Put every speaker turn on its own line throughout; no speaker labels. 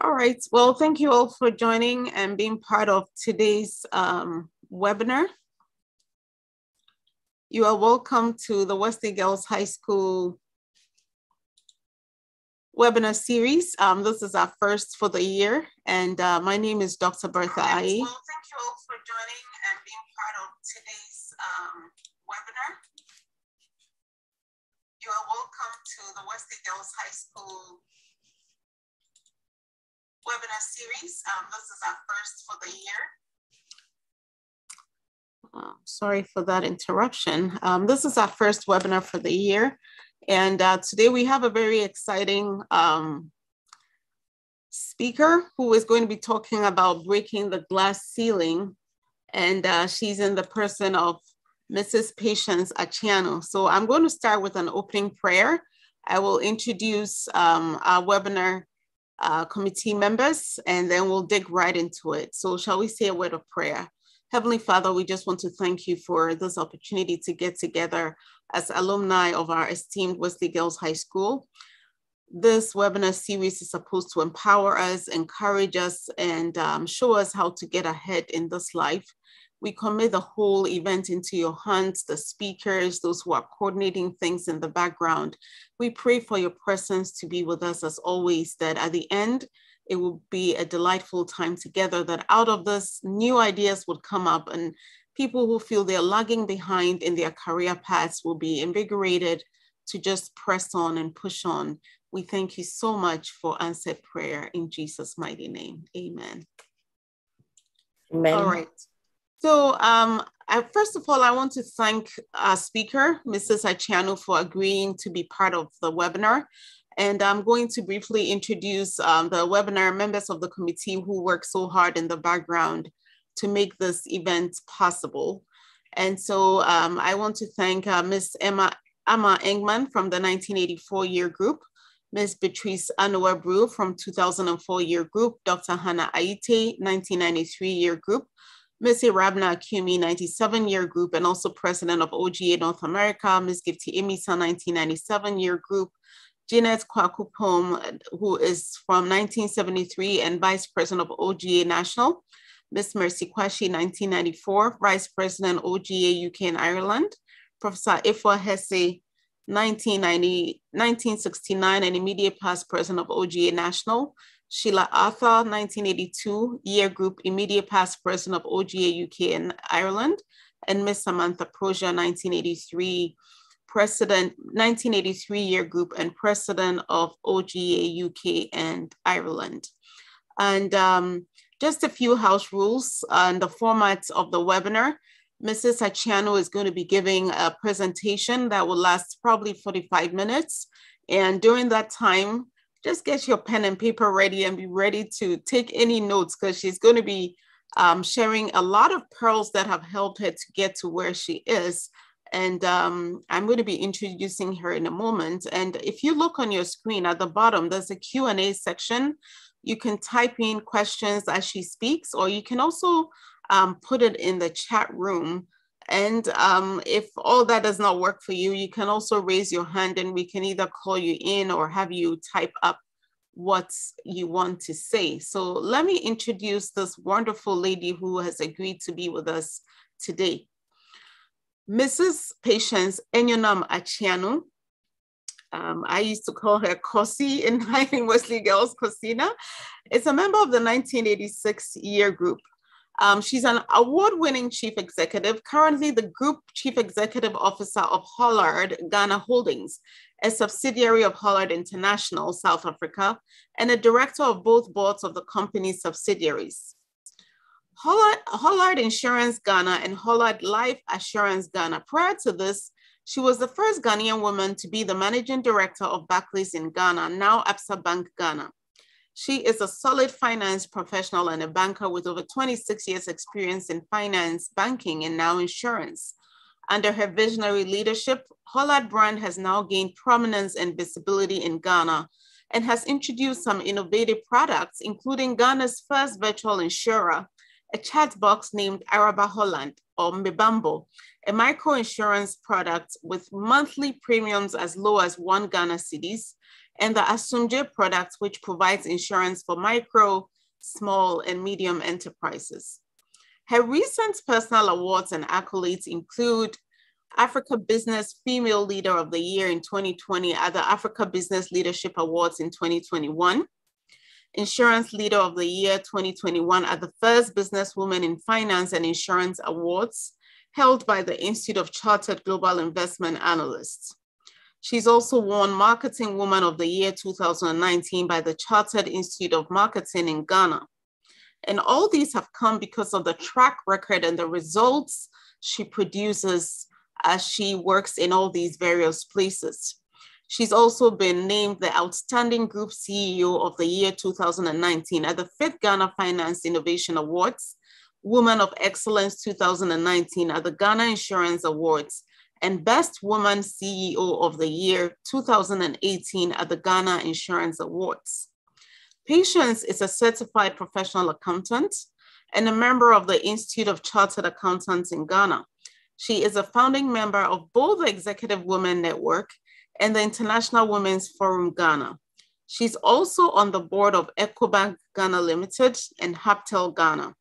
All right. Well, thank you all for joining and being part of today's um, webinar. You are welcome to the Wesley Girls High School webinar series. Um, this is our first for the year, and uh, my name is Dr. Bertha right. Well, thank you all for joining and being part of today's um, webinar. You are welcome to the Wesley Girls High School webinar series. Um, this is our first for the year. Uh, sorry for that interruption. Um, this is our first webinar for the year. And uh, today we have a very exciting um, speaker who is going to be talking about breaking the glass ceiling. And uh, she's in the person of Mrs. Patience Akyianu. So I'm going to start with an opening prayer. I will introduce um, our webinar uh, committee members, and then we'll dig right into it. So shall we say a word of prayer? Heavenly Father, we just want to thank you for this opportunity to get together as alumni of our esteemed Wesley Girls High School. This webinar series is supposed to empower us, encourage us, and um, show us how to get ahead in this life. We commit the whole event into your hands, the speakers, those who are coordinating things in the background. We pray for your presence to be with us as always, that at the end, it will be a delightful time together, that out of this, new ideas would come up and people who feel they're lagging behind in their career paths will be invigorated to just press on and push on. We thank you so much for answered prayer in Jesus' mighty name. Amen. Amen. All right. So, um, I, first of all, I want to thank our speaker, Mrs. Akyianu, for agreeing to be part of the webinar. And I'm going to briefly introduce um, the webinar members of the committee who work so hard in the background to make this event possible. And so um, I want to thank uh, Ms. Emma, Emma Engman from the 1984 year group, Ms. Beatrice Anouar Brew from 2004 year group, Dr. Hannah Aite, 1993 year group, Ms. Irabna Akumi, 97 year group, and also president of OGA North America, Ms. Gifty Emisa, 1997 year group, Jeanette Kwakupom, who is from 1973 and Vice President of OGA National, Ms. Mercy Kwashi, 1994, Vice President OGA UK and Ireland, Professor Ifwa Hesse, 1990, 1969 and immediate past president of OGA National, Sheila Arthur, 1982, year group immediate past president of OGA UK and Ireland, and Miss Samantha Proja, 1983, president, 1983 year group and president of OGA UK and Ireland. And um, just a few house rules and the format of the webinar. Mrs. Akyianu is going to be giving a presentation that will last probably 45 minutes. And during that time, just get your pen and paper ready and be ready to take any notes because she's going to be um, sharing a lot of pearls that have helped her to get to where she is and um, I'm going to be introducing her in a moment. And if you look on your screen at the bottom, there's a Q&A section. You can type in questions as she speaks, or you can also um, put it in the chat room. And um, if all that does not work for you, you can also raise your hand and we can either call you in or have you type up what you want to say. So let me introduce this wonderful lady who has agreed to be with us today. Mrs. Patience Enyonam Akyianu. Um, I used to call her Kosi in my Wesley Girls Cosina. It's a member of the 1986 year group. Um, she's an award-winning chief executive, currently the group chief executive officer of Hollard Ghana Holdings, a subsidiary of Hollard International, South Africa, and a director of both boards of the company's subsidiaries. Hollard, Hollard Insurance Ghana and Hollard Life Assurance Ghana. Prior to this, she was the first Ghanaian woman to be the managing director of Barclays in Ghana, now Absa Bank Ghana. She is a solid finance professional and a banker with over 26 years experience in finance, banking, and now insurance. Under her visionary leadership, Hollard brand has now gained prominence and visibility in Ghana and has introduced some innovative products, including Ghana's first virtual insurer, a chat box named Araba Holland or Mibambo, a micro insurance product with monthly premiums as low as one Ghana cedis and the Asumje product, which provides insurance for micro, small, and medium enterprises. Her recent personal awards and accolades include Africa Business Female Leader of the Year in 2020 at the Africa Business Leadership Awards in 2021, Insurance Leader of the Year 2021 at the First Businesswoman in Finance and Insurance Awards held by the Institute of Chartered Global Investment Analysts. She's also won Marketing Woman of the Year 2019 by the Chartered Institute of Marketing in Ghana. And all these have come because of the track record and the results she produces as she works in all these various places. She's also been named the Outstanding Group CEO of the Year 2019 at the Fifth Ghana Finance Innovation Awards, Woman of Excellence 2019 at the Ghana Insurance Awards, and Best Woman CEO of the Year 2018 at the Ghana Insurance Awards. Patience is a certified professional accountant and a member of the Institute of Chartered Accountants in Ghana. She is a founding member of both the Executive Women Network and the International Women's Forum Ghana. She's also on the board of EcoBank Ghana Limited and Haptel Ghana.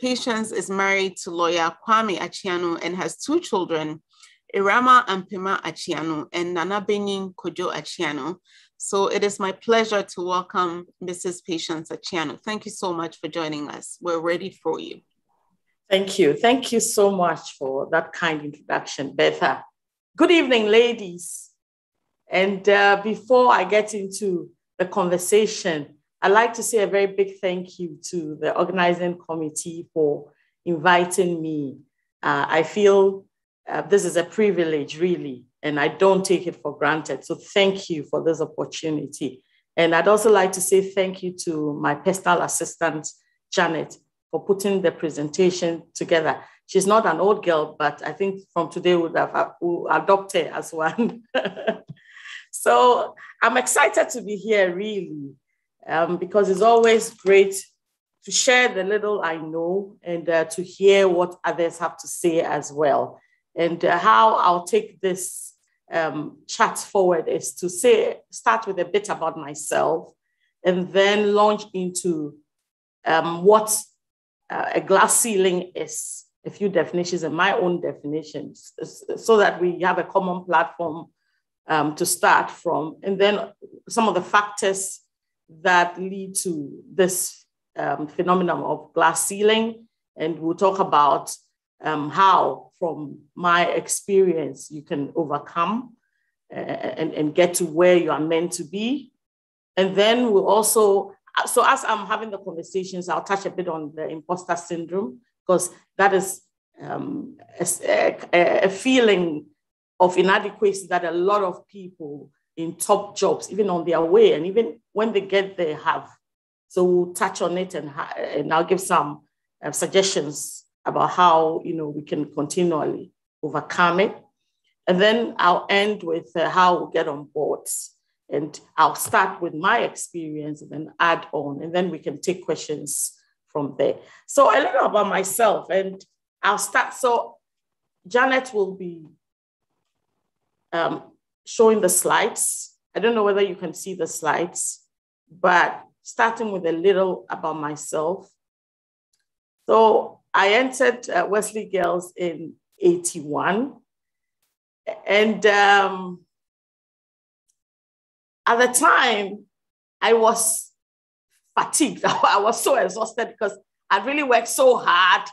Patience is married to lawyer Kwame Akyianu and has two children, Irama Ampima Akyianu and Nana Benin Kojo Akyianu, so it is my pleasure to welcome Mrs. Patience Akyianu. Thank you so much for joining us. We're ready for you.
Thank you. Thank you so much for that kind introduction, Bertha. Good evening, ladies. And uh, before I get into the conversation, I'd like to say a very big thank you to the organizing committee for inviting me. Uh, I feel uh, this is a privilege, really, and I don't take it for granted. So thank you for this opportunity. And I'd also like to say thank you to my personal assistant, Janet, for putting the presentation together. She's not an old girl, but I think from today we'll, have, we'll adopt as one. so I'm excited to be here, really, um, because it's always great to share the little I know and uh, to hear what others have to say as well. And uh, how I'll take this um, chat forward is to say, start with a bit about myself and then launch into um, what uh, a glass ceiling is, a few definitions and my own definitions, so that we have a common platform um, to start from. And then some of the factors that lead to this um, phenomenon of glass ceiling. And we'll talk about um, how, from my experience, you can overcome uh, and, and get to where you are meant to be. And then we'll also, so as I'm having the conversations, I'll touch a bit on the imposter syndrome, because that is um, a, a, feeling of inadequacy that a lot of people in top jobs, even on their way, and even when they get there, have. So we'll touch on it, and, and I'll give some uh, suggestions about how you know we can continually overcome it. And then I'll end with uh, how we get on boards. And I'll start with my experience and then add on, and then we can take questions from there. So a little about myself, and I'll start. So Janet will be um, showing the slides. I don't know whether you can see the slides, but starting with a little about myself. So I entered uh, Wesley Girls in 81. And um, at the time, I was fatigued. I was so exhausted because I really worked so hard,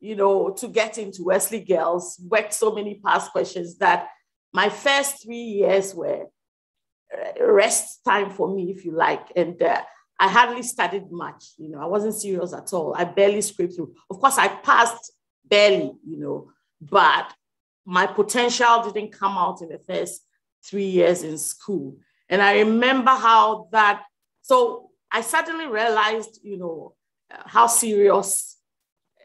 you know, to get into Wesley Girls, worked so many past questions that my first three years were uh, rest time for me, if you like. And uh, I hardly studied much. You know, I wasn't serious at all. I barely scraped through. Of course, I passed barely, you know, but my potential didn't come out in the first three years in school. And I remember how that, so I suddenly realized, you know, how serious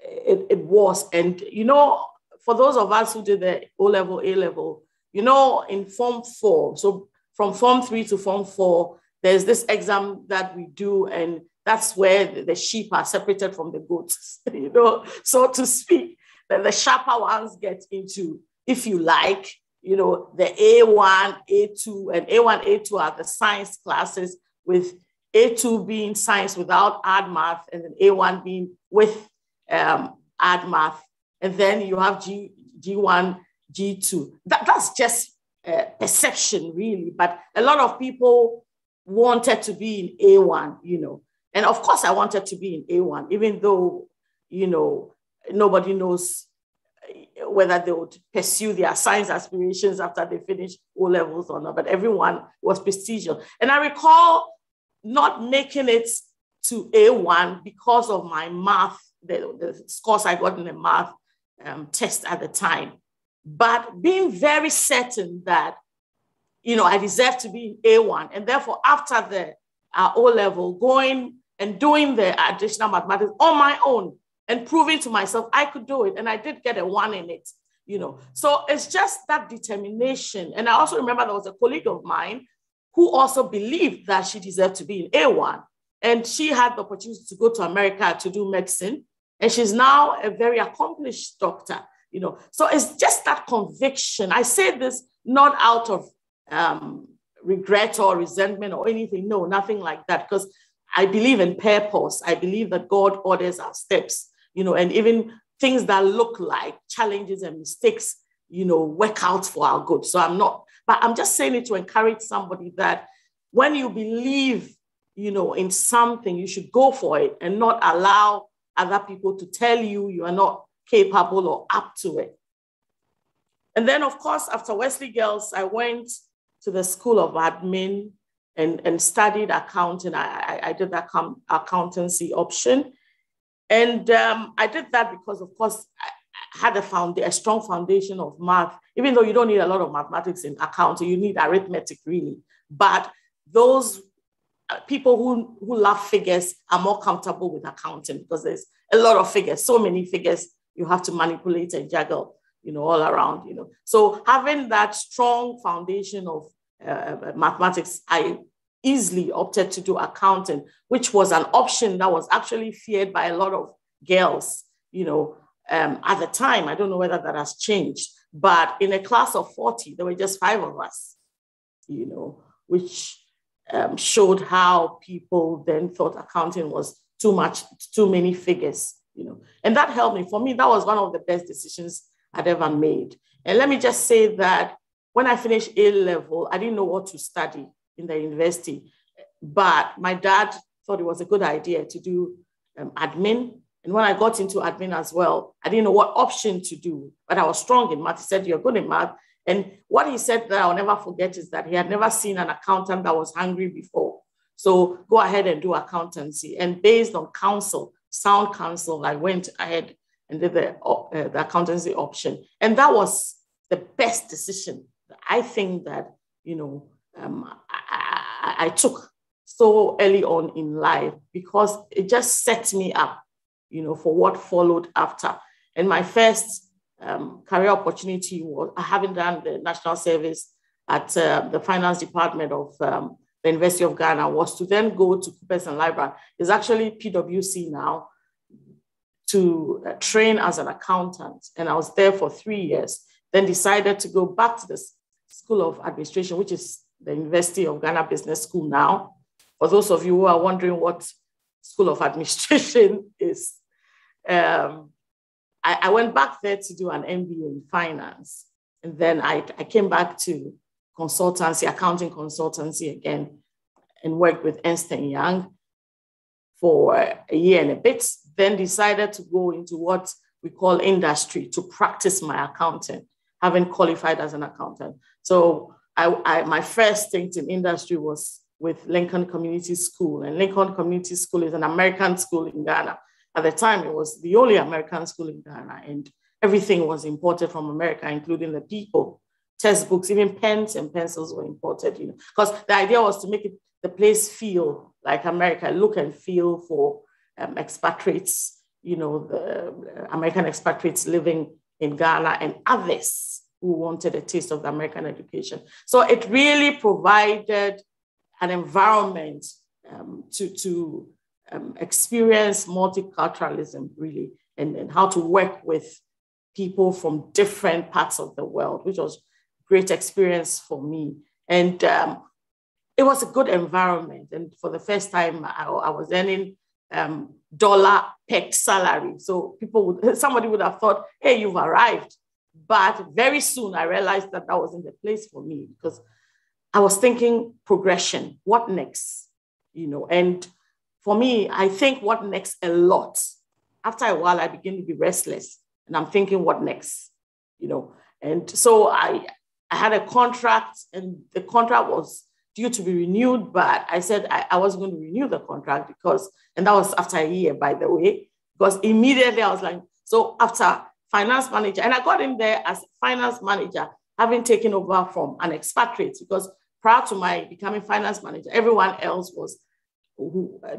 it, it was. And, you know, for those of us who did the O level, A level, you know, in Form 4, so from Form 3 to Form 4, there's this exam that we do, and that's where the sheep are separated from the goats, you know, so to speak. Then the sharper ones get into, if you like, you know, the A1, A2, and A1, A2 are the science classes, with A2 being science without add math, and then A1 being with um, add math. And then you have G, G1, G2. That, that's just uh, perception, really. But a lot of people wanted to be in A1, you know. And of course, I wanted to be in A1, even though, you know, nobody knows whether they would pursue their science aspirations after they finish O levels or not, but everyone was prestigious. And I recall not making it to A1 because of my math, the, the scores I got in the math um, test at the time, but being very certain that, you know, I deserve to be in A1. And therefore, after the uh, O level, going and doing the additional mathematics on my own and proving to myself I could do it. And I did get a one in it, you know. So it's just that determination. And I also remember there was a colleague of mine who also believed that she deserved to be in A1. And she had the opportunity to go to America to do medicine. And she's now a very accomplished doctor, you know. So it's just that conviction. I say this not out of um, regret or resentment or anything. No, nothing like that. Because I believe in purpose. I believe that God orders our steps you know, and even things that look like challenges and mistakes, you know, work out for our good. So I'm not, but I'm just saying it to encourage somebody that when you believe, you know, in something, you should go for it and not allow other people to tell you you are not capable or up to it. And then, of course, after Wesley Girls, I went to the School of Admin and, and studied accounting. I, I, did that accountancy option. And um, I did that because, of course, I had a, found, a strong foundation of math, even though you don't need a lot of mathematics in accounting, you need arithmetic really. But those uh, people who, who love figures are more comfortable with accounting because there's a lot of figures, so many figures you have to manipulate and juggle, you know, all around, you know. So having that strong foundation of uh, mathematics, I easily opted to do accounting, which was an option that was actually feared by a lot of girls, you know, um, at the time. I don't know whether that has changed, but in a class of 40, there were just five of us, you know, which um, showed how people then thought accounting was too much, too many figures, you know, and that helped me. For me, that was one of the best decisions I'd ever made. And let me just say that when I finished A level, I didn't know what to study in the university. But my dad thought it was a good idea to do um, admin. And when I got into admin as well, I didn't know what option to do, but I was strong in math. He said, You're good in math. And what he said that I'll never forget is that he had never seen an accountant that was hungry before. So go ahead and do accountancy. And based on counsel, sound counsel, I went ahead and did the, uh, the accountancy option. And that was the best decision. I think that, you know, um, I, I, took so early on in life because it just set me up, you know, for what followed after. And my first um, career opportunity was having done the national service at uh, the finance department of um, the University of Ghana was to then go to Coopers and Lybrand. It's actually PwC now to uh, train as an accountant. And I was there for three years, then decided to go back to the School of Administration, which is the University of Ghana Business School now. For those of you who are wondering what School of Administration is, um, I, I, went back there to do an MBA in finance. And then I, I came back to consultancy, accounting consultancy again, and worked with Ernst Young for a year and a bit. Then decided to go into what we call industry to practice my accounting, having qualified as an accountant. So I, I, my first stint in industry was with Lincoln Community School. And Lincoln Community School is an American school in Ghana. At the time, it was the only American school in Ghana, and everything was imported from America, including the people, textbooks, even pens and pencils were imported, you know, because the idea was to make it the place feel like America, look and feel for um, expatriates, you know, the American expatriates living in Ghana and others who wanted a taste of the American education. So it really provided an environment um, to, to um, experience multiculturalism, really, and, and how to work with people from different parts of the world, which was great experience for me. And um, it was a good environment. And for the first time, I, I was earning um, dollar pegged salary. So people would, somebody would have thought, hey, you've arrived. But very soon I realized that that wasn't the place for me because I was thinking progression. What next? You know, and for me, I think what next a lot. After a while, I begin to be restless and I'm thinking, what next? You know, and so I, I had a contract and the contract was due to be renewed, but I said I, I wasn't going to renew the contract because, and that was after a year, by the way, because immediately I was like, so after finance manager, and I got in there as finance manager, having taken over from an expatriate, because prior to my becoming finance manager, everyone else was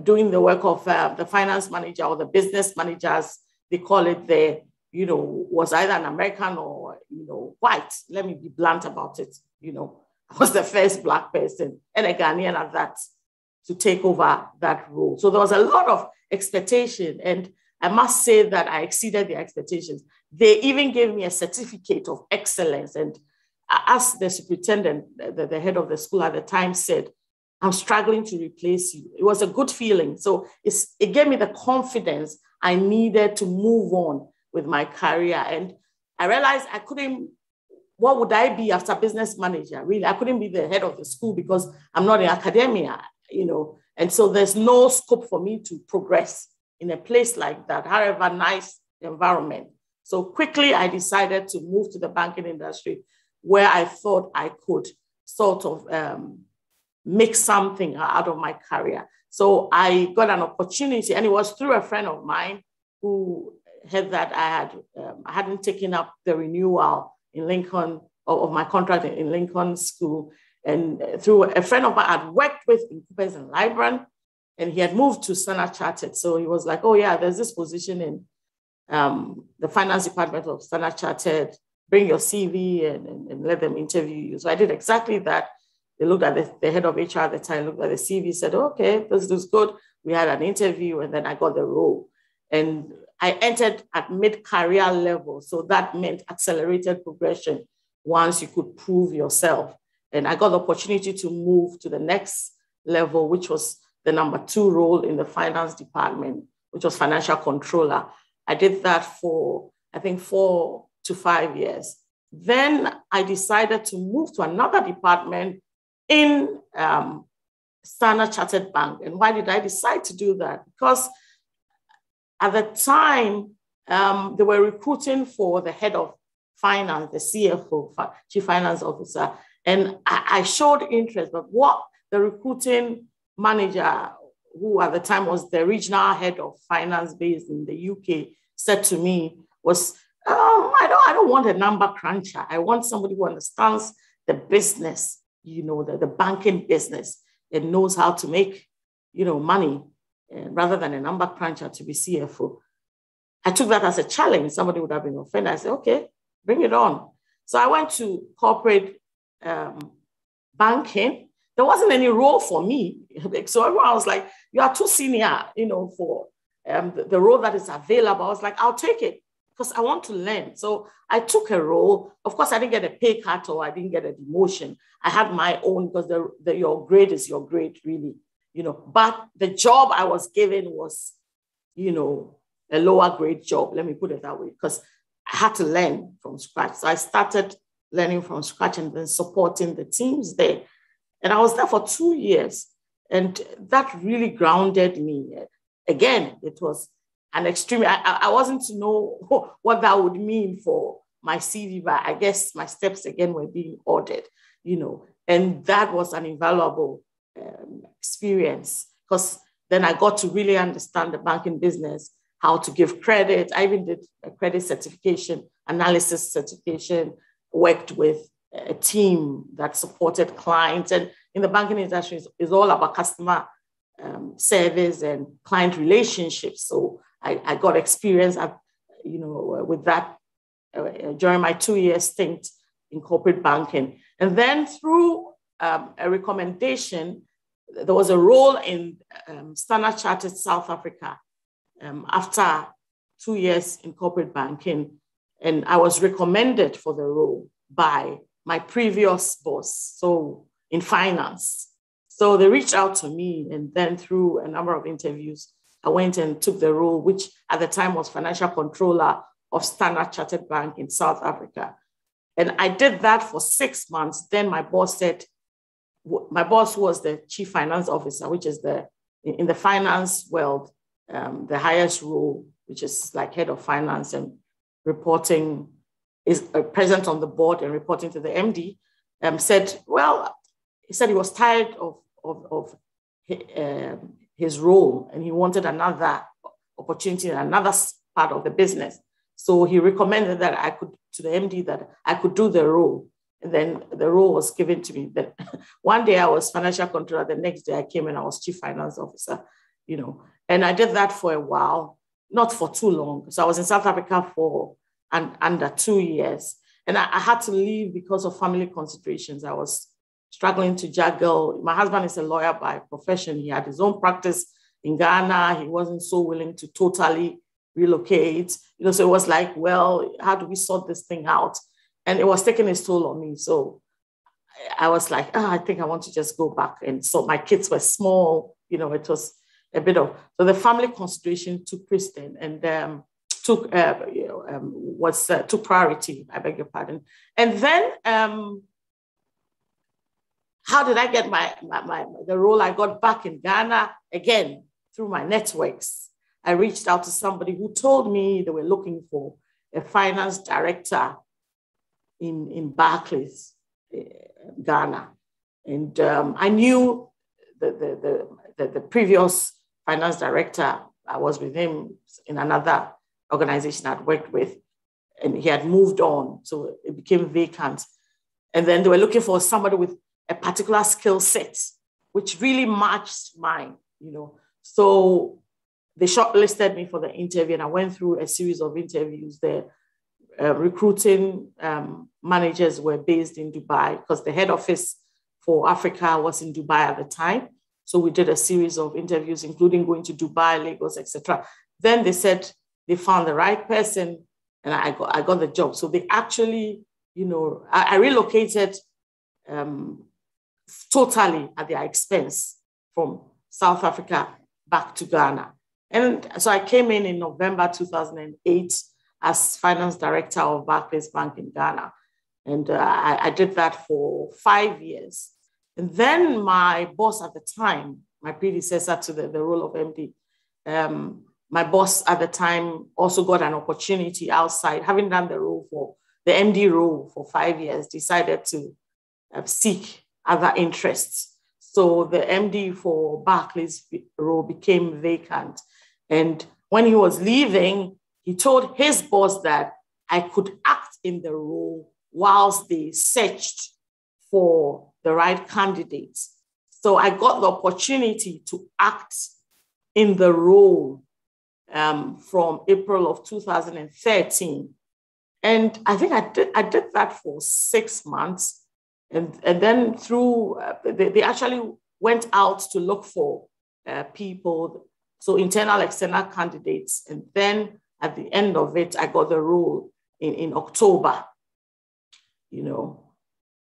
doing the work of uh, the finance manager or the business managers, they call it there, you know, was either an American or, you know, white. Let me be blunt about it, you know. Was the first Black person and a Ghanaian at that to take over that role. So there was a lot of expectation. And I must say that I exceeded the expectations. They even gave me a certificate of excellence. And as the superintendent, the, the head of the school at the time said, I'm struggling to replace you. It was a good feeling. So it gave me the confidence I needed to move on with my career. And I realized I couldn't what would I be after business manager? Really, I couldn't be the head of the school because I'm not in academia, you know. And so there's no scope for me to progress in a place like that, however nice the environment. So quickly, I decided to move to the banking industry where I thought I could sort of um, make something out of my career. So I got an opportunity, and it was through a friend of mine who had that I had um, I hadn't taken up the renewal in Lincoln, of my contract in Lincoln School. And through a friend of mine I'd worked with in Coopers and Lybrand, and he had moved to Standard Chartered. So he was like, oh, yeah, there's this position in um, the finance department of Standard Chartered. Bring your CV and, and, and, let them interview you. So I did exactly that. They looked at the, the head of HR at the time, looked at the CV, said, okay, this looks good. We had an interview, and then I got the role. And I entered at mid career level. So that meant accelerated progression once you could prove yourself. And I got the opportunity to move to the next level, which was the number two role in the finance department, which was financial controller. I did that for, I think, four to five years. Then I decided to move to another department in um, Standard Chartered Bank. And why did I decide to do that? Because at the time, um, they were recruiting for the head of finance, the CFO, chief finance officer, and I, I showed interest. But what the recruiting manager, who at the time was the regional head of finance based in the UK, said to me was, um, I don't, I don't want a number cruncher. I want somebody who understands the business, you know, the, the banking business and knows how to make, you know, money rather than a number cruncher to be CFO. I took that as a challenge. Somebody would have been offended. I said, okay, bring it on. So I went to corporate um, banking. There wasn't any role for me. So everyone was like, you are too senior, you know, for um, the, the role that is available. I was like, I'll take it because I want to learn. So I took a role. Of course, I didn't get a pay cut or I didn't get a demotion. I had my own because the, the, your grade is your grade, really you know, but the job I was given was, you know, a lower grade job. Let me put it that way, because I had to learn from scratch. So I started learning from scratch and then supporting the teams there. And I was there for two years. And that really grounded me. Again, it was an extreme, I, I wasn't to know what that would mean for my CV, but I guess my steps again were being ordered, you know, and that was an invaluable um, experience because then I got to really understand the banking business, how to give credit. I even did a credit certification, analysis certification, worked with a team that supported clients. And in the banking industry, it's all about customer um, service and client relationships. So I, I got experience, at, you know, with that uh, during my two-year stint in corporate banking. And then through um, a recommendation. There was a role in um, Standard Chartered South Africa um, after two years in corporate banking, and I was recommended for the role by my previous boss, so in finance. So they reached out to me, and then through a number of interviews, I went and took the role, which at the time was financial controller of Standard Chartered Bank in South Africa. And I did that for six months. Then my boss said, my boss was the chief finance officer, which is the in the finance world, um, the highest role, which is like head of finance and reporting, is uh, present on the board and reporting to the MD. Um, said, well, he said he was tired of of, of um, his role and he wanted another opportunity in another part of the business. So he recommended that I could to the MD that I could do the role. Then the role was given to me. Then one day I was financial controller. The next day I came and I was chief finance officer, you know. And I did that for a while, not for too long. So I was in South Africa for and under two years. And I, I had to leave because of family considerations. I was struggling to juggle. My husband is a lawyer by profession. He had his own practice in Ghana. He wasn't so willing to totally relocate. You know, so it was like, well, how do we sort this thing out? And it was taking its toll on me. So I was like, oh, I think I want to just go back. And so my kids were small, you know, it was a bit of, so the family consideration took precedent and um, took, uh, you know, um, was, uh, took priority, I beg your pardon. And then, um, how did I get my, my, my, the role I got back in Ghana? Again, through my networks. I reached out to somebody who told me they were looking for a finance director in, in Barclays, uh, Ghana. And um, I knew the, the, the, the, previous finance director. I was with him in another organization I'd worked with, and he had moved on. So it became vacant. And then they were looking for somebody with a particular skill set, which really matched mine, you know. So they shortlisted me for the interview, and I went through a series of interviews. The uh, recruiting um, managers were based in Dubai because the head office for Africa was in Dubai at the time. So we did a series of interviews, including going to Dubai, Lagos, etc. Then they said they found the right person, and I got I got the job. So they actually, you know, I, I relocated um, totally at their expense from South Africa back to Ghana. And so I came in in November 2008 as finance director of Barclays Bank in Ghana. And uh, I, I, did that for five years. And then my boss at the time, my predecessor to the, the role of MD, um, my boss at the time also got an opportunity outside, having done the role for the MD role for five years, decided to uh, seek other interests. So the MD for Barclays role became vacant. And when he was leaving, he told his boss that I could act in the role whilst they searched for the right candidates. So I got the opportunity to act in the role um, from April of 2013. And I think I did, I did that for six months. And, and then through, uh, they, they actually went out to look for uh, people so internal, external candidates. And then at the end of it, I got the role in, in October, you know.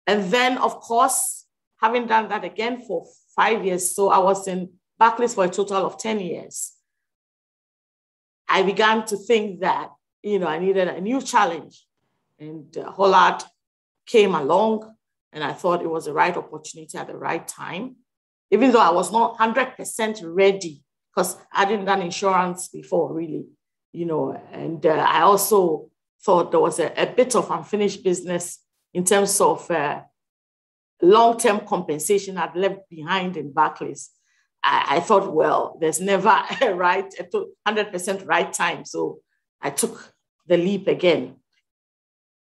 And then, of course, having done that again for five years, so I was in Barclays for a total of 10 years. I began to think that, you know, I needed a new challenge. And uh, Hollard came along, and I thought it was the right opportunity at the right time. Even though I was not 100% ready because I didn't done insurance before, really, you know. And uh, I also thought there was a, a, bit of unfinished business in terms of uh, long-term compensation I'd left behind in Barclays. I, I, thought, well, there's never a right, a 100% right time. So I took the leap again.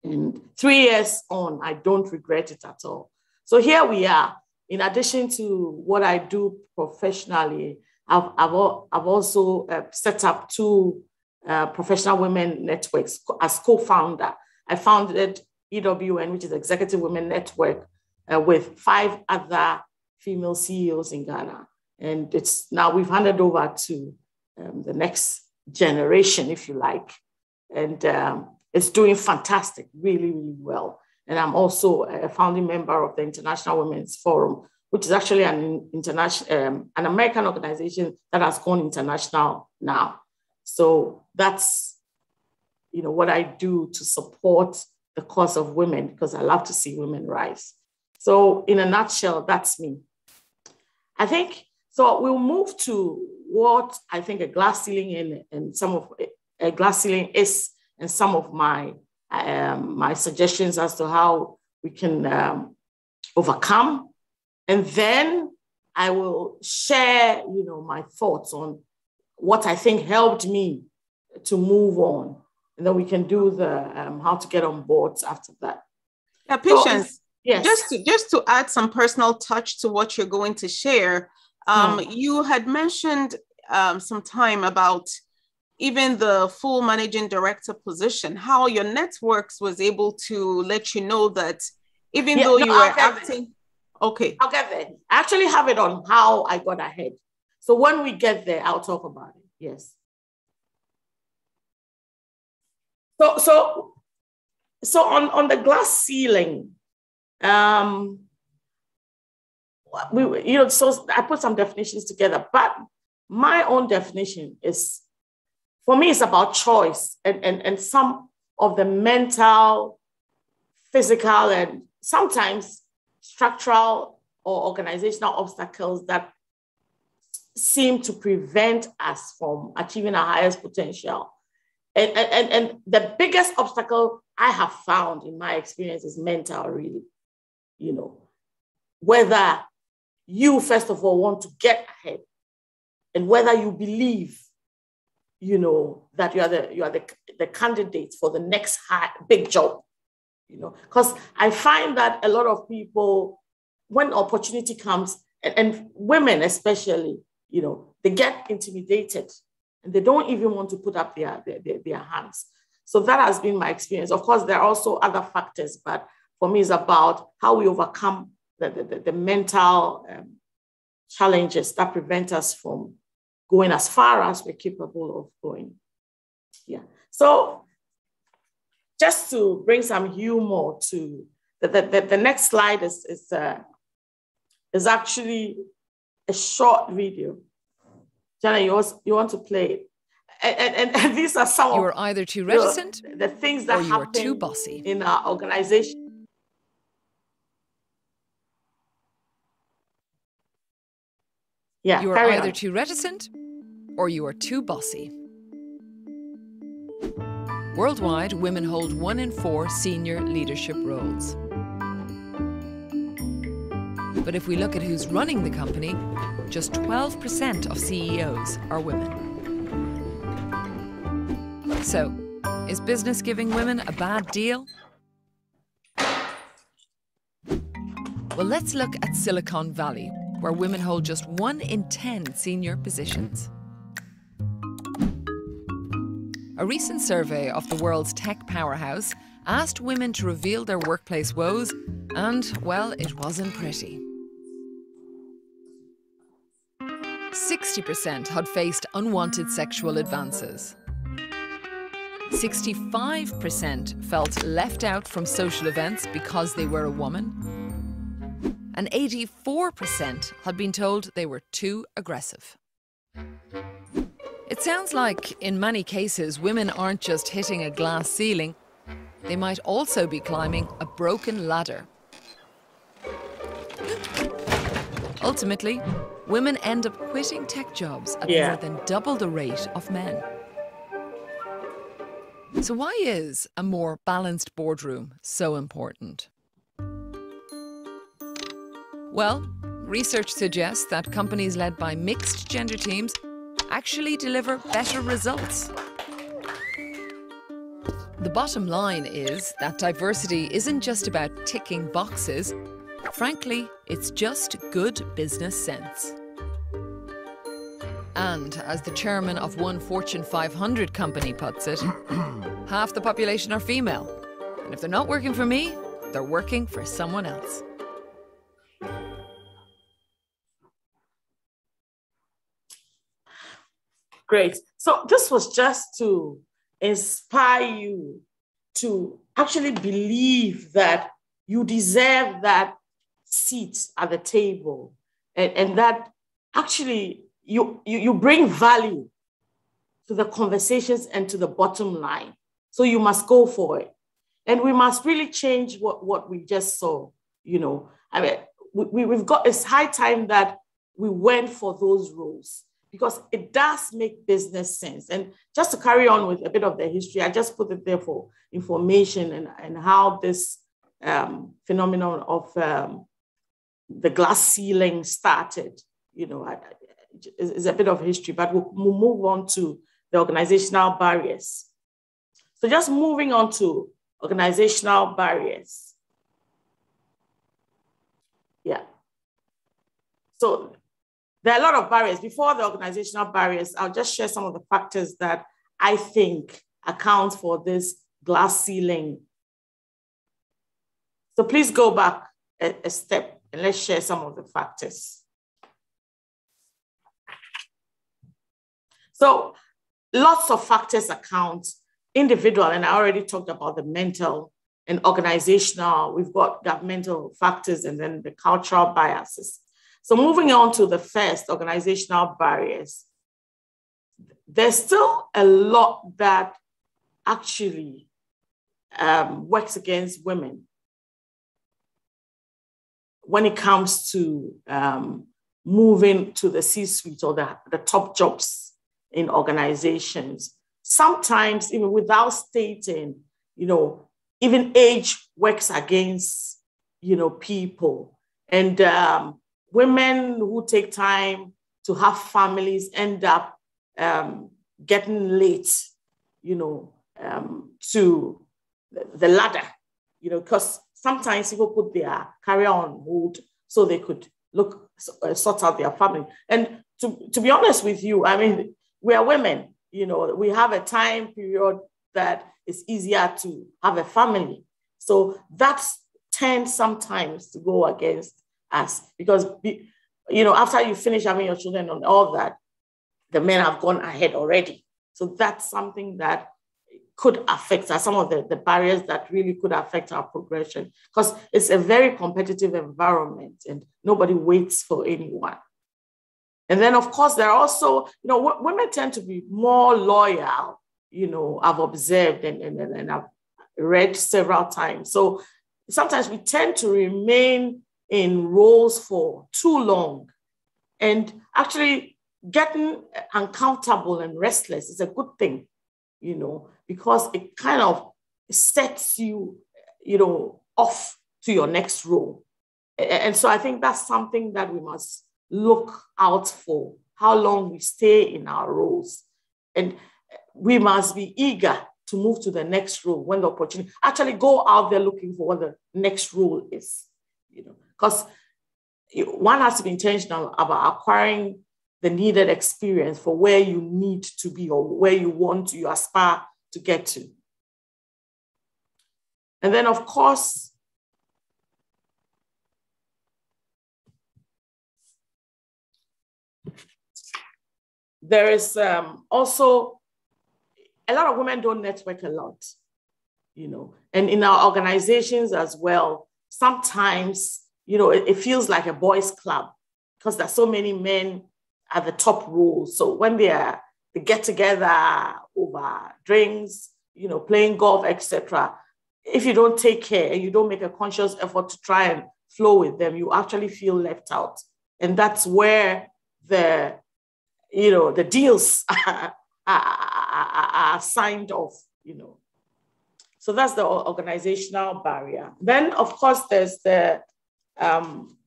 And three years on, I don't regret it at all. So here we are. In addition to what I do professionally, I've, I've, I've also uh, set up two uh, professional women networks as co-founder. I founded EWN, which is Executive Women Network, uh, with five other female CEOs in Ghana. And it's now we've handed over to um, the next generation, if you like. And um, it's doing fantastic, really, really well. And I'm also a founding member of the International Women's Forum, which is actually an international, um, an American organization that has gone international now. So that's, you know, what I do to support the cause of women because I love to see women rise. So in a nutshell, that's me. I think so. We'll move to what I think a glass ceiling and, and some of a glass ceiling is, and some of my um, my suggestions as to how we can um, overcome. And then I will share, you know, my thoughts on what I think helped me to move on. And then we can do the um, how to get on boards after that.
Yeah, patience. So, yes. Just to, just to add some personal touch to what you're going to share, um, hmm. you had mentioned um, some time about even the full managing director position, how your networks was able to let you know that even yeah, though no, you were acting, okay.
I'll get there. I actually have it on how I got ahead. So when we get there, I'll talk about it. Yes. So so so on, on the glass ceiling, um, we you know, so I put some definitions together, but my own definition is for me, it's about choice and, and, and some of the mental, physical, and sometimes structural or organizational obstacles that seem to prevent us from achieving our highest potential. And, and, and the biggest obstacle I have found in my experience is mental, really. You know, whether you, first of all, want to get ahead and whether you believe you know, that you are the you are the, the candidate for the next high, big job. You know, because I find that a lot of people, when opportunity comes, and, and women especially, you know, they get intimidated and they don't even want to put up their, their, their, their hands. So that has been my experience. Of course, there are also other factors, but for me, it's about how we overcome the, the, the mental um, challenges that prevent us from going as far as we're capable of going. Yeah. So just to bring some humor to the, the, the, next slide is, is, uh, is actually a short video. Jenna, you, also, you want to play it? And, and, and, these are some
you are either too reticent
the, the things that
or you are too bossy
in our organization.
Yeah, you are either on. too reticent or you are too bossy. Worldwide, women hold one in four senior leadership roles. But if we look at who's running the company, just 12% of CEOs are women. So, is business giving women a bad deal? Well, let's look at Silicon Valley, where women hold just one in 10 senior positions. A recent survey of the world's tech powerhouse asked women to reveal their workplace woes, and, well, it wasn't pretty. 60% had faced unwanted sexual advances. 65% felt left out from social events because they were a woman. And 84% had been told they were too aggressive. It sounds like, in many cases, women aren't just hitting a glass ceiling, they might also be climbing a broken ladder. Ultimately, women end up quitting tech jobs at yeah. more than double the rate of men. So, why is a more balanced boardroom so important? Well, research suggests that companies led by mixed gender teams actually deliver better results. The bottom line is that diversity isn't just about ticking boxes. Frankly, it's just good business sense. And as the chairman of one Fortune 500 company puts it, half the population are female. And if they're not working for me, they're working for someone else.
Great. So this was just to inspire you to actually believe that you deserve that seat at the table and, and that actually you, you, you bring value to the conversations and to the bottom line. So you must go for it. And we must really change what, what we just saw. You know, I mean, we, we've got, it's high time that we went for those roles because it does make business sense. And just to carry on with a bit of the history, I just put it there for information and, and how this um, phenomenon of um, the glass ceiling started. You know, is a bit of history, but we'll, we'll move on to the organizational barriers. So just moving on to organizational barriers. Yeah. So there are a lot of barriers. Before the organizational barriers, I'll just share some of the factors that I think account for this glass ceiling. So please go back a, a step and let's share some of the factors. So lots of factors account individual, and I already talked about the mental and organizational. We've got governmental factors and then the cultural biases. So moving on to the first, organizational barriers. There's still a lot that actually um, works against women when it comes to um, moving to the C-suite or the, the top jobs in organizations. Sometimes, even without stating, you know, even age works against, you know, people. And um, women who take time to have families end up um, getting late, you know, um, to the ladder, you know, because sometimes people put their career on hold so they could look uh, sort out their family. And to, to be honest with you, I mean, we are women, you know, we have a time period that is easier to have a family. So that tends sometimes to go against us because, you know, after you finish having your children and all that, the men have gone ahead already. So that's something that could affect us, some of the, the barriers that really could affect our progression because it's a very competitive environment and nobody waits for anyone. And then, of course, there are also, you know, w- women tend to be more loyal, you know, I've observed and, and, and I've read several times. So sometimes we tend to remain in roles for too long. And actually, getting uncomfortable and restless is a good thing, you know, because it kind of sets you, you know, off to your next role. And so I think that's something that we must look out for, how long we stay in our roles. And we must be eager to move to the next role when the opportunity actually go out there looking for what the next role is you know because one has to be intentional about acquiring the needed experience for where you need to be or where you want to, you aspire to get to. And then, of course, there is um, also a lot of women don't network a lot, you know, and in our organizations as well, sometimes, you know, it, it feels like a boys' club because there's so many men at the top roles. So when they are they get together over drinks, you know, playing golf, etc. If you don't take care and you don't make a conscious effort to try and flow with them, you actually feel left out. And that's where the, you know, the deals are, are, are signed off, you know. So that's the organizational barrier. Then, of course, there's the um,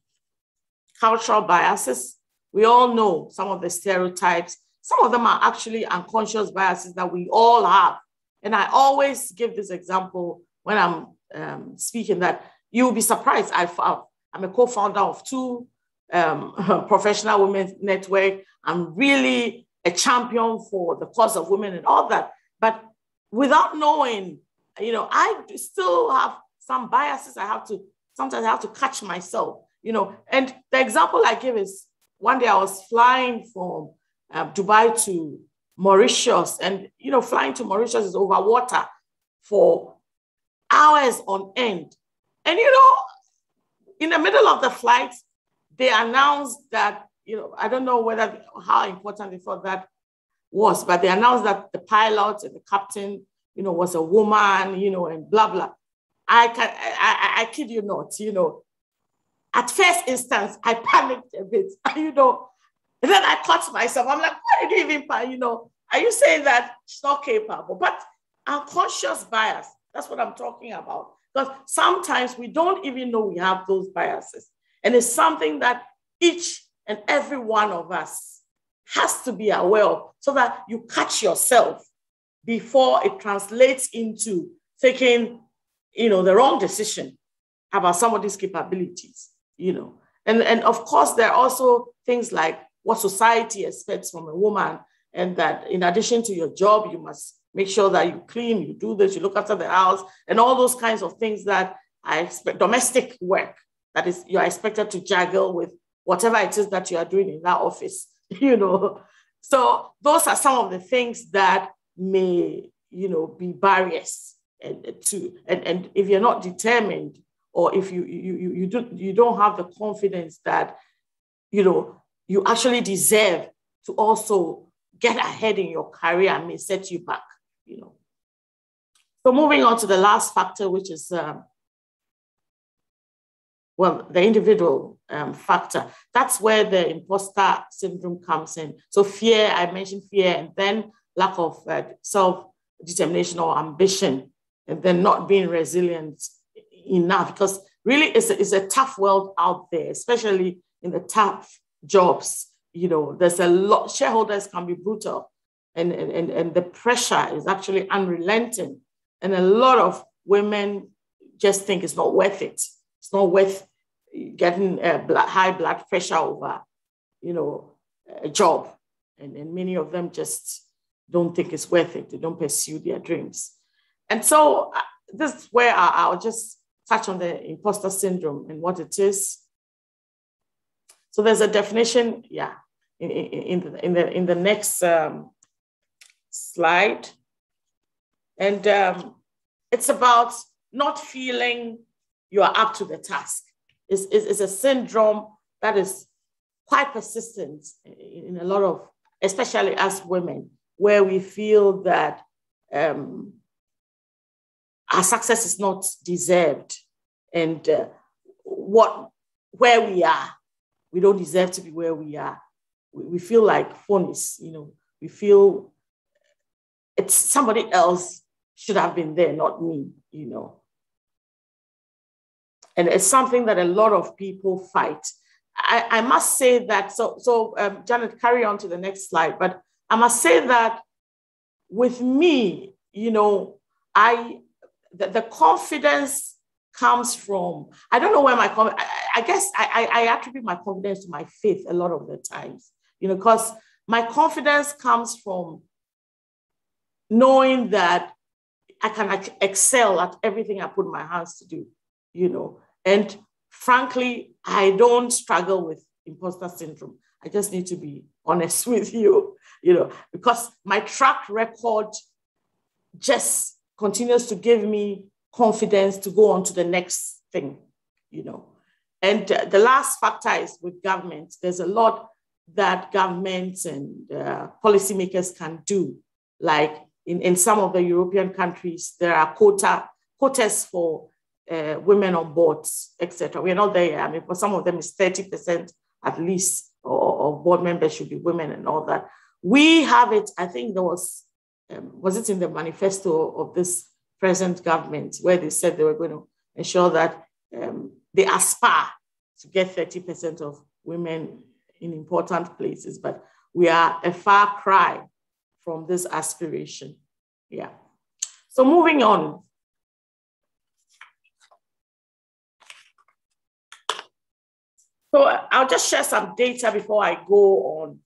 cultural biases. We all know some of the stereotypes. Some of them are actually unconscious biases that we all have. And I always give this example when I'm um, speaking that you will be surprised. i am a co-founder of two um, professional women's network. I'm really a champion for the cause of women and all that. But without knowing, you know, I still have some biases. I have to, sometimes I have to catch myself, you know. And the example I give is one day I was flying from uh, Dubai to Mauritius, and, you know, flying to Mauritius is over water for hours on end. And you know, in the middle of the flight, they announced that, you know, I don't know whether how important they thought that was, but they announced that the pilot and the captain, you know, was a woman, you know, and blah blah. I can I, I, I kid you not, you know. At first instance, I panicked a bit, you know. And then I caught myself. I'm like, why did you even panic? You know, are you saying that she's not capable? But unconscious bias, that's what I'm talking about. Because sometimes we don't even know we have those biases. And it's something that each and every one of us has to be aware of so that you catch yourself before it translates into taking you know the wrong decision about somebody's capabilities you know and and of course there are also things like what society expects from a woman and that in addition to your job you must make sure that you clean you do this you look after the house and all those kinds of things that i expect domestic work. That is you're expected to juggle with whatever it is that you are doing in that office you know. So those are some of the things that may you know be barriers and to and, and if you're not determined or if you you you, you don't you don't have the confidence that you know you actually deserve to also get ahead in your career and may set you back you know so moving on to the last factor which is um, well, the individual um, factor. That's where the imposter syndrome comes in. So fear, I mentioned fear, and then lack of uh, self-determination or ambition, and then not being resilient enough. Because really, it's a, it's a tough world out there, especially in the tough jobs. You know, there's a lot. Shareholders can be brutal, and and and the pressure is actually unrelenting, and a lot of women just think it's not worth it it's not worth getting blood, high blood pressure over, you know, a job. And, and many of them just don't think it's worth it. They don't pursue their dreams. And so uh, this is where I, I'll just touch on the imposter syndrome and what it is. So there's a definition, yeah, in, in, in, the, in, the, in the next um, slide. And um, it's about not feeling you are up to the task. It's, it's, it's a syndrome that is quite persistent in a lot of, especially as women, where we feel that um, our success is not deserved and uh, what where we are we don't deserve to be where we are we, we feel like phonies you know we feel it's somebody else should have been there not me you know and it's something that a lot of people fight. I, I must say that, so, so um, Janet, carry on to the next slide, but I must say that with me, you know, I, the, the confidence comes from, I don't know where my, I, I guess I, I attribute my confidence to my faith a lot of the times, you know, because my confidence comes from knowing that I can excel at everything I put my hands to do, you know. And frankly, I don't struggle with imposter syndrome. I just need to be honest with you, you know, because my track record just continues to give me confidence to go on to the next thing, you know. And uh, the last factor is with government. There's a lot that governments and uh, policymakers can do. Like in, in some of the European countries, there are quota, quotas for uh, women on boards, etc. We're not there. I mean, for some of them, it's 30% at least of board members should be women and all that. We have it, I think there was, um, was it in the manifesto of this present government where they said they were going to ensure that um, they aspire to get 30% of women in important places, but we are a far cry from this aspiration. Yeah. So moving on, So I'll just share some data before I go on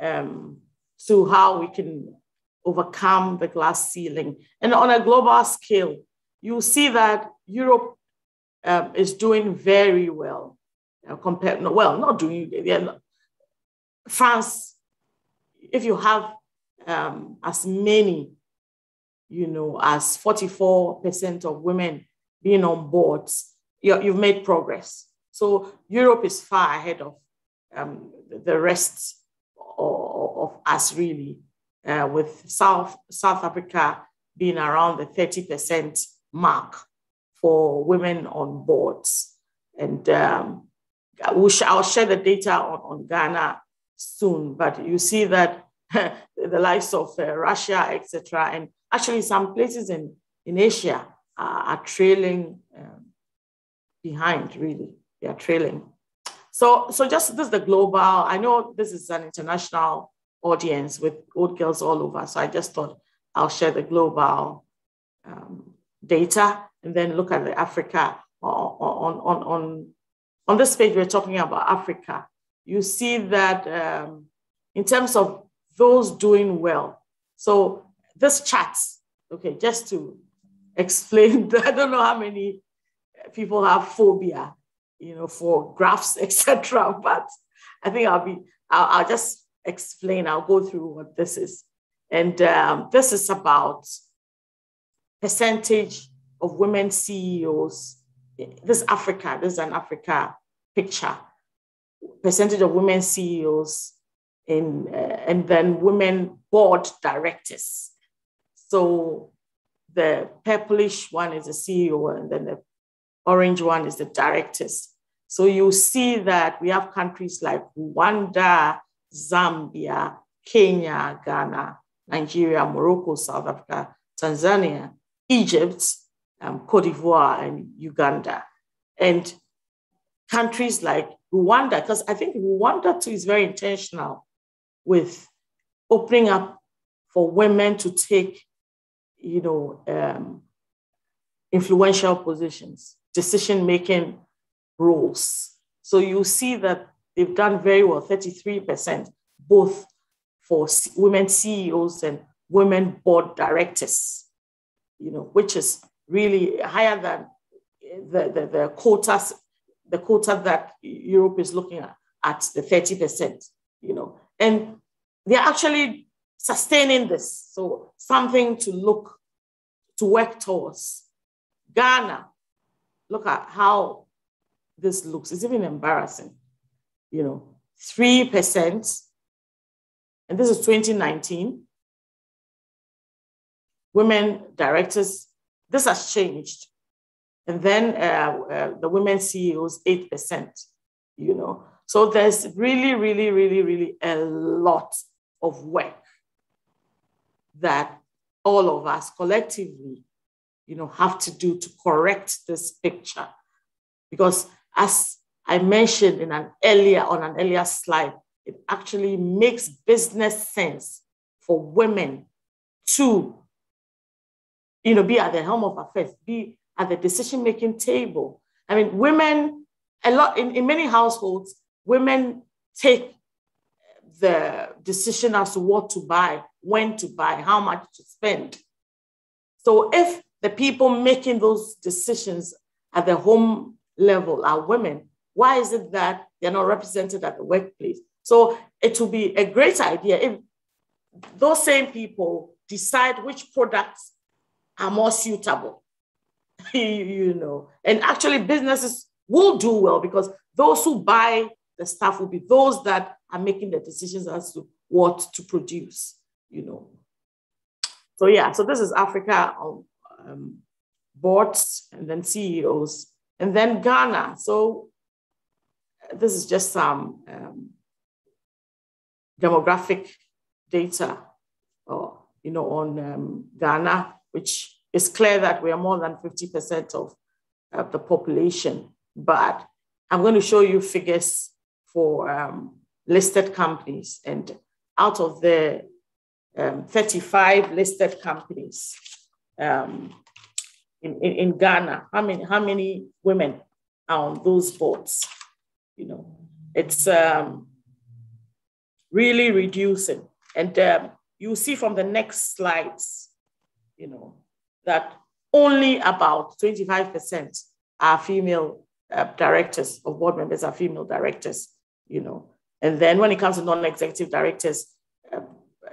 um, to how we can overcome the glass ceiling. And on a global scale, you see that Europe um, is doing very well uh, compared, well, not doing, yeah, France, if you have um, as many, you know, as 44% of women being on boards, you have made progress. So Europe is far ahead of um, the rest of, of us, really, uh, with South, South Africa being around the 30% mark for women on boards. And um, we'll sh- I'll share the data on, on Ghana soon, but you see that the likes of uh, Russia, etc., and actually some places in, in Asia are, are trailing um, behind, really. They are trailing. So, so just this is the global. I know this is an international audience with old girls all over. So I just thought I'll share the global um, data and then look at the Africa on, on, on, on this page. We're talking about Africa. You see that um, in terms of those doing well. So this chart, okay, just to explain, I don't know how many people have phobia, you know, for graphs, etc. But I think I'll be, I'll, I'll, just explain. I'll go through what this is, and um, this is about percentage of women CEOs. This Africa. This is an Africa picture. Percentage of women CEOs in, uh, and then women board directors. So the purplish one is the CEO, and then the orange one is the directors. So you see that we have countries like Rwanda, Zambia, Kenya, Ghana, Nigeria, Morocco, South Africa, Tanzania, Egypt, um, Cote d'Ivoire, and Uganda. And countries like Rwanda, because I think Rwanda too is very intentional with opening up for women to take, you know, um, influential positions, decision-making roles. So you see that they've done very well, 33%, both for women CEOs and women board directors, you know, which is really higher than the, the, the quotas, the quota that Europe is looking at, at the 30%, you know. And they're actually sustaining this. So something to look, to work towards. Ghana, look at how this looks. It's even embarrassing. You know, 3%, and this is 2019. Women directors, this has changed. And then uh, uh, the women CEOs, 8%, you know. So there's really, really, really, really a lot of work that all of us collectively, you know, have to do to correct this picture. Because as I mentioned in an earlier on an earlier slide, it actually makes business sense for women to, you know, be at the helm of affairs, be at the decision-making table. I mean, women, a lot in, in many households, women take the decision as to what to buy, when to buy, how much to spend. So if the people making those decisions at the home level are women, why is it that they're not represented at the workplace? So it will be a great idea if those same people decide which products are more suitable, you know. And actually, businesses will do well because those who buy the stuff will be those that are making the decisions as to what to produce, you know. So yeah, so this is Africa on um, boards and then CEOs, and then Ghana. So this is just some um, demographic data, or you know, on um, Ghana, which is clear that we are more than 50% of uh, the population. But I'm going to show you figures for um, listed companies. And out of the um, 35 listed companies um, in, in, in, Ghana, how many, how many women are on those boards? You know, it's um, really reducing. And um, you see from the next slides, you know, that only about 25% are female uh, directors of board members are female directors you know. And then when it comes to non-executive directors, uh,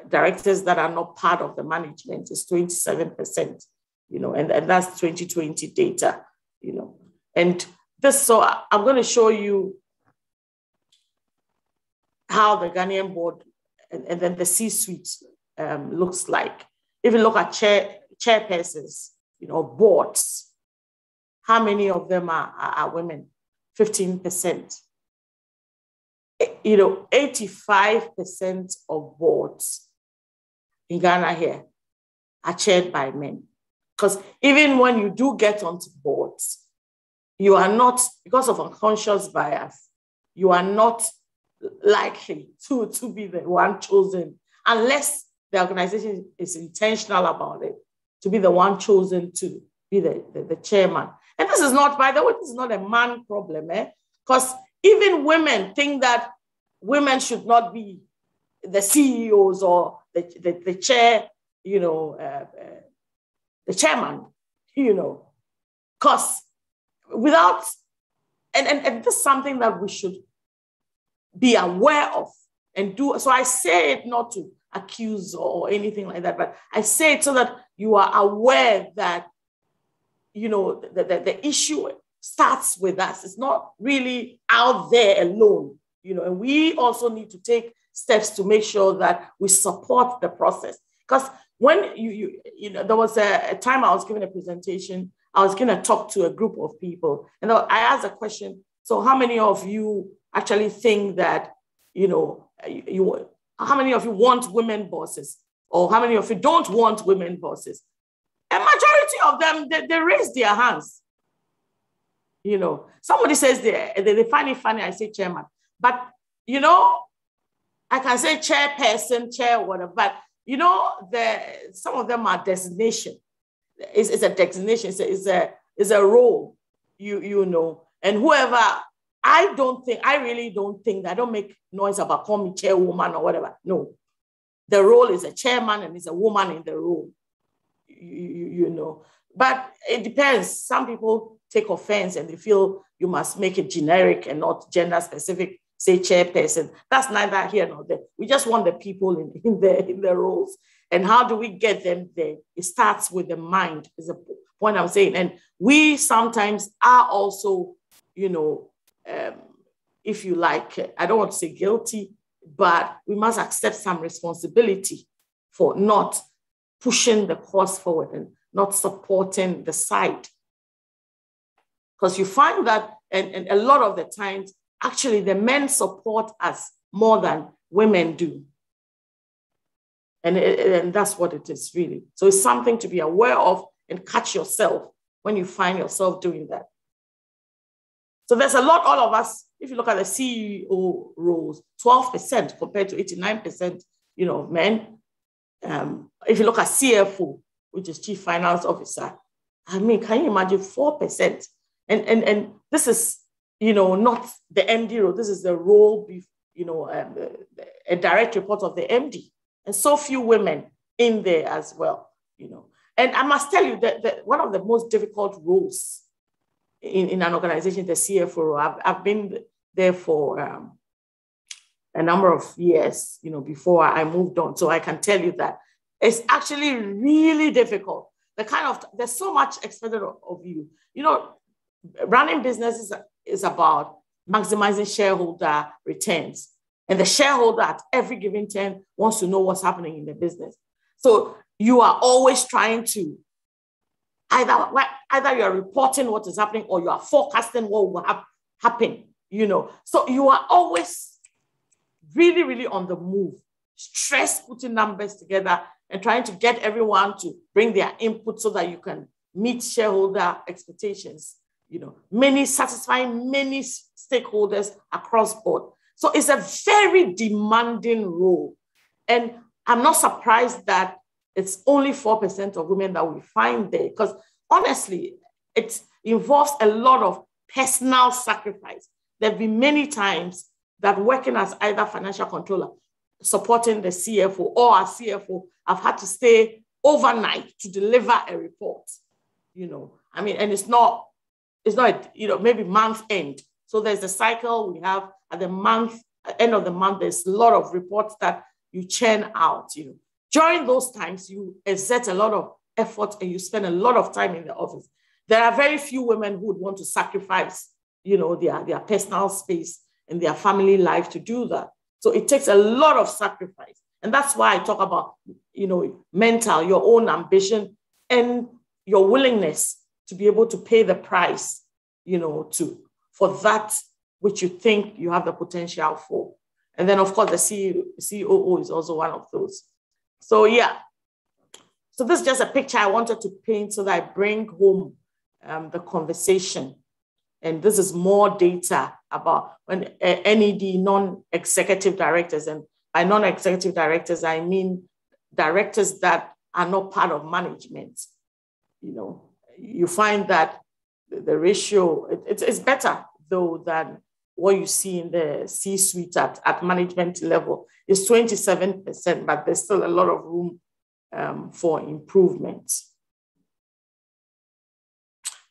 directors that are not part of the management is 27%, you know, and, and that's 2020 data, you know. And this, so I'm going to show you how the Ghanaian board and, and then the C-suite um, looks like. If you look at chair, chairpersons, you know, boards, how many of them are, are, are women? 15%. You know, 85% of boards in Ghana here are chaired by men. Because even when you do get onto boards, you are not, because of unconscious bias, you are not likely to, to be the one chosen unless the organization is intentional about it, to be the one chosen to be the, the, the chairman. And this is not, by the way, this is not a man problem, eh? Because even women think that women should not be the CEOs or the, the, the chair, you know, uh, uh, the chairman, you know, because without, and, and, and this is something that we should be aware of and do. So I say it not to accuse or anything like that, but I say it so that you are aware that, you know, the, the, the issue starts with us. It's not really out there alone, you know, and we also need to take steps to make sure that we support the process. Because when you, you, you know, there was a, a time I was giving a presentation, I was going to talk to a group of people, and I asked a question. So, how many of you actually think that, you know, you, how many of you want women bosses? Or how many of you don't want women bosses? A majority of them, they, they raise their hands. You know, somebody says they, they find it funny, I say chairman. But, you know, I can say chairperson, chair, whatever. But, you know, the, some of them are designation. It's, it's a designation, it's a, it's, a, it's a role, you, you know. And whoever I don't think, I really don't think, I don't make noise about call me chairwoman or whatever. No. The role is a chairman and it's a woman in the role, you, you, you know. But it depends. Some people take offense and they feel you must make it generic and not gender specific, say chairperson. That's neither here nor there. We just want the people in, in, the, in the roles. And how do we get them there? It starts with the mind, is the point I'm saying. And we sometimes are also, you know, um, if you like, I don't want to say guilty, but we must accept some responsibility for not pushing the cause forward and not supporting the side. Because you find that, and, and a lot of the times, actually, the men support us more than women do. And, and that's what it is really. So it's something to be aware of and catch yourself when you find yourself doing that. So there's a lot, all of us, if you look at the CEO roles, 12% compared to 89%, you know, men. Um, if you look at CFO, which is Chief Finance Officer, I mean, can you imagine 4%? And, and, and this is, you know, not the MD role, this is the role, you know, um, a direct report of the MD. And so few women in there as well, you know. And I must tell you that, that one of the most difficult roles in, in an organization, the CFO. I've, I've been there for um, a number of years, you know, before I moved on. So I can tell you that it's actually really difficult. The kind of, there's so much expected of, you. You know, running businesses is about maximizing shareholder returns. And the shareholder at every given time wants to know what's happening in the business. So you are always trying to Either, either you are reporting what is happening or you are forecasting what will ha- happen, you know. So you are always really, really on the move, stress putting numbers together and trying to get everyone to bring their input so that you can meet shareholder expectations, you know, many satisfying many stakeholders across board. So it's a very demanding role. And I'm not surprised that it's only 4% of women that we find there. Because honestly, it involves a lot of personal sacrifice. There have been many times that working as either financial controller, supporting the CFO or a CFO, I've had to stay overnight to deliver a report. You know, I mean, and it's not, it's not, you know, maybe month end. So there's a cycle we have at the month, end of the month, there's a lot of reports that you churn out, you know. During those times, you exert a lot of effort and you spend a lot of time in the office. There are very few women who would want to sacrifice you know, their, their personal space and their family life to do that. So it takes a lot of sacrifice. And that's why I talk about, you know, mental, your own ambition and your willingness to be able to pay the price, you know, to for that which you think you have the potential for. And then, of course, the CEO, is also one of those. So, yeah. So, this is just a picture I wanted to paint so that I bring home um, the conversation. And this is more data about when uh, NED, non executive directors, and by non executive directors, I mean directors that are not part of management. You know, you find that the ratio, it, it's better though than what you see in the C suite at, at management level is 27%, but there's still a lot of room um, for improvement.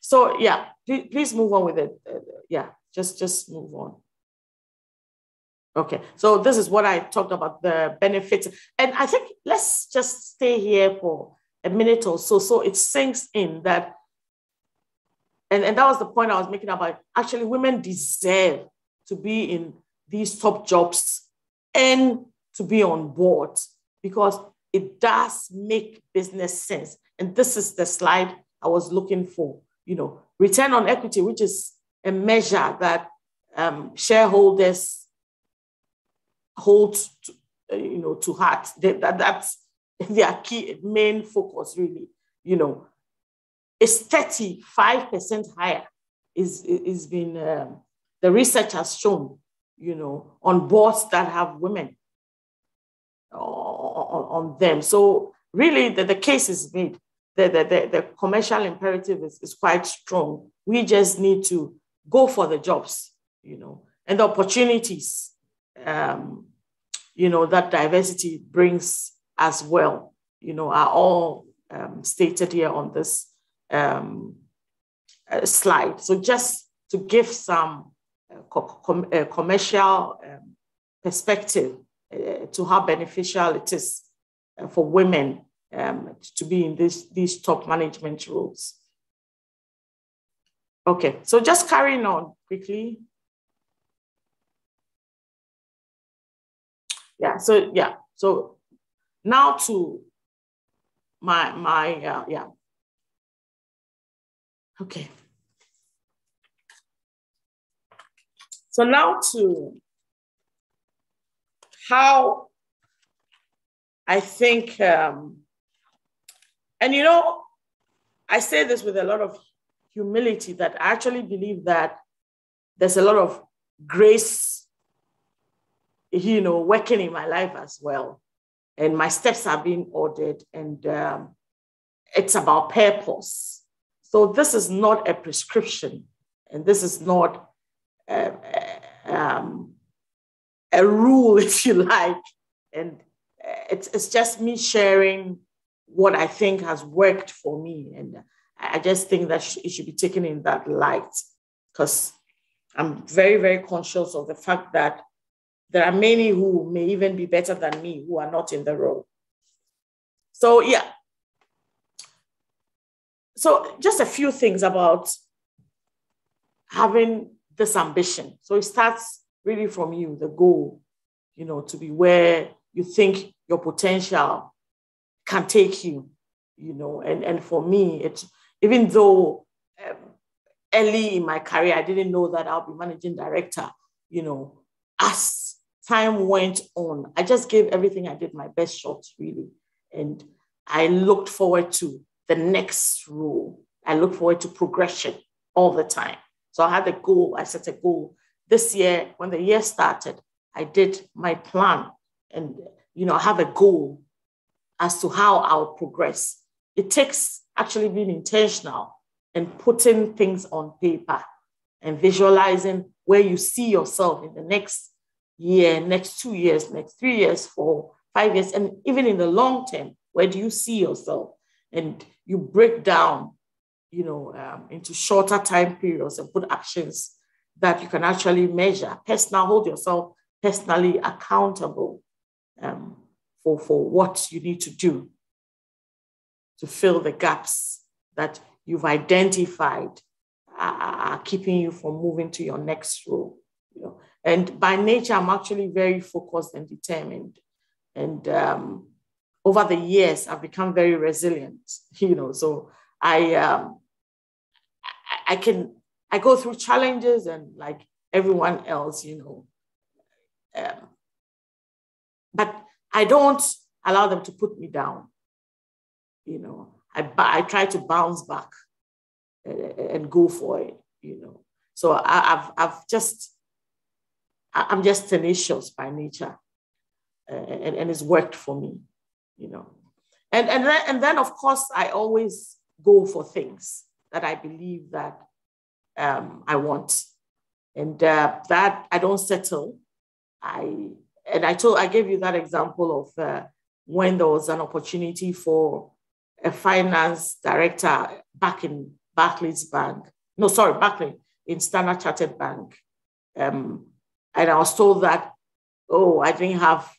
So yeah, please, please move on with it. Uh, yeah, just, just move on. Okay, so this is what I talked about the benefits. And I think let's just stay here for a minute or so so it sinks in that. And, and that was the point I was making about actually women deserve to be in these top jobs and to be on board because it does make business sense. And this is the slide I was looking for. You know, return on equity, which is a measure that um, shareholders hold, to, uh, you know, to heart. That, that, that's their key main focus, really. You know, it's 35% higher. Is is been um, the research has shown, you know, on boards that have women on, on them. So really the, the case is made. The, the, the, the commercial imperative is, is quite strong. We just need to go for the jobs, you know, and the opportunities, um, you know, that diversity brings as well, you know, are all um, stated here on this um, uh, slide. So just to give some com- commercial um, perspective uh, to how beneficial it is uh, for women um, to be in this, these top management roles. Okay, so just carrying on quickly. Yeah, so yeah, so now to my, my uh, yeah. Okay. So now to how I think, um, and you know, I say this with a lot of humility that I actually believe that there's a lot of grace, you know, working in my life as well. And my steps are being ordered, and um, it's about purpose. So this is not a prescription, and this is not uh, um, a rule, if you like. And it's, it's just me sharing what I think has worked for me. And I just think that it should be taken in that light because I'm very, very conscious of the fact that there are many who may even be better than me who are not in the role. So, yeah. So, just a few things about having this ambition. So it starts really from you, the goal, you know, to be where you think your potential can take you, you know. And, and for me, it even though um, early in my career, I didn't know that I'll be managing director, you know, as time went on, I just gave everything I did my best shot, really. And I looked forward to the next role. I look forward to progression all the time. So I had a goal, I set a goal. This year, when the year started, I did my plan and you know, I have a goal as to how I'll progress. It takes actually being intentional and putting things on paper and visualizing where you see yourself in the next year, next two years, next three years, four, five years, and even in the long term, where do you see yourself? And you break down you know, um, into shorter time periods and put actions that you can actually measure. Personal, hold yourself personally accountable um, for, for what you need to do to fill the gaps that you've identified are, keeping you from moving to your next role. You know, and by nature, I'm actually very focused and determined. And um, over the years, I've become very resilient. You know, so I um, I, can I go through challenges and like everyone else, you know. Um, but I don't allow them to put me down. You know, I, I try to bounce back and, and go for it, you know. So I, have I've just, I'm just tenacious by nature eh, and, and it's worked for me, you know. And, and, then, and then, of course, I always go for things that I believe that um, I want. And uh, that I don't settle. I and I told I gave you that example of uh, when there was an opportunity for a finance director back in Barclays Bank. No, sorry, Barclays in Standard Chartered Bank. Um, and I was told that, oh, I didn't have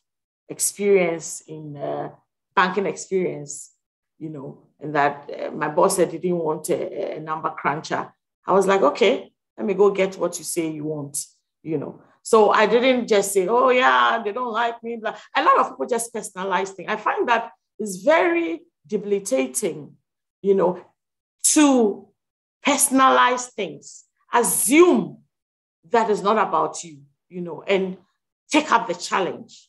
experience in uh, banking experience, you know, and that uh, my boss said he didn't want a, a number cruncher. I was like, okay, let me go get what you say you want, you know. So I didn't just say, oh, yeah, they don't like me. A lot of people just personalize things. I find that is very debilitating, you know, to personalize things, assume that is not about you, you know, and take up the challenge,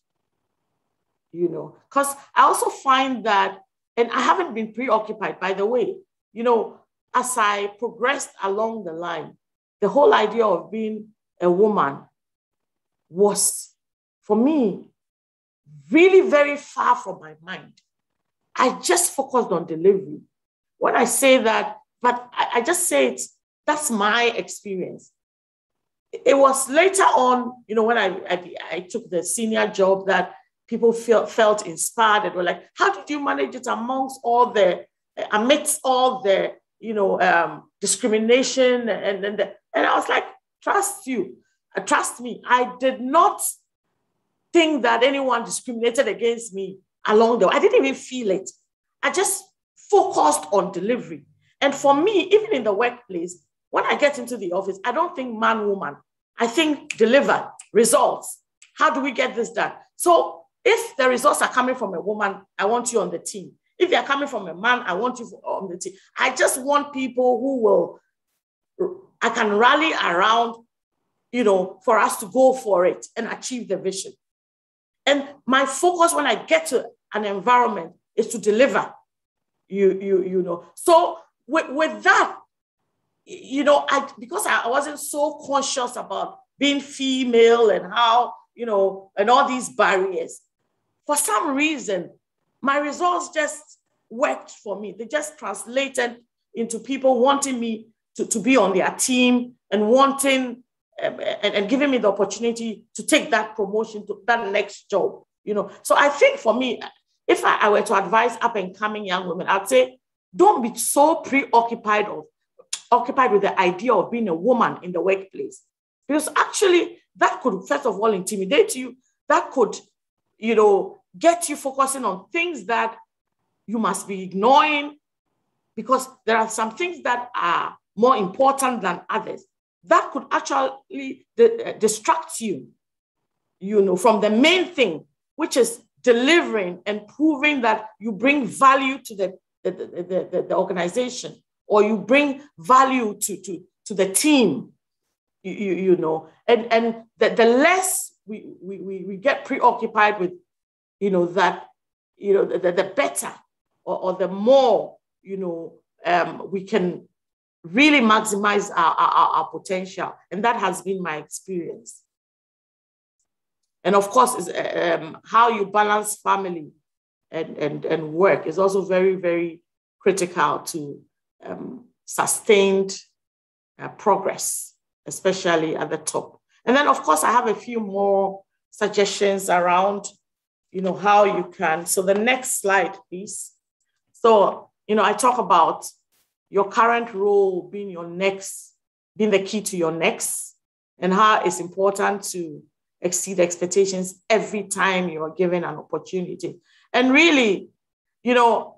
you know. Because I also find that, and I haven't been preoccupied, by the way, you know, as I progressed along the line, the whole idea of being a woman was, for me, really very far from my mind. I just focused on delivery. When I say that, but I, I just say it, that's my experience. It was later on, you know, when I, I, I took the senior job that people felt, felt inspired and were like, how did you manage it amongst all the, amidst all the, you know, um, discrimination and, and, the, and I was like, trust you, uh, trust me, I did not think that anyone discriminated against me along the way. I didn't even feel it. I just focused on delivery. And for me, even in the workplace, when I get into the office, I don't think man, woman. I think deliver results. How do we get this done? So if the results are coming from a woman, I want you on the team. If they're coming from a man, I want you on the team. I just want people who will, I can rally around, you know, for us to go for it and achieve the vision. And my focus when I get to an environment is to deliver. You, you, you know. So with, with that, you know, I because I wasn't so conscious about being female and how, you know, and all these barriers. For some reason, my results just worked for me. They just translated into people wanting me to, to be on their team and wanting um, and, and giving me the opportunity to take that promotion to that next job. You know, so I think for me, if I, I were to advise up and coming young women, I'd say don't be so preoccupied of occupied with the idea of being a woman in the workplace. Because actually, that could, first of all, intimidate you. That could, you know, get you focusing on things that you must be ignoring because there are some things that are more important than others that could actually uh, distract you, you know, from the main thing, which is delivering and proving that you bring value to the, the, the, the, organization or you bring value to, to, to the team, you, you, you know, and, and the, the less we, we, we get preoccupied with, you know, that, you know, the, the better or, or the more, you know, um, we can really maximize our, our, our potential. And that has been my experience. And of course, is um, how you balance family and, and, and work is also very, very critical to um, sustained uh, progress, especially at the top. And then, of course, I have a few more suggestions around, you know, how you can. So the next slide, please. So, you know, I talk about your current role being your next, being the key to your next, and how it's important to exceed expectations every time you are given an opportunity. And really, you know,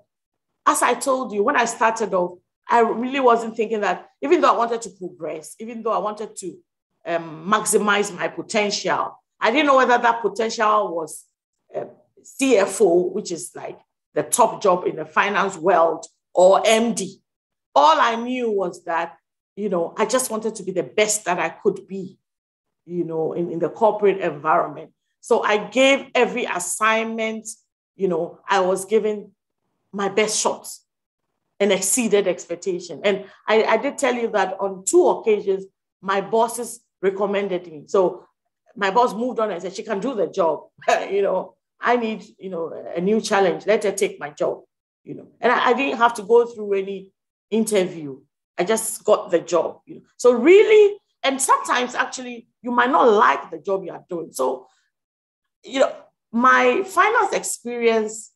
as I told you, when I started off, I really wasn't thinking that, even though I wanted to progress, even though I wanted to um, maximize my potential, I didn't know whether that potential was uh, CFO, which is like the top job in the finance world, or MD. All I knew was that, you know, I just wanted to be the best that I could be, you know, in, in the corporate environment. So I gave every assignment, you know, I was given my best shots and exceeded expectation. And I, I did tell you that on two occasions, my bosses recommended me. So my boss moved on and said, she can do the job. you know, I need, you know, a new challenge. Let her take my job, you know. And I, I didn't have to go through any interview. I just got the job. You know? So really, and sometimes actually you might not like the job you are doing. So, you know, my finance experience,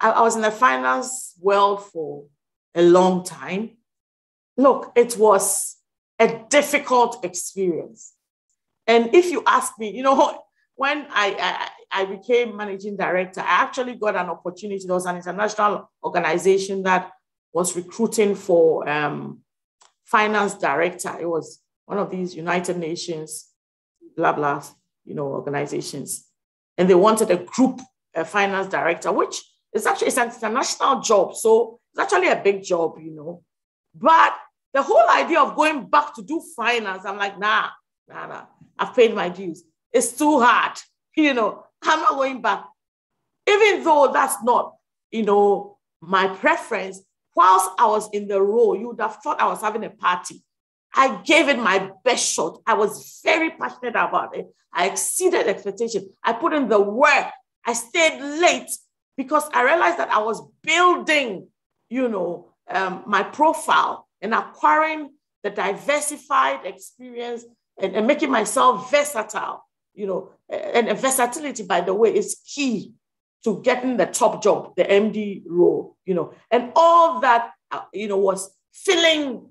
I, I was in the finance world for a long time. Look, it was a difficult experience. And if you ask me, you know, when I, I, I, became managing director, I actually got an opportunity. There was an international organization that was recruiting for um, finance director. It was one of these United Nations, blah, blah, you know, organizations. And they wanted a group a finance director, which is actually it's an international job. So it's actually a big job, you know. But the whole idea of going back to do finance, I'm like, nah, nah, nah. I've paid my dues. It's too hard. You know, I'm not going back. Even though that's not, you know, my preference, whilst I was in the role, you would have thought I was having a party. I gave it my best shot. I was very passionate about it. I exceeded expectation. I put in the work. I stayed late because I realized that I was building, you know, um, my profile and acquiring the diversified experience and, and making myself versatile you know, and versatility, by the way, is key to getting the top job, the MD role, you know, and all that, uh, you know, was filling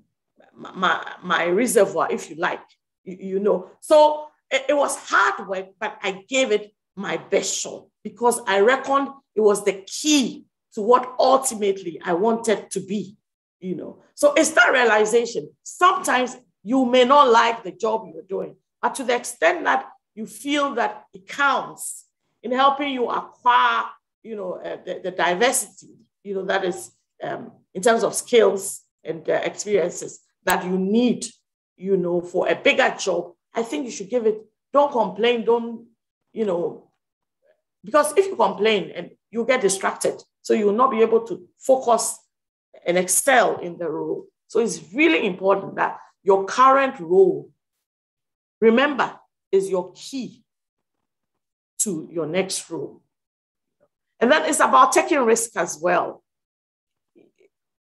my, my reservoir, if you like, you, you know. So it, it was hard work, but I gave it my best shot because I reckoned it was the key to what ultimately I wanted to be, you know. So it's that realization. Sometimes you may not like the job you're doing, but to the extent that you feel that it counts in helping you acquire, you know, uh, the, the, diversity, you know, that is um, in terms of skills and uh, experiences that you need, you know, for a bigger job. I think you should give it. Don't complain. Don't, you know, because if you complain and you get distracted, so you will not be able to focus and excel in the role. So it's really important that your current role, remember, is your key to your next role. And then it's about taking risk as well.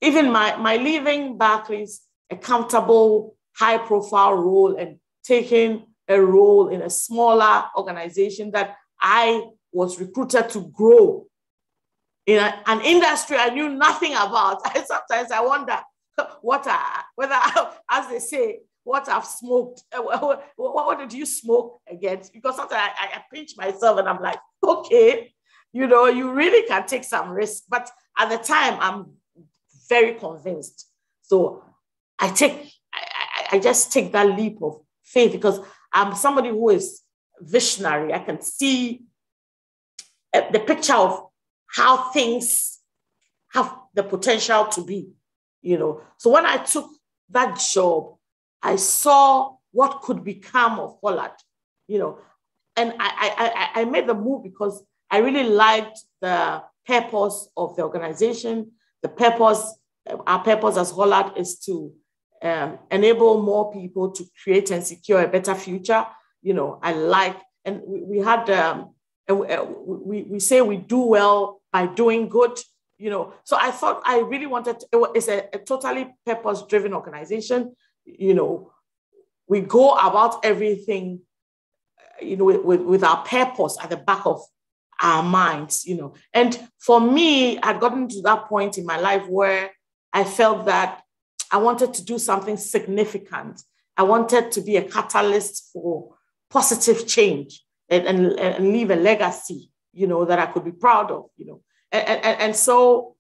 Even my, my leaving Barclays, a comfortable, high profile role and taking a role in a smaller organization that I was recruited to grow in a, an industry I knew nothing about. I, Sometimes I wonder what I, whether, as they say, what I've smoked. Uh, what, what, did you smoke against? Because sometimes I, I, pinch myself and I'm like, okay, you know, you really can take some risk. But at the time, I'm very convinced. So I take, I, I just take that leap of faith because I'm somebody who is visionary. I can see uh, the picture of how things have the potential to be, you know. So when I took that job, I saw what could become of Hollard, you know, and I, I, I made the move because I really liked the purpose of the organization. The purpose, our purpose as Hollard is to um, enable more people to create and secure a better future. You know, I like, and we, we had, um, we, we say we do well by doing good, you know. So I thought I really wanted, to, it's a, a totally purpose driven organization you know, we go about everything, uh, you know, with, with, with our purpose at the back of our minds, you know. And for me, I'd gotten to that point in my life where I felt that I wanted to do something significant. I wanted to be a catalyst for positive change and, and, and leave a legacy, you know, that I could be proud of, you know. And, and, and so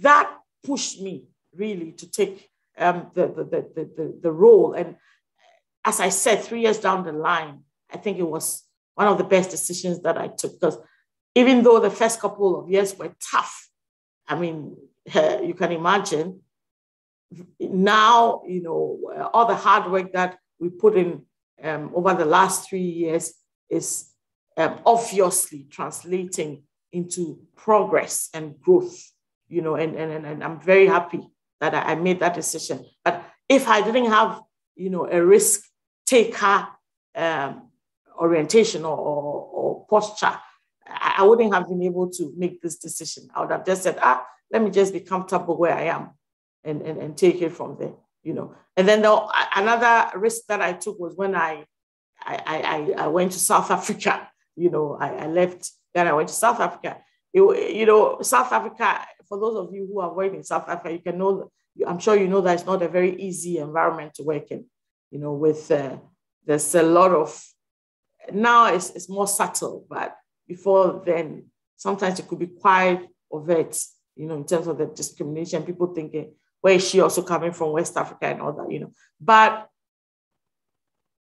that pushed me really to take um, the, the, the, the, the role. And as I said, three years down the line, I think it was one of the best decisions that I took because even though the first couple of years were tough, I mean, you can imagine now, you know, all the hard work that we put in um, over the last three years is um, obviously translating into progress and growth, you know, and, and, and I'm very happy that I, made that decision. But if I didn't have, you know, a risk taker um, orientation or, or, or posture, I, wouldn't have been able to make this decision. I would have just said, ah, let me just be comfortable where I am and, and, and take it from there, you know. And then the, another risk that I took was when I, I, I, I went to South Africa, you know, I, I left, then I went to South Africa. It, you know, South Africa, for those of you who are working in South Africa, you can know, I'm sure you know that it's not a very easy environment to work in, you know, with, uh, there's a lot of, now it's, it's more subtle, but before then, sometimes it could be quite overt, you know, in terms of the discrimination, people thinking, where is she also coming from West Africa and all that, you know. But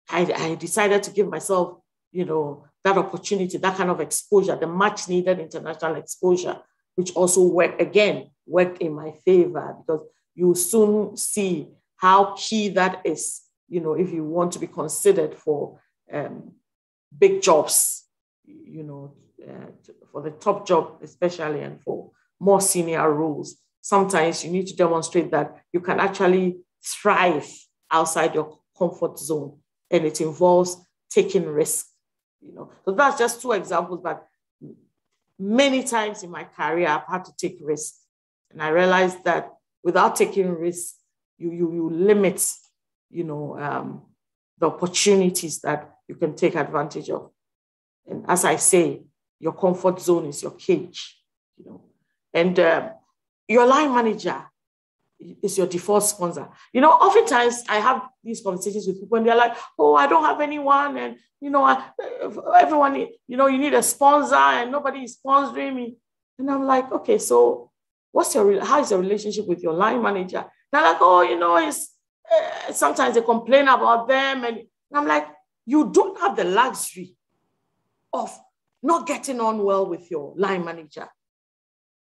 I, I decided to give myself, you know, that opportunity, that kind of exposure, the much needed international exposure, which also worked again, worked in my favor because you soon see how key that is, you know, if you want to be considered for um, big jobs you know, uh, for the top job, especially, and for more senior roles, sometimes you need to demonstrate that you can actually thrive outside your comfort zone. And it involves taking risks, you know. So that's just two examples, but many times in my career, I've had to take risks. And I realized that without taking risks, you, you, you limit, you know, um, the opportunities that you can take advantage of. And as I say, your comfort zone is your cage, you know. And uh, your line manager is your default sponsor. You know, oftentimes I have these conversations with people and they're like, oh, I don't have anyone. And, you know, I, everyone, you know, you need a sponsor and nobody is sponsoring me. And I'm like, okay, so what's your, how is your relationship with your line manager? They're like, oh, you know, it's, uh, sometimes they complain about them. And I'm like, you don't have the luxury of not getting on well with your line manager.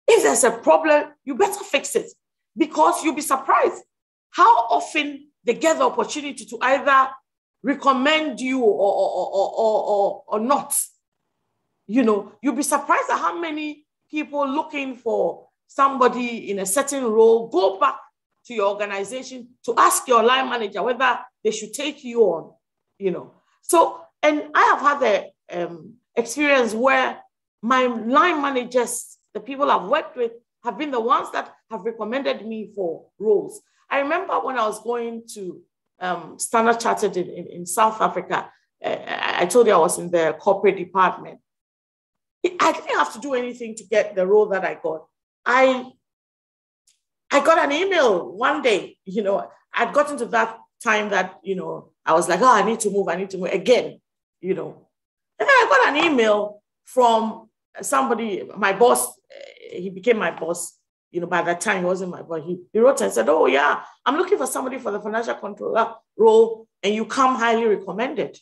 If there's a problem, you better fix it because you'll be surprised how often they get the opportunity to either recommend you or, or, or, or, or, not. You know, you'll be surprised at how many people looking for somebody in a certain role go back to your organization to ask your line manager whether they should take you on, you know. So, and I have had the um, experience where my line managers, the people I've worked with, have been the ones that have recommended me for roles. I remember when I was going to um, Standard Chartered in, in, in South Africa, uh, I told you I was in the corporate department. I didn't have to do anything to get the role that I got. I I got an email one day, you know, I'd gotten to that time that, you know, I was like, oh, I need to move, I need to move again, you know. And then I got an email from somebody, my boss, eh, he became my boss. You know, by that time he wasn't my boss. He, he wrote and said, Oh, yeah, I'm looking for somebody for the financial controller role, and you come highly recommended.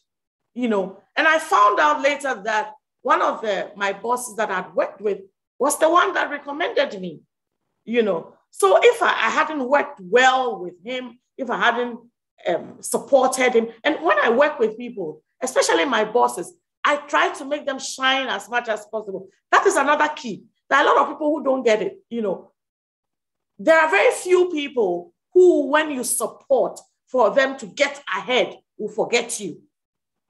You know, and I found out later that one of the my bosses that I'd worked with was the one that recommended me. You know, so if I, I hadn't worked well with him, if I hadn't um, supported him, and when I work with people, especially my bosses, I try to make them shine as much as possible. That is another key. There are a lot of people who don't get it. You know, there are very few people who, when you support for them to get ahead, will forget you.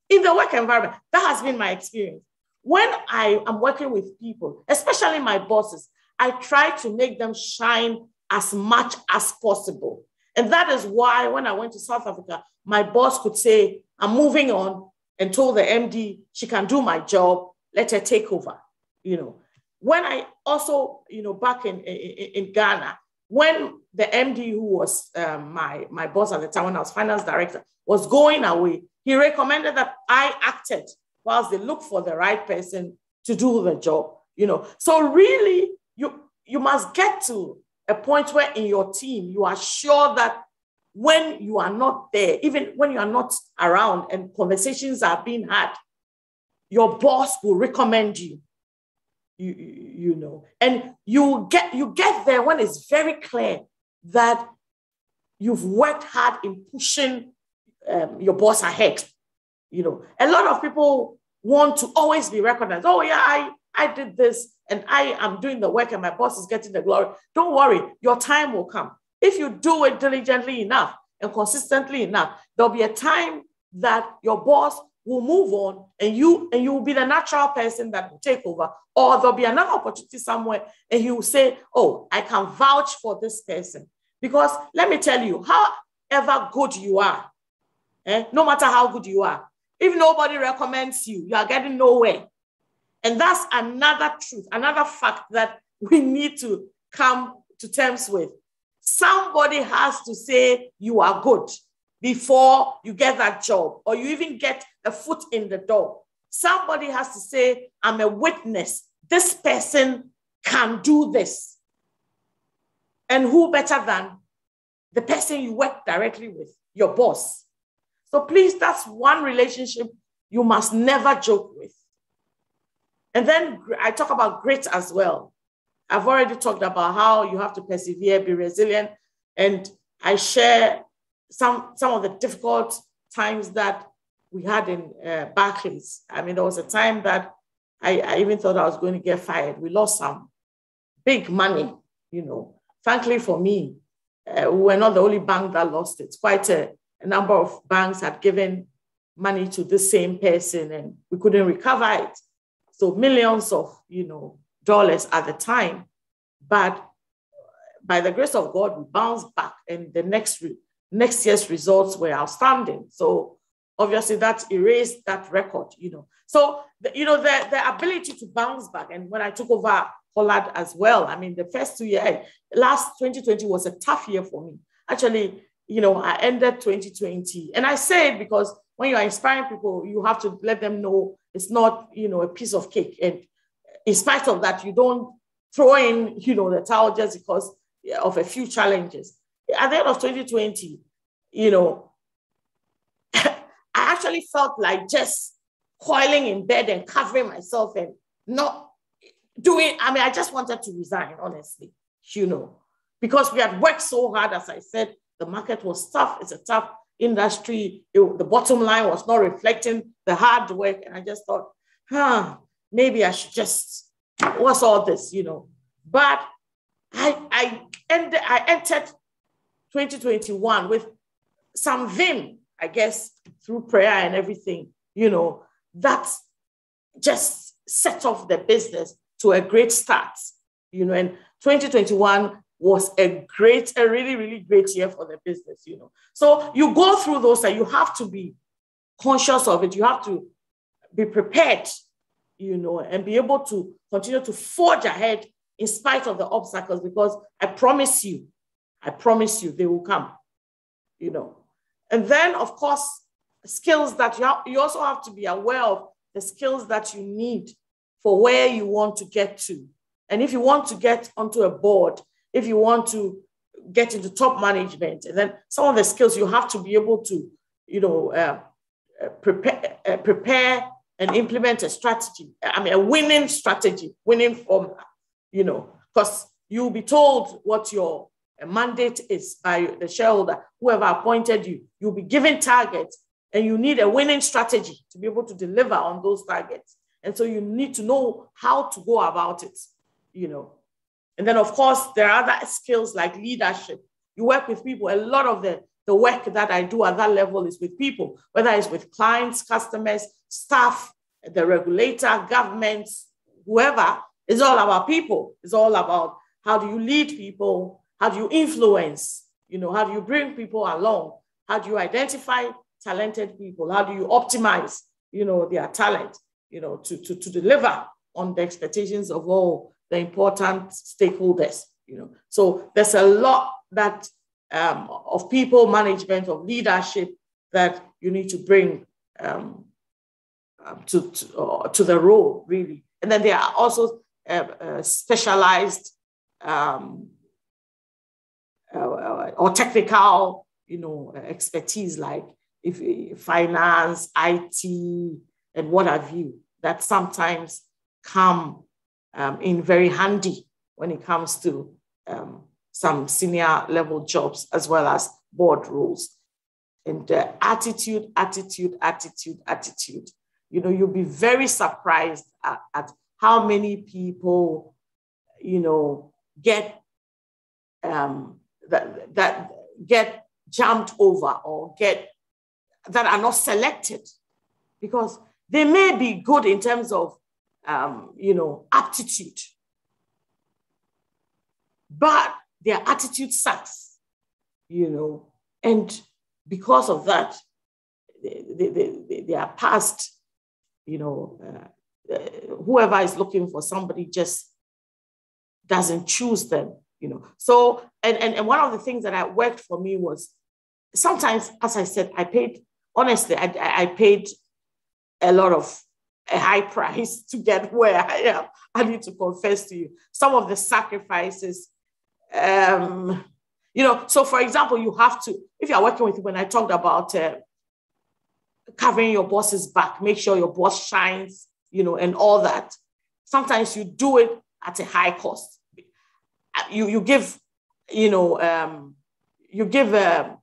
In the work environment, that has been my experience. When I am working with people, especially my bosses, I try to make them shine as much as possible. And that is why when I went to South Africa, my boss could say, I'm moving on and told the MD she can do my job, let her take over. You know, when I also, you know, back in, in, in Ghana, when the MD who was um, my, my boss at the time, when I was finance director, was going away, he recommended that I acted whilst they look for the right person to do the job. You know, so really, you you must get to a point where in your team you are sure that when you are not there, even when you are not around and conversations are being had, your boss will recommend you. You, you know, and you get you get there when it's very clear that you've worked hard in pushing um, your boss ahead. You know, a lot of people want to always be recognized. Oh yeah, I I did this and I am doing the work and my boss is getting the glory. Don't worry, your time will come. If you do it diligently enough and consistently enough, there'll be a time that your boss will move on and you and you will be the natural person that will take over. Or there'll be another opportunity somewhere and he will say oh i can vouch for this person. Because let me tell you however good you are eh, no matter how good you are if nobody recommends you you are getting nowhere. And that's another truth another fact that we need to come to terms with. Somebody has to say you are good before you get that job or you even get a foot in the door. Somebody has to say, I'm a witness. This person can do this. And who better than the person you work directly with, your boss? So please, that's one relationship you must never joke with. And then I talk about grit as well. I've already talked about how you have to persevere, be resilient, and I share some, some of the difficult times that we had in uh, Barclays. I mean, there was a time that I, I even thought I was going to get fired. We lost some big money, you know. Frankly, for me, uh, we were not the only bank that lost it. Quite a, a number of banks had given money to the same person and we couldn't recover it. So millions of, you know, dollars at the time. But by the grace of God, we bounced back and the next, next year's results were outstanding. So obviously that erased that record, you know. So, the, you know, the, the ability to bounce back. And when I took over Hollard as well, I mean, the first two years, last 2020 was a tough year for me. Actually, you know, I ended 2020. And I say it because when you are inspiring people, you have to let them know it's not, you know, a piece of cake. And in spite of that, you don't throw in, you know, the towel just because of a few challenges. At the end of 2020, you know, actually felt like just coiling in bed and covering myself and not doing. I mean, I just wanted to resign, honestly, you know, because we had worked so hard. As I said, the market was tough. It's a tough industry. It, the bottom line was not reflecting the hard work. And I just thought, huh, maybe I should just, what's all this, you know? But I, I, ended, I entered 2021 with some vim I guess through prayer and everything, you know, that just set off the business to a great start, you know, and 2021 was a great, a really, really great year for the business, you know. So you go through those and you have to be conscious of it. You have to be prepared, you know, and be able to continue to forge ahead in spite of the obstacles because I promise you, I promise you, they will come, you know. And then, of course, skills that you, you also have to be aware of the skills that you need for where you want to get to. And if you want to get onto a board, if you want to get into top management, and then some of the skills you have to be able to, you know, uh, uh, prepare, uh, prepare and implement a strategy. I mean, a winning strategy, winning formula, you know, because you'll be told what your a mandate is by the shareholder, whoever appointed you. You'll be given targets and you need a winning strategy to be able to deliver on those targets. And so you need to know how to go about it, you know. And then, of course, there are other skills like leadership. You work with people. A lot of the, the work that I do at that level is with people, whether it's with clients, customers, staff, the regulator, governments, whoever. It's all about people. It's all about how do you lead people how do you influence? You know, how do you bring people along? How do you identify talented people? How do you optimize, you know, their talent, you know, to, to, to deliver on the expectations of all the important stakeholders, you know. So there's a lot that um, of people management, of leadership that you need to bring um, um, to, to, uh, to, the role, really. And then there are also uh, uh, specialized um, or technical, you know, expertise like if finance, IT, and what have you, that sometimes come um, in very handy when it comes to um, some senior level jobs as well as board roles. And uh, attitude, attitude, attitude, attitude. You know, you'll be very surprised at, at how many people, you know, get um, that, that get jumped over or get that are not selected because they may be good in terms of um, you know aptitude. But their attitude sucks you know and because of that they, they, they, they are past you know uh, uh, whoever is looking for somebody just doesn't choose them you know so and, and and one of the things that i worked for me was sometimes as i said i paid honestly, I, I paid a lot of a high price to get where I am. I need to confess to you some of the sacrifices. Um, you know, so for example, you have to, if you're working with, when I talked about uh, covering your boss's back, make sure your boss shines, you know, and all that. Sometimes you do it at a high cost. You, you give, you know, um, you give a,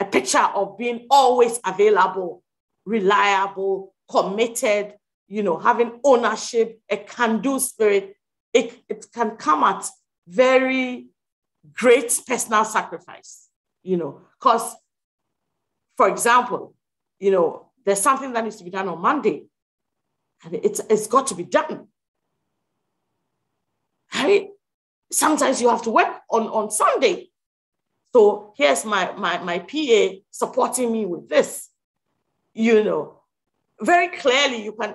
a picture of being always available, reliable, committed, you know, having ownership, a can do spirit. It, it can come at very great personal sacrifice, you know, because, for example, you know, there's something that needs to be done on Monday, and it's, it's got to be done. Right? Sometimes you have to work on, on Sunday so here's my, my, my PA supporting me with this. You know, very clearly you can,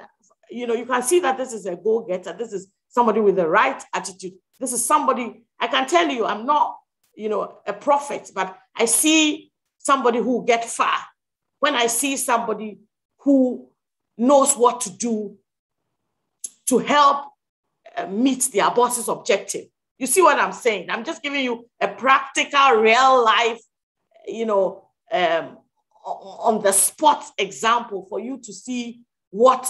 you know, you can see that this is a go-getter. This is somebody with the right attitude. This is somebody, I can tell you, I'm not, you know, a prophet, but I see somebody who get far. When I see somebody who knows what to do to help uh, meet their boss's objective. You see what I'm saying? I'm just giving you a practical, real life, you know, um, on the spot example for you to see what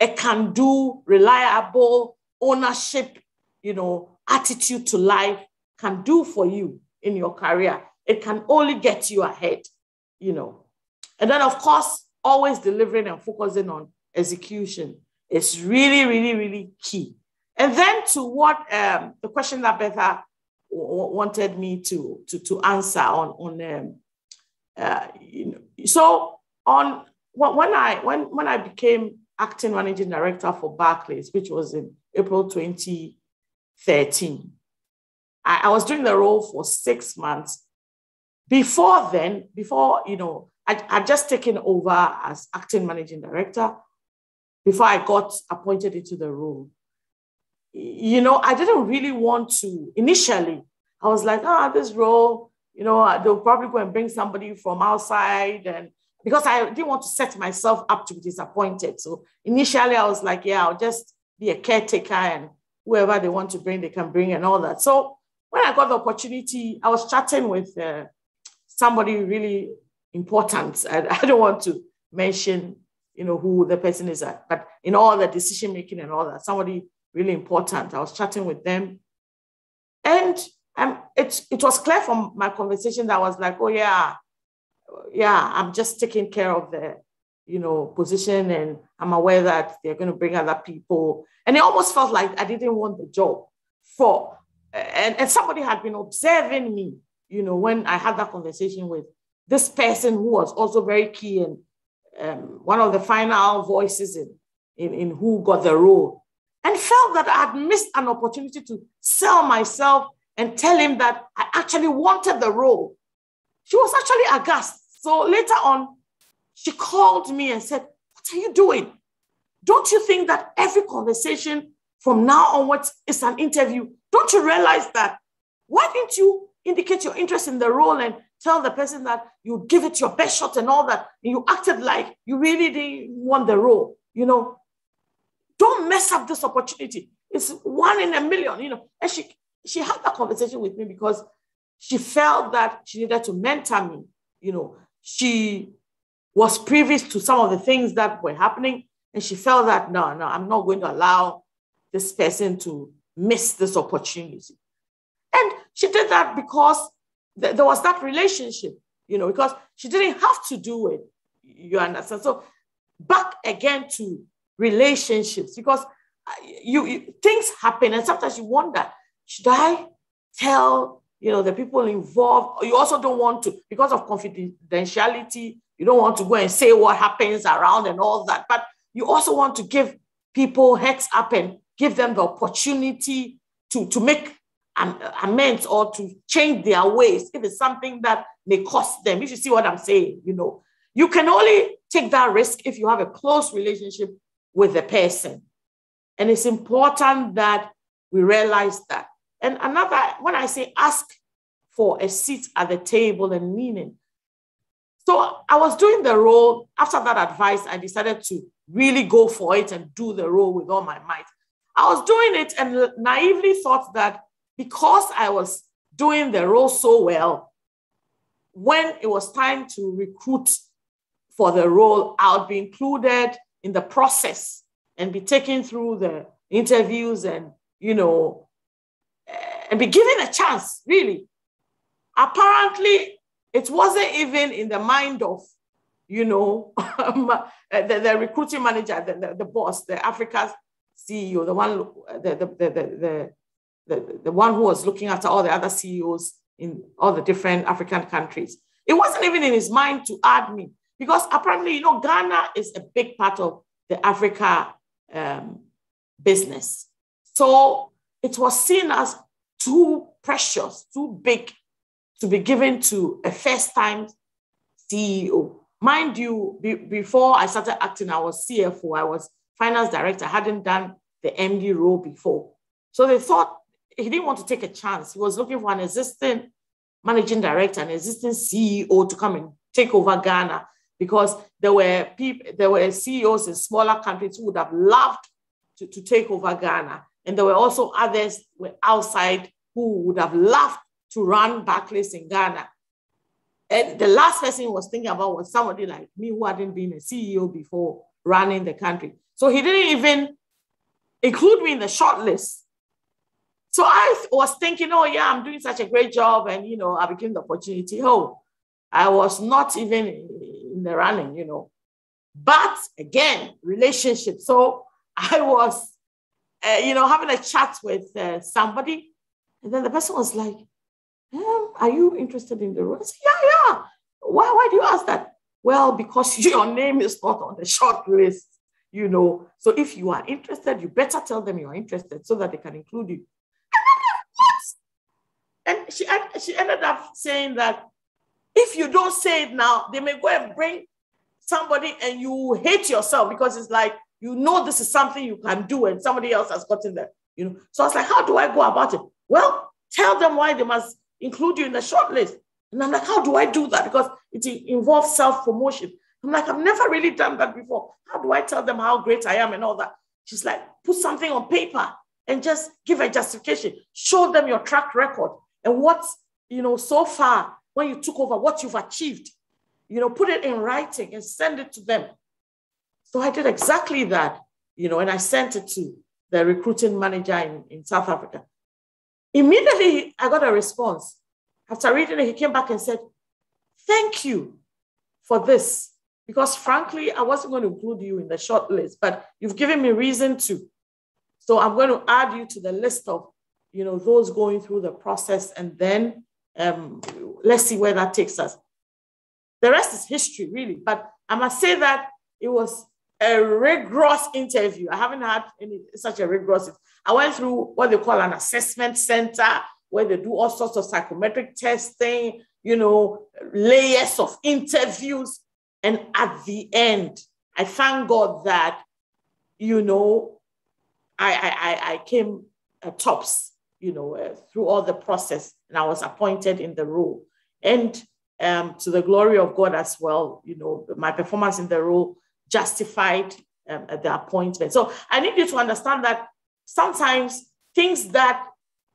a can do, reliable ownership, you know, attitude to life can do for you in your career. It can only get you ahead, you know. And then, of course, always delivering and focusing on execution is really, really, really key. And then to what um, the question that Bertha wanted me to, to, to answer on, on um, uh, you know, so on when I when when I became acting managing director for Barclays, which was in April 2013, I, I was doing the role for six months. Before then, before you know, I had just taken over as acting managing director before I got appointed into the role you know, I didn't really want to initially. I was like, ah, this role, you know, uh, they'll probably go and bring somebody from outside. And because I didn't want to set myself up to be disappointed. So initially I was like, yeah, I'll just be a caretaker and whoever they want to bring, they can bring and all that. So when I got the opportunity, I was chatting with uh, somebody really important. I, I don't want to mention, you know, who the person is, at, but in all the decision making and all that, somebody really important. I was chatting with them. And um, it, it was clear from my conversation that I was like, oh, yeah, yeah, I'm just taking care of the, you know, position and I'm aware that they're going to bring other people. And it almost felt like I didn't want the job for, and, and somebody had been observing me, you know, when I had that conversation with this person who was also very key and um, one of the final voices in, in, in who got the role and felt that I had missed an opportunity to sell myself and tell him that I actually wanted the role. She was actually aghast. So later on, she called me and said, What are you doing? Don't you think that every conversation from now onwards is an interview? Don't you realize that? Why didn't you indicate your interest in the role and tell the person that you give it your best shot and all that? And you acted like you really didn't want the role. You know, don't mess up this opportunity. It's one in a million, you know. And she she had that conversation with me because she felt that she needed to mentor me. You know, she was privy to some of the things that were happening, and she felt that no, no, I'm not going to allow this person to miss this opportunity. And she did that because th- there was that relationship, you know, because she didn't have to do it. You understand? So back again to relationships because uh, you, you things happen and sometimes you wonder should i tell you know the people involved? You also don't want to because of confidentiality you don't want to go and say what happens around and all that but you also want to give people heads up and give them the opportunity to, to make amends or to change their ways if it's something that may cost them. If you see what i'm saying you know you can only take that risk if you have a close relationship with the person. And it's important that we realize that. And another, when I say ask for a seat at the table and meaning. So I was doing the role. After that advice, I decided to really go for it and do the role with all my might. I was doing it and naively thought that because I was doing the role so well, when it was time to recruit for the role, I would be included in the process and be taken through the interviews and, you know, eh, and be given a chance, really. Apparently, it wasn't even in the mind of, you know, eh, the, the, recruiting manager, the, the, the, boss, the Africa's CEO, the one, the, the, the, the, the, the one who was looking after all the other CEOs in all the different African countries. It wasn't even in his mind to add me. Because apparently, you know, Ghana is a big part of the Africa um, business. So it was seen as too precious, too big to be given to a first time CEO. Mind you, be, before I started acting, I was CFO, I was finance director, I hadn't done the MD role before. So they thought he didn't want to take a chance. He was looking for an existing managing director, an existing CEO to come and take over Ghana because there were people, there were CEOs in smaller countries who would have loved to, to take over Ghana. And there were also others were outside who would have loved to run Barclays in Ghana. And the last person he was thinking about was somebody like me who hadn't been a CEO before running the country. So he didn't even include me in the short list. So I was thinking, oh yeah, I'm doing such a great job, and you know, I became the opportunity. Oh, I was not even running, you know. But again, relationship. So I was, uh, you know, having a chat with uh, somebody, and then the person was like, um, "Are you interested in the role?" I said, "Yeah, yeah." Why? Why do you ask that? Well, because your name is not on the short list, you know. So if you are interested, you better tell them you are interested so that they can include you. And she, she ended up saying that if you don't say it now, they may go and bring somebody and you hate yourself because it's like you know this is something you can do and somebody else has gotten there. You know, so I was like, how do I go about it? Well, tell them why they must include you in the short list. And I'm like, how do I do that? Because it involves self-promotion. I'm like, I've never really done that before. How do I tell them how great I am and all that? She's like, put something on paper and just give a justification. Show them your track record and what's, you know, so far when you took over, what you've achieved. You know, put it in writing and send it to them. So I did exactly that, you know, and I sent it to the recruiting manager in, in South Africa. Immediately, I got a response. After reading it, he came back and said, Thank you for this. Because frankly, I wasn't going to include you in the short list, but you've given me reason to. So I'm going to add you to the list of, you know, those going through the process and then um, let's see where that takes us. The rest is history, really. But I must say that it was a rigorous interview. I haven't had any such a rigorous. I went through what they call an assessment center, where they do all sorts of psychometric testing, you know, layers of interviews. And at the end, I thank God that, you know, I, I, I came uh, tops you know, uh, through all the process, and I was appointed in the role. And um, to the glory of God as well, you know, my performance in the role justified um, the appointment. So I need you to understand that sometimes things that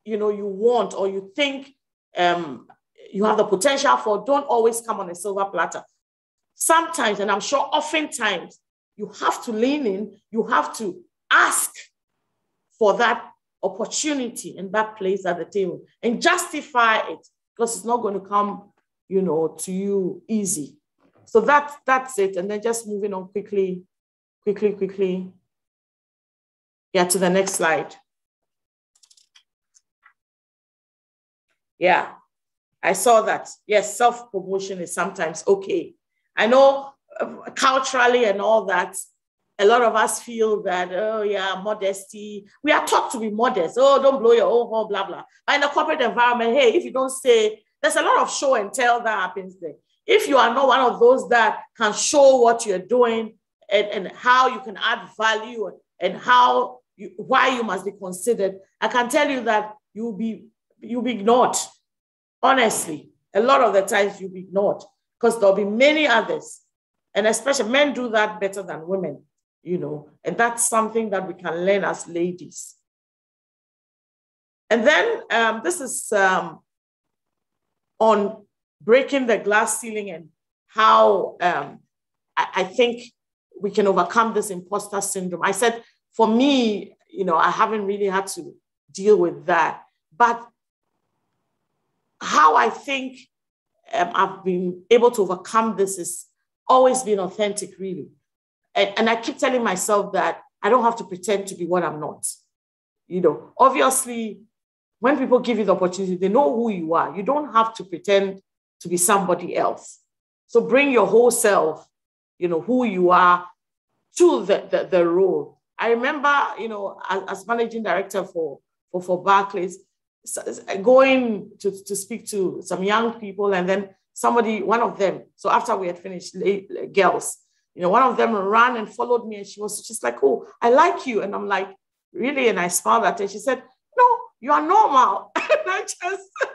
you know you want or you think um, you have the potential for don't always come on a silver platter. Sometimes, and I'm sure oftentimes, you have to lean in, you have to ask for that opportunity and that place at the table and justify it because it's not going to come, you know, to you easy. So that, that's it. And then just moving on quickly, quickly, quickly. Yeah, to the next slide. Yeah, I saw that. Yes, self promotion is sometimes okay. I know uh, culturally and all that, a lot of us feel that, oh, yeah, modesty. We are taught to be modest. Oh, don't blow your own horn, blah, blah. But in the corporate environment, hey, if you don't say, there's a lot of show and tell that happens there. If you are not one of those that can show what you're doing and, and how you can add value and how you, why you must be considered, I can tell you that you'll be you'll be ignored. Honestly, a lot of the times you'll be ignored because there'll be many others, and especially men do that better than women, you know, and that's something that we can learn as ladies. And then um, this is um, on breaking the glass ceiling and how um, I, I think we can overcome this imposter syndrome. I said, for me, you know, I haven't really had to deal with that. But how I think um, I've been able to overcome this is always being authentic, really. And, and I keep telling myself that I don't have to pretend to be what I'm not. You know, obviously, when people give you the opportunity, they know who you are. You don't have to pretend to be somebody else. So bring your whole self, you know, who you are to the, the, the role. I remember, you know, as, as, managing director for, for, for Barclays, going to, to speak to some young people and then somebody, one of them, so after we had finished, girls, you know, one of them ran and followed me and she was just like, oh, I like you. And I'm like, really? And I smiled at her. She said, no, you are normal. and I just,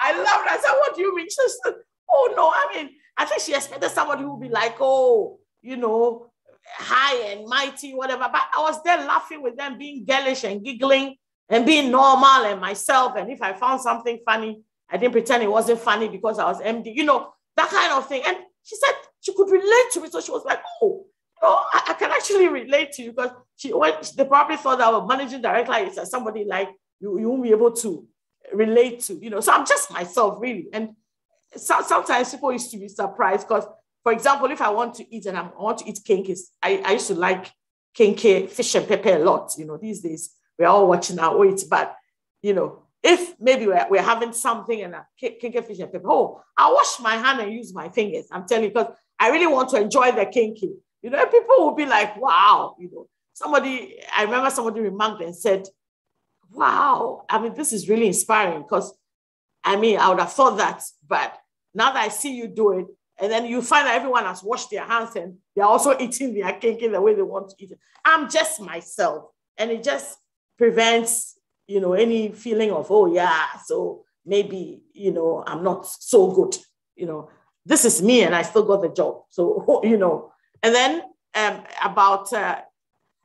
I it. I said, What do you mean? She said, Oh, no. I mean, I think she expected somebody who would be like, Oh, you know, high and mighty, whatever. But I was there laughing with them, being girlish and giggling and being normal and myself. And if I found something funny, I didn't pretend it wasn't funny because I was MD, you know, that kind of thing. And she said she could relate to me. So she was like, Oh, you know, I, I can actually relate to you because she went, they probably thought that our managing director is somebody like you, you won't be able to relate to, you know. So I'm just myself, really. And so, sometimes people used to be surprised because, for example, if I want to eat and I'm, i want to eat kenkes, I, I used to like kenke eh, fish and pepper a lot. You know, these days we're all watching our weight, but you know, if maybe we're, we're having something and a kenke fish and pepper, oh, I'll wash my hand and use my fingers. I'm telling you, because I really want to enjoy the kenke. You know, people will be like, wow, you know. Somebody, I remember somebody remarked and said, wow, I mean, this is really inspiring because I mean, I would have thought that, but now that I see you do it, and then you find that everyone has washed their hands and they're also eating their cake the way they want to eat it. I'm just myself. And it just prevents, you know, any feeling of, oh, yeah, so maybe, you know, I'm not so good. You know, this is me and I still got the job. So, you know, and then um, about, uh,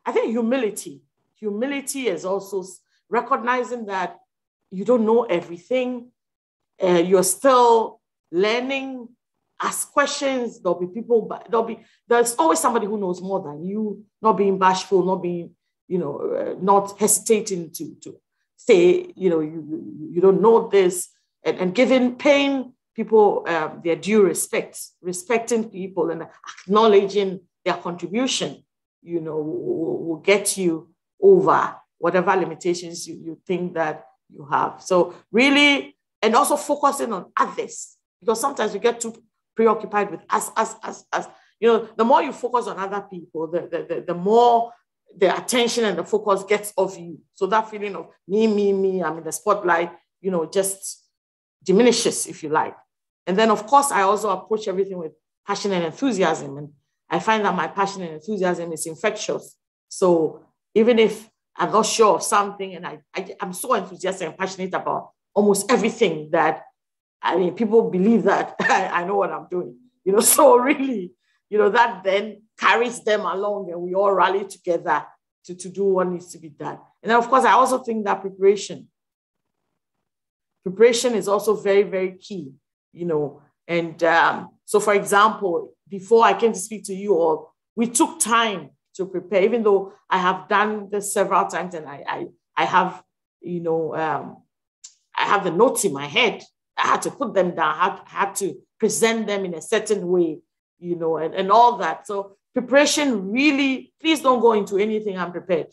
I think humility. Humility is also recognizing that you don't know everything, uh, you're still learning. Ask questions. There'll be people. There'll be. There's always somebody who knows more than you. Not being bashful. Not being, you know, uh, not hesitating to to say, you know, you you don't know this, and, and giving paying people um, their due respect, respecting people, and acknowledging their contribution. You know, will, will get you over whatever limitations you, you think that you have. So really, and also focusing on others, because sometimes we get too preoccupied with us, us, us, us. You know, the more you focus on other people, the, the, the, the more the attention and the focus gets off you. So that feeling of me, me, me, I'm in the spotlight, you know, just diminishes, if you like. And then, of course, I also approach everything with passion and enthusiasm. And I find that my passion and enthusiasm is infectious. So even if I'm not sure of something, and I, I am so enthusiastic and passionate about almost everything that I mean, people believe that I, I know what I'm doing. You know, so really, you know, that then carries them along, and we all rally together to, to do what needs to be done. And then, of course, I also think that preparation. preparation is also very, very key, you know. And um, so, for example, before I came to speak to you all, we took time to prepare, even though I have done this several times and I, I, I have, you know, um, I have the notes in my head. I had to put them down, I had, had to present them in a certain way, you know, and, and all that. So preparation really, please don't go into anything unprepared.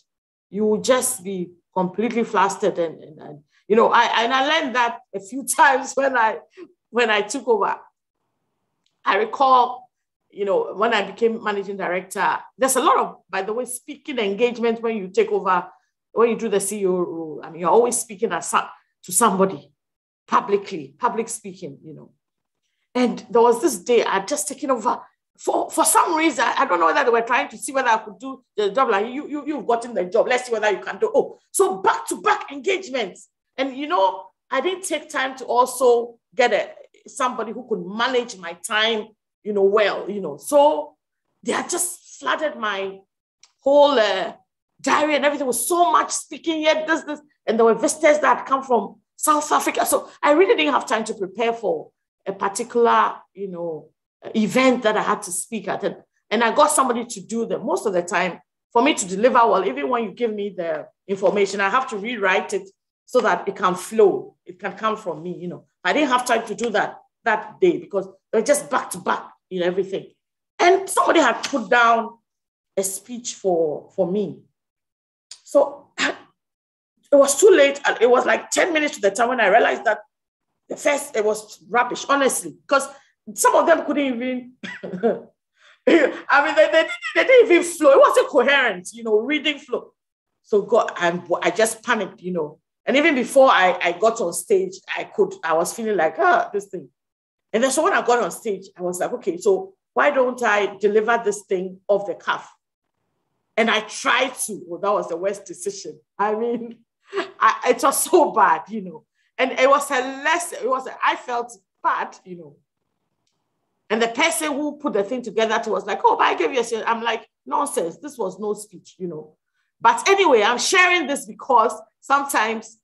You will just be completely flustered and, and, and you know, I and I learned that a few times when I when I took over. I recall, you know, when I became managing director, there's a lot of, by the way, speaking engagement when you take over, when you do the CEO role. I mean, you're always speaking as, to somebody publicly, public speaking, you know. And there was this day I just taken over for, for some reason, I don't know whether they were trying to see whether I could do the job. Like you, you, you've gotten the job. Let's see whether you can do. Oh, so back to back engagements. And you know, I didn't take time to also get a somebody who could manage my time, you know, well, you know. So they had just flooded my whole uh, diary and everything was so much speaking yet this, this, and there were visitors that come from South Africa. So I really didn't have time to prepare for a particular, you know, event that I had to speak at. And, and I got somebody to do them. Most of the time, for me to deliver well, even when you give me the information, I have to rewrite it so that it can flow. It can come from me, you know. I didn't have time to do that that day because they're just back to back in everything. And somebody had put down a speech for, for me. So it was too late. It was like 10 minutes to the time when I realized that the first, it was rubbish, honestly, because some of them couldn't even, I mean, they, they, they didn't even flow. It wasn't coherent, you know, reading flow. So God, and I just panicked, you know. And even before I, I got on stage, I could, I was feeling like, ah, this thing. And then so when I got on stage, I was like, okay, so why don't I deliver this thing off the cuff? And I tried to. Well, that was the worst decision. I mean, I, it was so bad, you know. And it was a less, it was, a, I felt bad, you know. And the person who put the thing together to was like, oh, but I gave you a shit. I'm like, nonsense. This was no speech, you know. But anyway, I'm sharing this because sometimes,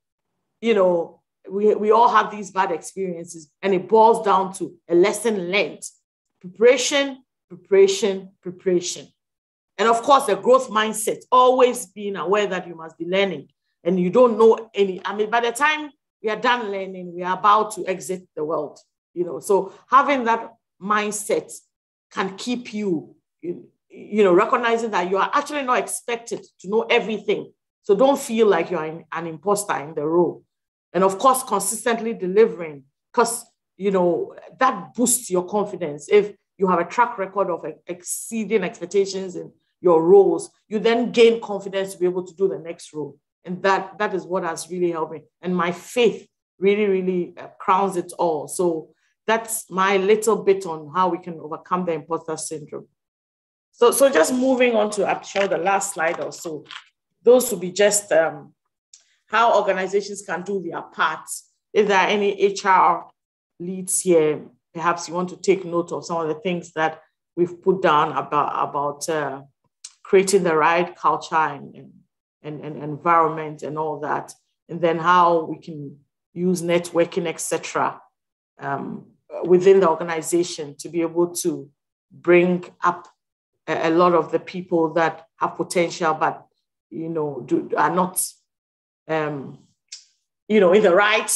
you know, we, we all have these bad experiences and it boils down to a lesson learned. Preparation, preparation, preparation. And of course, the growth mindset, always being aware that you must be learning and you don't know any. I mean, by the time we are done learning, we are about to exit the world, you know. So having that mindset can keep you, you, you know, recognizing that you are actually not expected to know everything. So don't feel like you're an imposter in the role. And of course, consistently delivering, because you know that boosts your confidence. If you have a track record of exceeding expectations in your roles, you then gain confidence to be able to do the next role. And that, that is what has really helped me. And my faith really, really uh, crowns it all. So that's my little bit on how we can overcome the imposter syndrome. So, so just moving on to, show the last slide or so. Those would be just um, how organizations can do their part. If there are any HR leads here, perhaps you want to take note of some of the things that we've put down about, about uh, creating the right culture and, and, and, environment and all that, and then how we can use networking, etc. Um, within the organization to be able to bring up a, a, lot of the people that have potential but you know do, are not um, you know in the right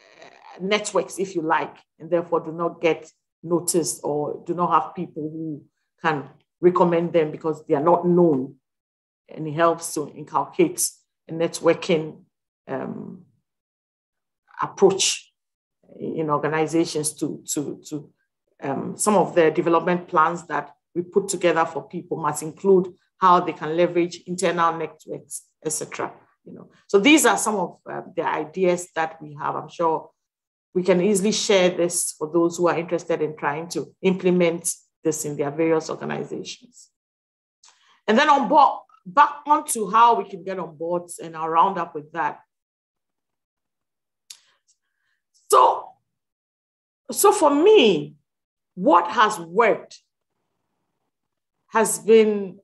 uh, networks if you like and therefore do not get noticed or do not have people who can recommend them because they are not known. And it helps to inculcate a networking um, approach in organizations to, to, to um, some of the development plans that we put together for people must include how they can leverage internal networks, etc. You know, so these are some of uh, the ideas that we have. I'm sure we can easily share this for those who are interested in trying to implement this in their various organizations. And then on board, back onto how we can get on boards, and I'll round up with that. So, so for me, what has worked has been,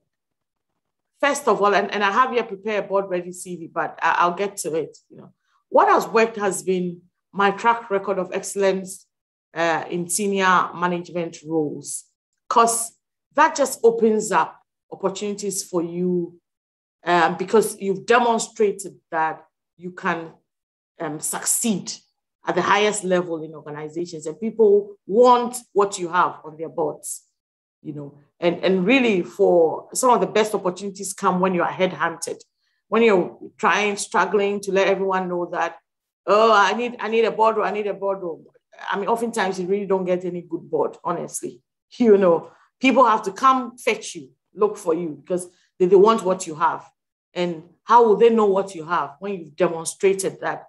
first of all, and, and I have here prepared a board ready CV, but I, will get to it. You know, what has worked has been my track record of excellence uh, in senior management roles, because that just opens up opportunities for you um, because you've demonstrated that you can um, succeed at the highest level in organizations and people want what you have on their boards you know and and really for some of the best opportunities come when you are headhunted when you're trying struggling to let everyone know that oh i need i need a boardroom i need a boardroom i mean oftentimes you really don't get any good board honestly. You know people have to come fetch you look for you because they, they want what you have. And how will they know what you have when you've demonstrated that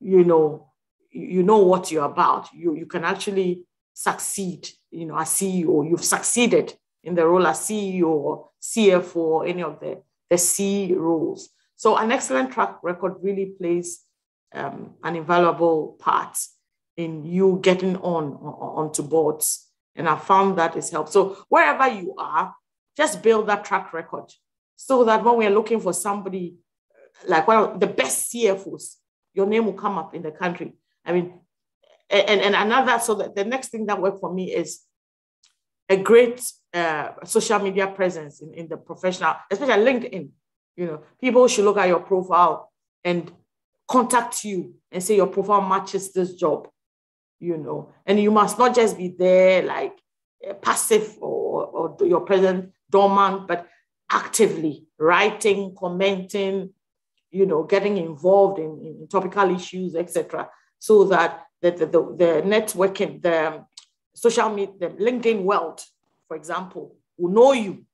you know you know what you're about? You, you can actually succeed you know as ceo you've succeeded in the role as ceo or cfo or any of the, the c roles. So an excellent track record really plays um, an invaluable part in you getting on, on onto boards. And i found that has helped. So wherever you are just build that track record so that when we're looking for somebody like one of the best cfos your name will come up in the country. I mean, and, and another, so that the next thing that worked for me is a great uh, social media presence in, in the professional, especially LinkedIn. You know, people should look at your profile and contact you and say your profile matches this job, you know, and you must not just be there like uh, passive or, or your present dormant, but actively writing, commenting, you know, getting involved in, in topical issues, etc., so that the, the, the, the networking, the social media, the LinkedIn world, for example, will know you.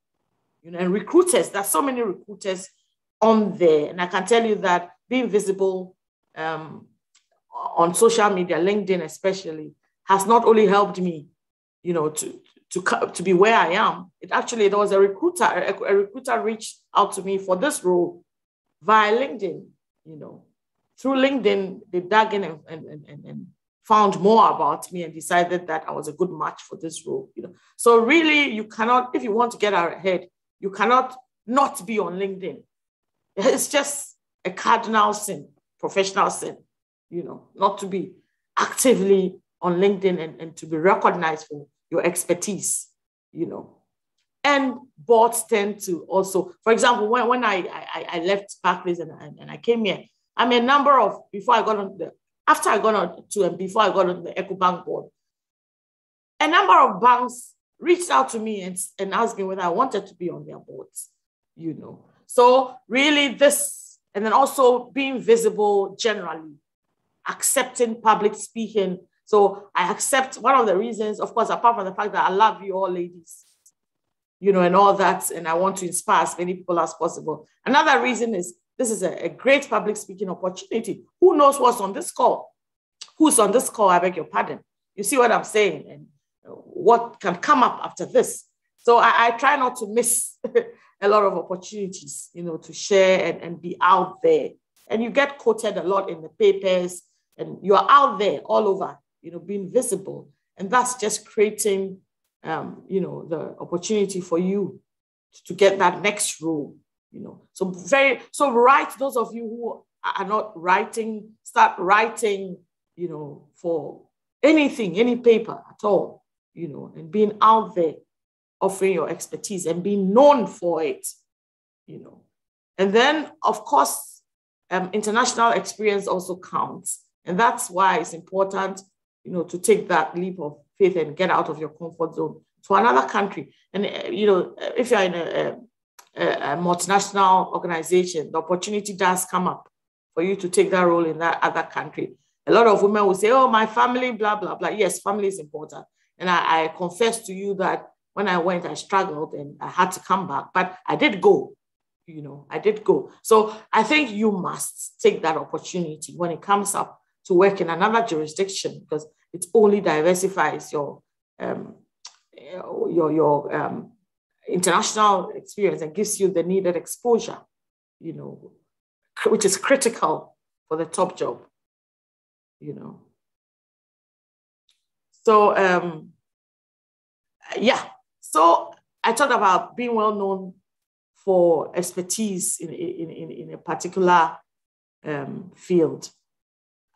You know, and recruiters, there's so many recruiters on there. And I can tell you that being visible um, on social media, LinkedIn especially, has not only helped me, you know, to, to, to be where I am. It actually, there was a recruiter, a, a recruiter reached out to me for this role via LinkedIn, you know. Through LinkedIn, they dug in and, and, and, and found more about me and decided that I was a good match for this role. You know, so really, you cannot, if you want to get ahead, you cannot not be on LinkedIn. It's just a cardinal sin, professional sin, you know, not to be actively on LinkedIn and, and to be recognized for your expertise, you know. And boards tend to also, for example, when, when I, I, I left Barclays and, and, and I came here, I mean, a number of, before I got on the, after I got on to and before I got on the EcoBank board, a number of banks reached out to me and, and asked me whether I wanted to be on their boards, you know. So really this, and then also being visible generally, accepting public speaking. So I accept one of the reasons, of course, apart from the fact that I love you all ladies, you know, and all that. And I want to inspire as many people as possible. Another reason is this is a, a great public speaking opportunity. Who knows what's on this call? Who's on this call? I beg your pardon. You see what I'm saying? And what can come up after this? So I, I try not to miss a lot of opportunities, you know, to share and, and be out there. And you get quoted a lot in the papers, and you are out there all over, you know, being visible. And that's just creating um, you know, the opportunity for you to get that next role, you know. So very, so write those of you who are not writing, start writing, you know, for anything, any paper at all, you know, and being out there offering your expertise and being known for it, you know. And then, of course, um, international experience also counts. And that's why it's important, you know, to take that leap of faith and get out of your comfort zone to another country. And, uh, you know, if you're in a, a, a, multinational organization, the opportunity does come up for you to take that role in that other country. A lot of women will say, oh, my family, blah, blah, blah. Yes, family is important. And I, I confess to you that when I went, I struggled and I had to come back, but I did go. You know, I did go. So I think you must take that opportunity when it comes up to work in another jurisdiction because it only diversifies your um, your your um, international experience and gives you the needed exposure, you know, which is critical for the top job, you know. So um, yeah, so I talked about being well known for expertise in, in, in, in a particular um, field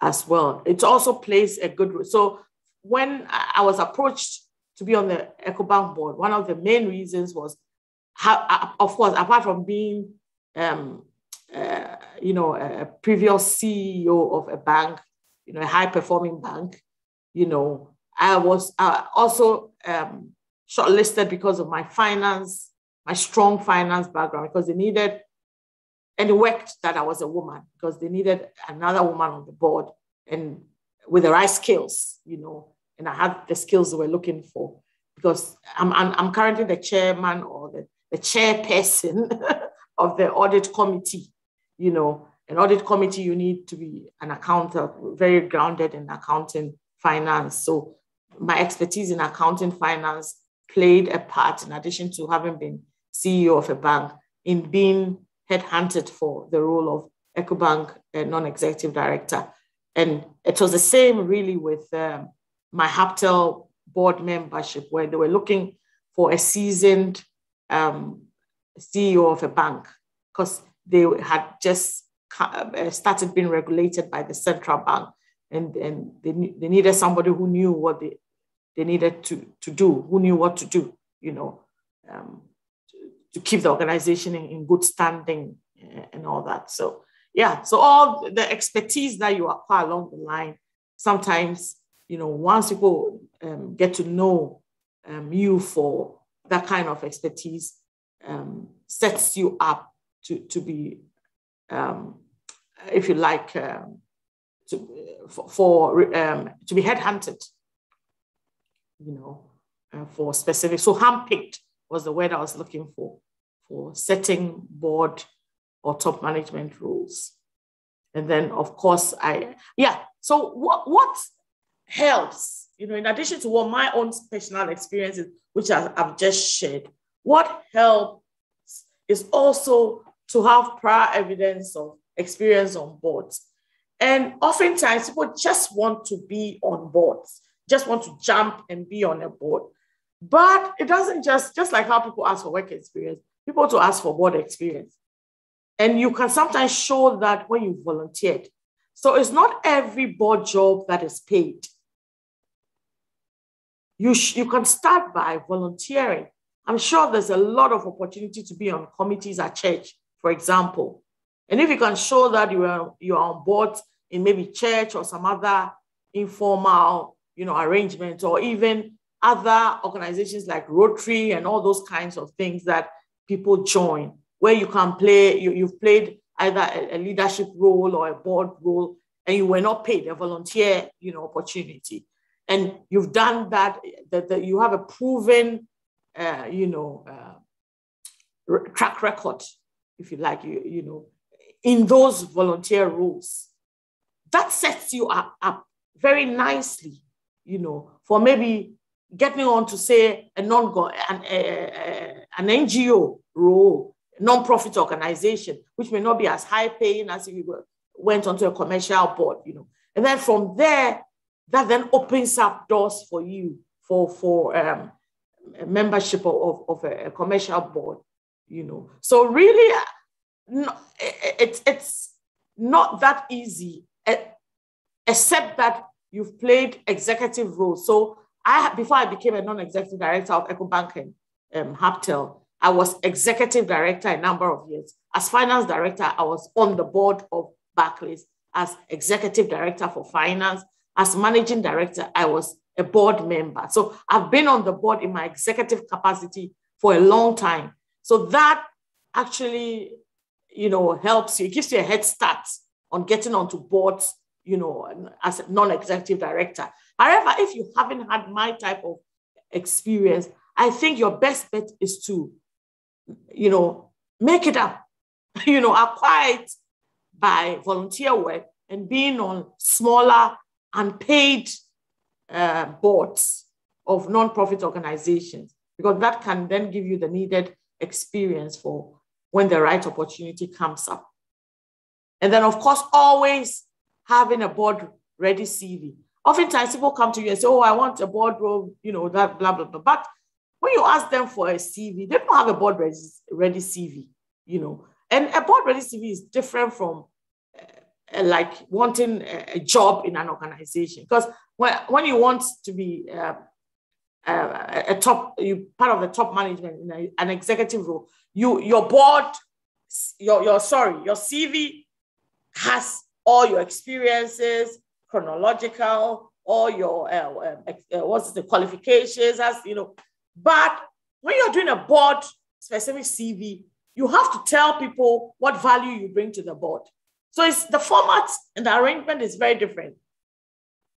as well. It also plays a good role. So when I was approached to be on the EcoBank board, one of the main reasons was how, uh, of course, apart from being, um, uh, you know, a previous CEO of a bank, you know, a high performing bank, you know, I was uh, also um, shortlisted because of my finance, my strong finance background, because they needed, and it worked that I was a woman, because they needed another woman on the board and with the right skills, you know, and I have the skills we're looking for because I'm, I'm, I'm currently the chairman or the, the chairperson of the audit committee. You know, an audit committee, you need to be an accountant, very grounded in accounting finance. So my expertise in accounting finance played a part in addition to having been CEO of a bank in being headhunted for the role of EcoBank non-executive director. And it was the same really with um, my Hubtel board membership, where they were looking for a seasoned um, CEO of a bank because they had just uh, started being regulated by the central bank and, and they, they needed somebody who knew what they, they needed to, to do, who knew what to do, you know, um, to, to, keep the organization in, in good standing uh, and all that. So, yeah, so all the expertise that you acquire along the line, sometimes, you know, once people um, get to know um, you for that kind of expertise, um, sets you up to, to be, um, if you like, um, to, for, for um, to be headhunted, you know, uh, for specific. So handpicked was the word I was looking for, for setting board or top management rules. And then, of course, I, yeah. So what, what helps, you know, in addition to what my own personal experiences, which I, I've just shared, what helps is also to have prior evidence of experience on boards. And oftentimes people just want to be on boards, just want to jump and be on a board. But it doesn't just, just like how people ask for work experience, people to ask for board experience. And you can sometimes show that when you volunteered. So it's not every board job that is paid. You, you can start by volunteering. I'm sure there's a lot of opportunity to be on committees at church, for example. And if you can show that you are you are on board in maybe church or some other informal, you know, arrangement, or even other organizations like Rotary and all those kinds of things that people join, where you can play, you, you've played either a, a leadership role or a board role, and you were not paid, a volunteer, you know, opportunity. And you've done that, that, that you have a proven, uh, you know, uh, track record, if you like, you, you know, in those volunteer roles. That sets you up, up very nicely, you know, for maybe getting on to say a non an, an NGO role, non-profit organization, which may not be as high paying as if you went onto a commercial board, you know. And then from there, that then opens up doors for you for, for um, membership of, of a, commercial board, you know. So really, no, it, it's not that easy, except that you've played executive roles. So I, before I became a non-executive director of EcoBank and um, Hubtel, I was executive director a number of years. As finance director, I was on the board of Barclays. As executive director for finance, as managing director, I was a board member. So I've been on the board in my executive capacity for a long time. So that actually you know, helps you, it gives you a head start on getting onto boards, you know, as a non-executive director. However, if you haven't had my type of experience, I think your best bet is to, you know, make it up, you know, acquire it by volunteer work and being on smaller unpaid uh, boards of non-profit organizations, because that can then give you the needed experience for when the right opportunity comes up. And then, of course, always having a board ready CV. Oftentimes, people come to you and say, Oh, I want a board role, you know, that blah, blah, blah. But when you ask them for a CV, they don't have a board ready, CV, you know. And a board ready CV is different from like wanting a, a, job in an organization. Because when, when you want to be uh, uh, a top, you part of the top management in a, an executive role, you your board, your your sorry, your CV has all your experiences, chronological, all your uh, um, uh, what's the qualifications, as you know. But when you're doing a board specific CV, you have to tell people what value you bring to the board. So it's the format and the arrangement is very different.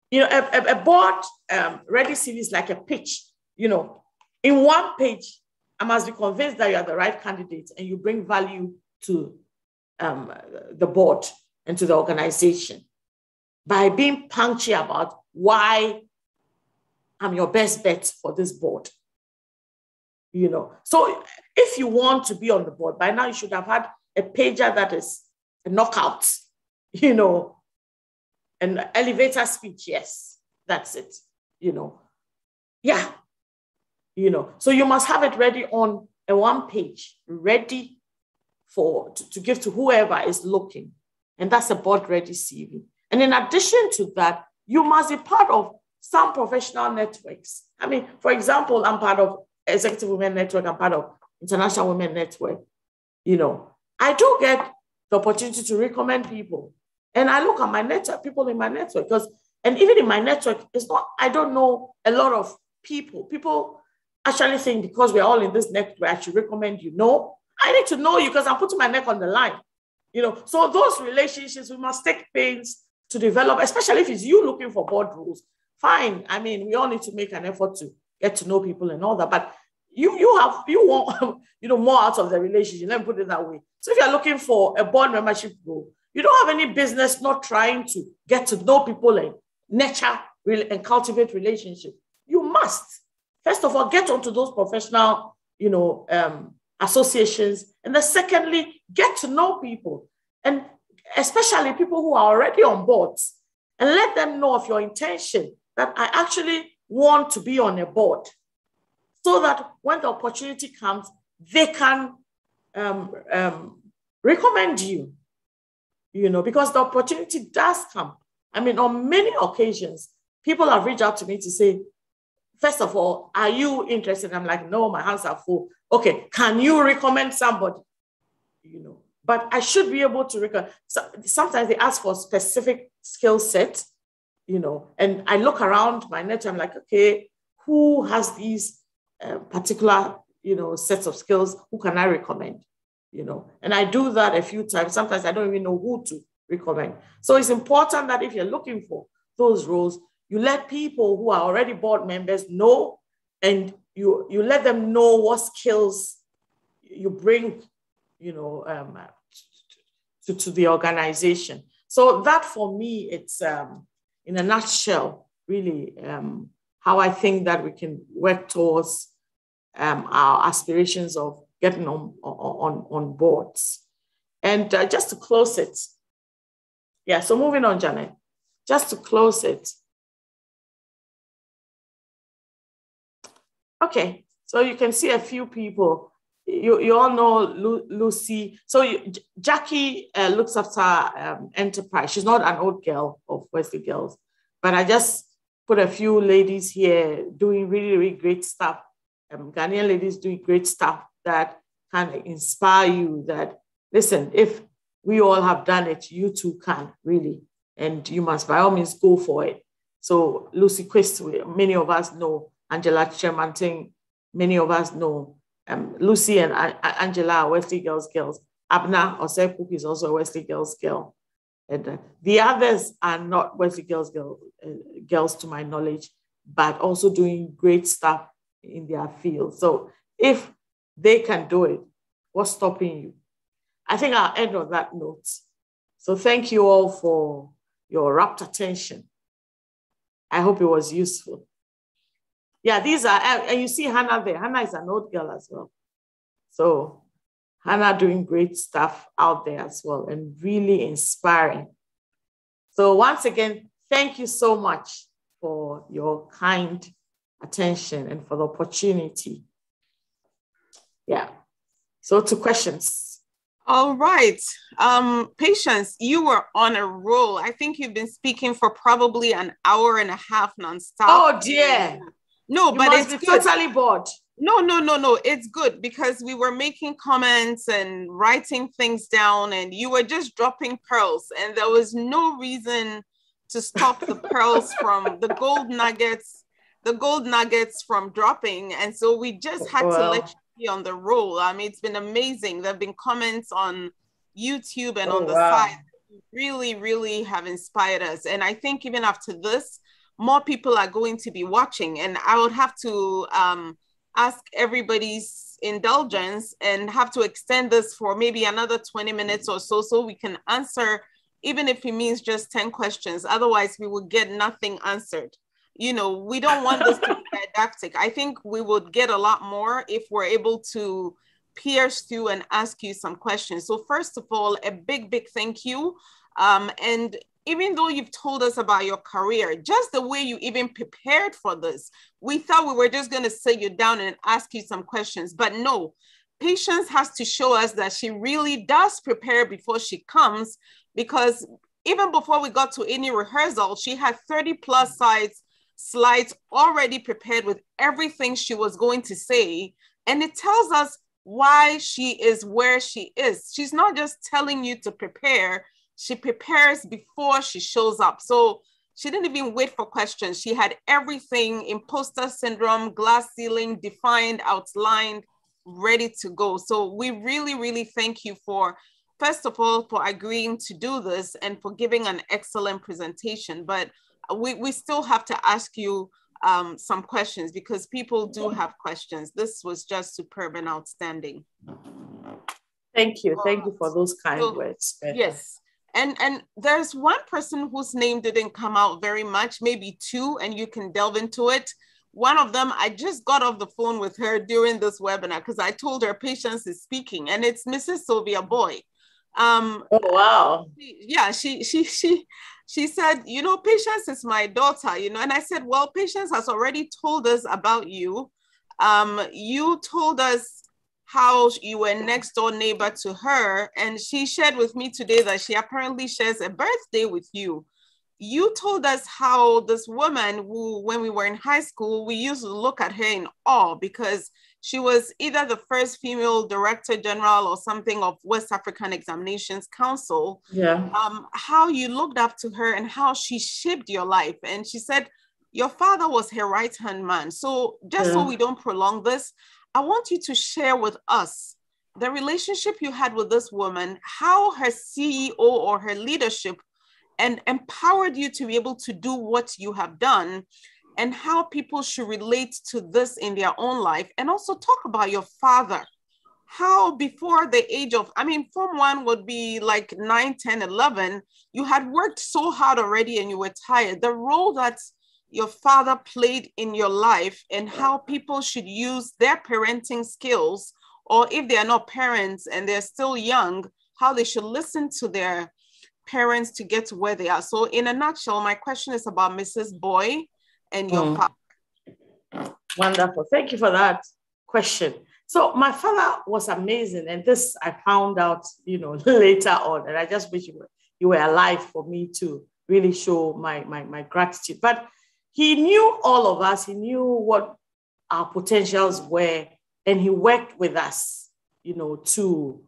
You know, a, a board um, ready CV is like a pitch. You know, in one page, I must be convinced that you are the right candidate and you bring value to um, the board and to the organization by being punchy about why I'm your best bet for this board. You know, so if you want to be on the board, by now you should have had a pager that is knockout, you know, an elevator speech. Yes, that's it, you know. Yeah, you know, so you must have it ready on a one page, ready for to, to give to whoever is looking. And that's a board ready CV. And in addition to that, you must be part of some professional networks. I mean, for example, I'm part of Executive Women Network, I'm part of International Women Network. You know, I do get the opportunity to recommend people. And I look at my network, people in my network, because, and even in my network, it's not, I don't know a lot of people. People actually think because we're all in this network, I should recommend you. No, I need to know you because I'm putting my neck on the line. You know, so those relationships we must take pains to develop, especially if it's you looking for board rules. Fine. I mean, we all need to make an effort to get to know people and all that. But you you have you want you know more out of the relationship. Let me put it that way. So if you're looking for a board membership role, you don't have any business not trying to get to know people and nurture and cultivate relationship. You must first of all get onto those professional you know um, associations, and then secondly get to know people and especially people who are already on boards, and let them know of your intention that I actually want to be on a board so that when the opportunity comes, they can um, um, recommend you, you know, because the opportunity does come. I mean, on many occasions, people have reached out to me to say, first of all, are you interested? I'm like, no, my hands are full. Okay, can you recommend somebody? You know, but I should be able to recommend. So sometimes they ask for specific skill set, you know, and I look around my net, I'm like, okay, who has these uh, particular, you know, sets of skills? Who can I recommend? You know, and I do that a few times. Sometimes I don't even know who to recommend. So it's important that if you're looking for those roles, you let people who are already board members know and you, you let them know what skills you bring, you know, um, to, to the organization. So that for me, it's um, in a nutshell, really um, how I think that we can work towards um, our aspirations of getting on, on, on boards. And uh, just to close it, yeah, so moving on, Janet, just to close it, Okay, so you can see a few people. You, you all know Lu- Lucy. So you, Jackie uh, looks after um, enterprise. She's not an old girl of Wesley Girls, but I just put a few ladies here doing really, really great stuff. Um, Ghanaian ladies doing great stuff that can inspire you that, listen, if we all have done it, you too can, really. And you must by all means go for it. So Lucy Quist, many of us know Angela Chermanting, many of us know. Um, Lucy and uh, Angela are Wesley Girls girls. Abena Osei-Poku is also a Wesley Girls girl. And uh, the others are not Wesley Girls girl, uh, girls to my knowledge, but also doing great stuff in their field. So if they can do it, what's stopping you? I think I'll end on that note. So thank you all for your rapt attention. I hope it was useful. Yeah, these are, and you see Hannah there. Hannah is an old girl as well. So Hannah doing great stuff out there as well and really inspiring. So once again, thank you so much for your kind attention and for the opportunity. Yeah. So to questions.
All right. Um, Patience, you were on a roll. I think you've been speaking for probably an hour and a half nonstop.
Oh dear.
No,
You
but it's
totally bored.
No, no, no, no. It's good because we were making comments and writing things down, and you were just dropping pearls, and there was no reason to stop the pearls from the gold nuggets, the gold nuggets from dropping. And so we just had to let you be on the roll. I mean, it's been amazing. There have been comments on YouTube and
Oh,
on the
wow.
side really, really have inspired us. And I think even after this, more people are going to be watching. And I would have to um, ask everybody's indulgence and have to extend this for maybe another 20 minutes or so so we can answer, even if it means just 10 questions. Otherwise, we would get nothing answered. You know, we don't want this to be didactic. I think we would get a lot more if we're able to pierce through and ask you some questions. So, first of all, a big, big thank you. Um, and even though you've told us about your career, just the way you even prepared for this, we thought we were just going to sit you down and ask you some questions. But no, Patience has to show us that she really does prepare before she comes, because even before we got to any rehearsal, she had 30 plus sides slides already prepared with everything she was going to say. And it tells us why she is where she is. She's not just telling you to prepare, she prepares before she shows up. So she didn't even wait for questions. She had everything imposter syndrome, glass ceiling, defined, outlined, ready to go. So we really, really thank you for, first of all, for agreeing to do this and for giving an excellent presentation. But we, we still have to ask you um, some questions because people do have questions. This was just superb and outstanding.
Thank you. Thank you for those kind
So,
words.
Yes. And and there's one person whose name didn't come out very much, maybe two, and you can delve into it. One of them, I just got off the phone with her during this webinar because I told her patience is speaking, and it's Mrs. Sylvia Boye. Um,
Oh wow.
she- yeah, she she she she said, you know, Patience is my daughter, you know, and I said, well, Patience has already told us about you. Um, you told us how you were next door neighbor to her, and she shared with me today that she apparently shares a birthday with you. You told us how this woman who, when we were in high school, we used to look at her in awe because she was either the first female director general or something of West African Examinations Council
Yeah.
um, how you looked up to her and how she shaped your life. And she said, Your father was her right hand man. So, just so we don't prolong this, I want you to share with us the relationship you had with this woman, how her CEO or her leadership and empowered you to be able to do what you have done and how people should relate to this in their own life and also talk about your father. How before the age of i mean form one would be like 9 10 11 you had worked so hard already and you were tired. The role that your father played in your life and how people should use their parenting skills or if they are not parents and they're still young how they should listen to their parents to get to where they are so in a nutshell my question is about mrs Boye and your
Mm.
father
Wonderful. Thank you for that question. So my father was amazing, and this I found out, you know, later on, and I just wish you were, you were alive for me to really show my, my my gratitude. But he knew all of us. He knew what our potentials were, and he worked with us, you know, to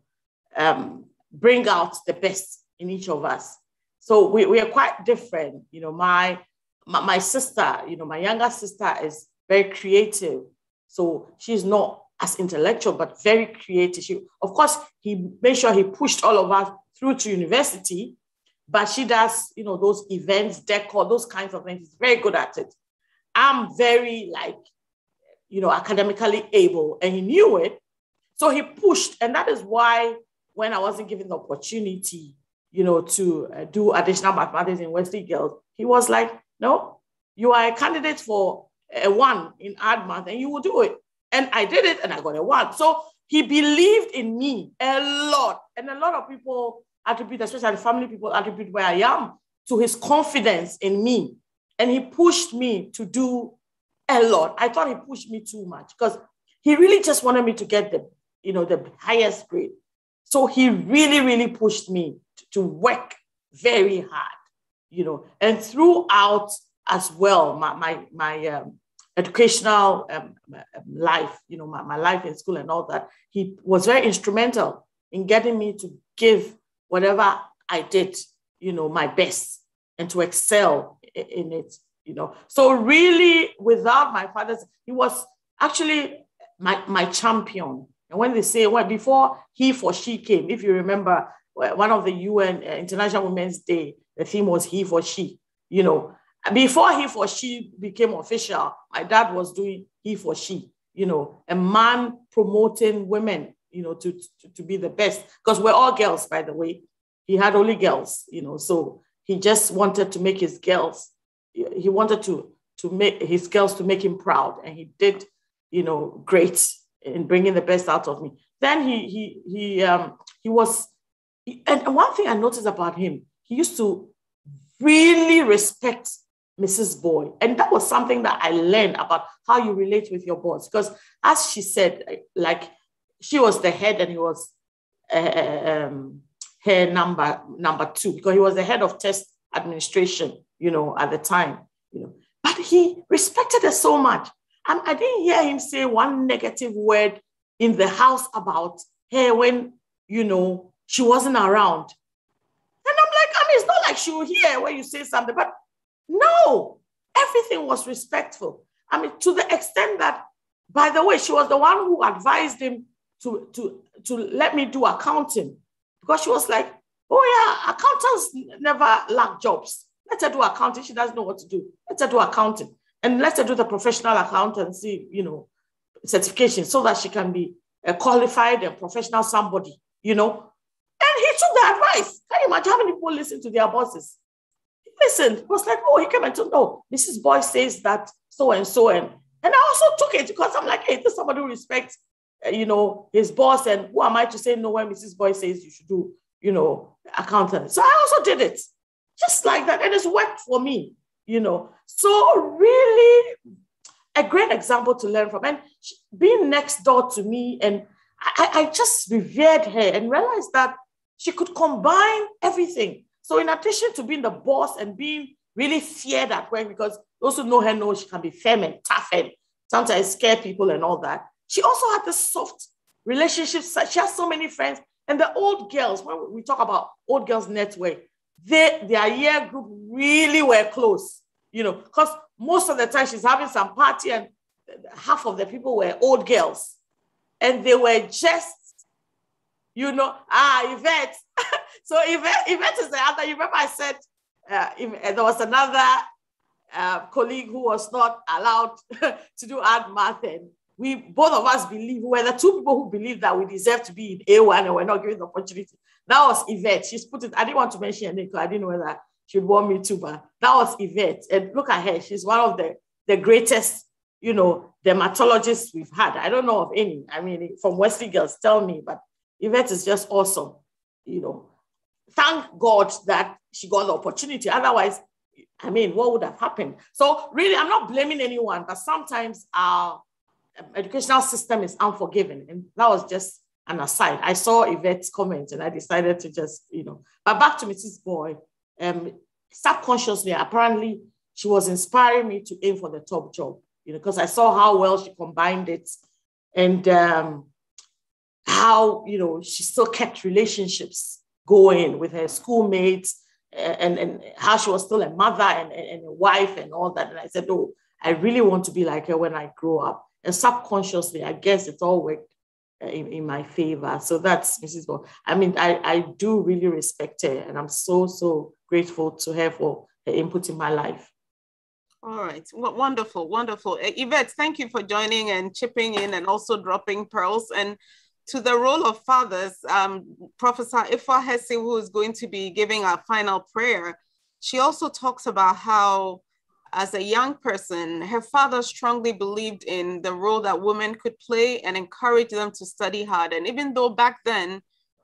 um, bring out the best in each of us. So we, we are quite different. You know, my, my my sister, you know, my younger sister is very creative. So she's not as intellectual, but very creative. She, of course, he made sure he pushed all of us through to university, but she does, you know, those events, decor, those kinds of things. She's very good at it. I'm very like, you know, academically able, and he knew it. So he pushed, and that is why when I wasn't given the opportunity, you know, to uh, do additional mathematics in Wesley Girls, he was like, no, you are a candidate for a one in add math and you will do it. And I did it and I got a one. So he believed in me a lot. And a lot of people attribute, especially family people attribute where I am to his confidence in me. And he pushed me to do a lot. I thought he pushed me too much because he really just wanted me to get the, you know, the highest grade. So he really, really pushed me to, to work very hard, you know, and throughout as well, my, my, my um, educational um, life, you know, my, my life in school and all that, he was very instrumental in getting me to give whatever I did, you know, my best and to excel in it, you know. So really, without my father's, he was actually my, my champion. And when they say, well, before he for she came, if you remember, one of the UN uh, International Women's Day, the theme was he for she, you know. Before he for she became official, my dad was doing he for she, you know, a man promoting women, you know, to, to, to be the best. Because we're all girls, by the way. He had only girls, you know, so he just wanted to make his girls, he wanted to, to make his girls to make him proud. And he did, you know, great in bringing the best out of me. Then he, he, he, um, he was, and one thing I noticed about him, he used to really respect Mrs. Boye. And that was something that I learned about how you relate with your boss. Because as she said, like she was the head and he was uh, um, her number number two because he was the head of test administration, you know, at the time, you know. But he respected her so much. And I didn't hear him say one negative word in the house about her when, you know, she wasn't around. And I'm like, I mean, it's not like she will hear when you say something, but no, everything was respectful. I mean, to the extent that, by the way, she was the one who advised him to, to, to let me do accounting because she was like, oh yeah, accountants never lack jobs. Let her do accounting. She doesn't know what to do. Let her do accounting. And let her do the professional accountancy, you know, certification so that she can be a qualified and professional somebody, you know. And he took the advice. Can you imagine how many people listen to their bosses? He listened. Was like, oh, he came and told, no, Mrs. Boye says that so and so. And, and I also took it because I'm like, hey, this somebody who respects, Uh, you know, his boss. And who am I to say no when Mrs. Boye says you should do, you know, accountant. So I also did it just like that. And it's worked for me, you know. So really a great example to learn from. And being next door to me, and I, I just revered her and realized that she could combine everything so in addition to being the boss and being really feared at work, because those who know her know she can be firm and tough and sometimes scare people and all that, she also had the soft relationships. She has so many friends. And the old girls, when we talk about old girls network, they, their year group really were close, you know, because most of the time she's having some party and half of the people were old girls. And they were just, you know, ah, Yvette, so Yvette, Yvette is the other. You remember I said uh, there was another uh, colleague who was not allowed to do add math, and we both of us believe we're the two people who believe that we deserve to be in A1 and we're not given the opportunity. That was Yvette. She's put it. I didn't want to mention her name because I didn't know whether she'd want me to, but that was Yvette. And look at her. She's one of the, the greatest, you know, dermatologists we've had. I don't know of any. I mean, from Wesley Girls, tell me, but Yvette is just awesome, you know thank God that she got the opportunity. Otherwise, I mean, what would have happened? So, really, I'm not blaming anyone, but sometimes our educational system is unforgiving. And that was just an aside. I saw Yvette's comment and I decided to just, you know, but back to Mrs. Boye, um, subconsciously, apparently, she was inspiring me to aim for the top job, you know, because I saw how well she combined it and um, how, you know, she still kept relationships going with her schoolmates and, and how she was still a mother and, and a wife and all that. And I said, Oh, I really want to be like her when I grow up. And subconsciously, I guess it all worked uh, in, in my favor. So that's Mrs. Boye. I mean, I, I do really respect her and I'm so, so grateful to her for her input in my life.
All right. Well, wonderful, wonderful. Yvette, thank you for joining and chipping in and also dropping pearls. And to the role of fathers, um, Professor Ifa Hesse, who is going to be giving our final prayer, she also talks about how, as a young person, her father strongly believed in the role that women could play and encouraged them to study hard. And even though back then,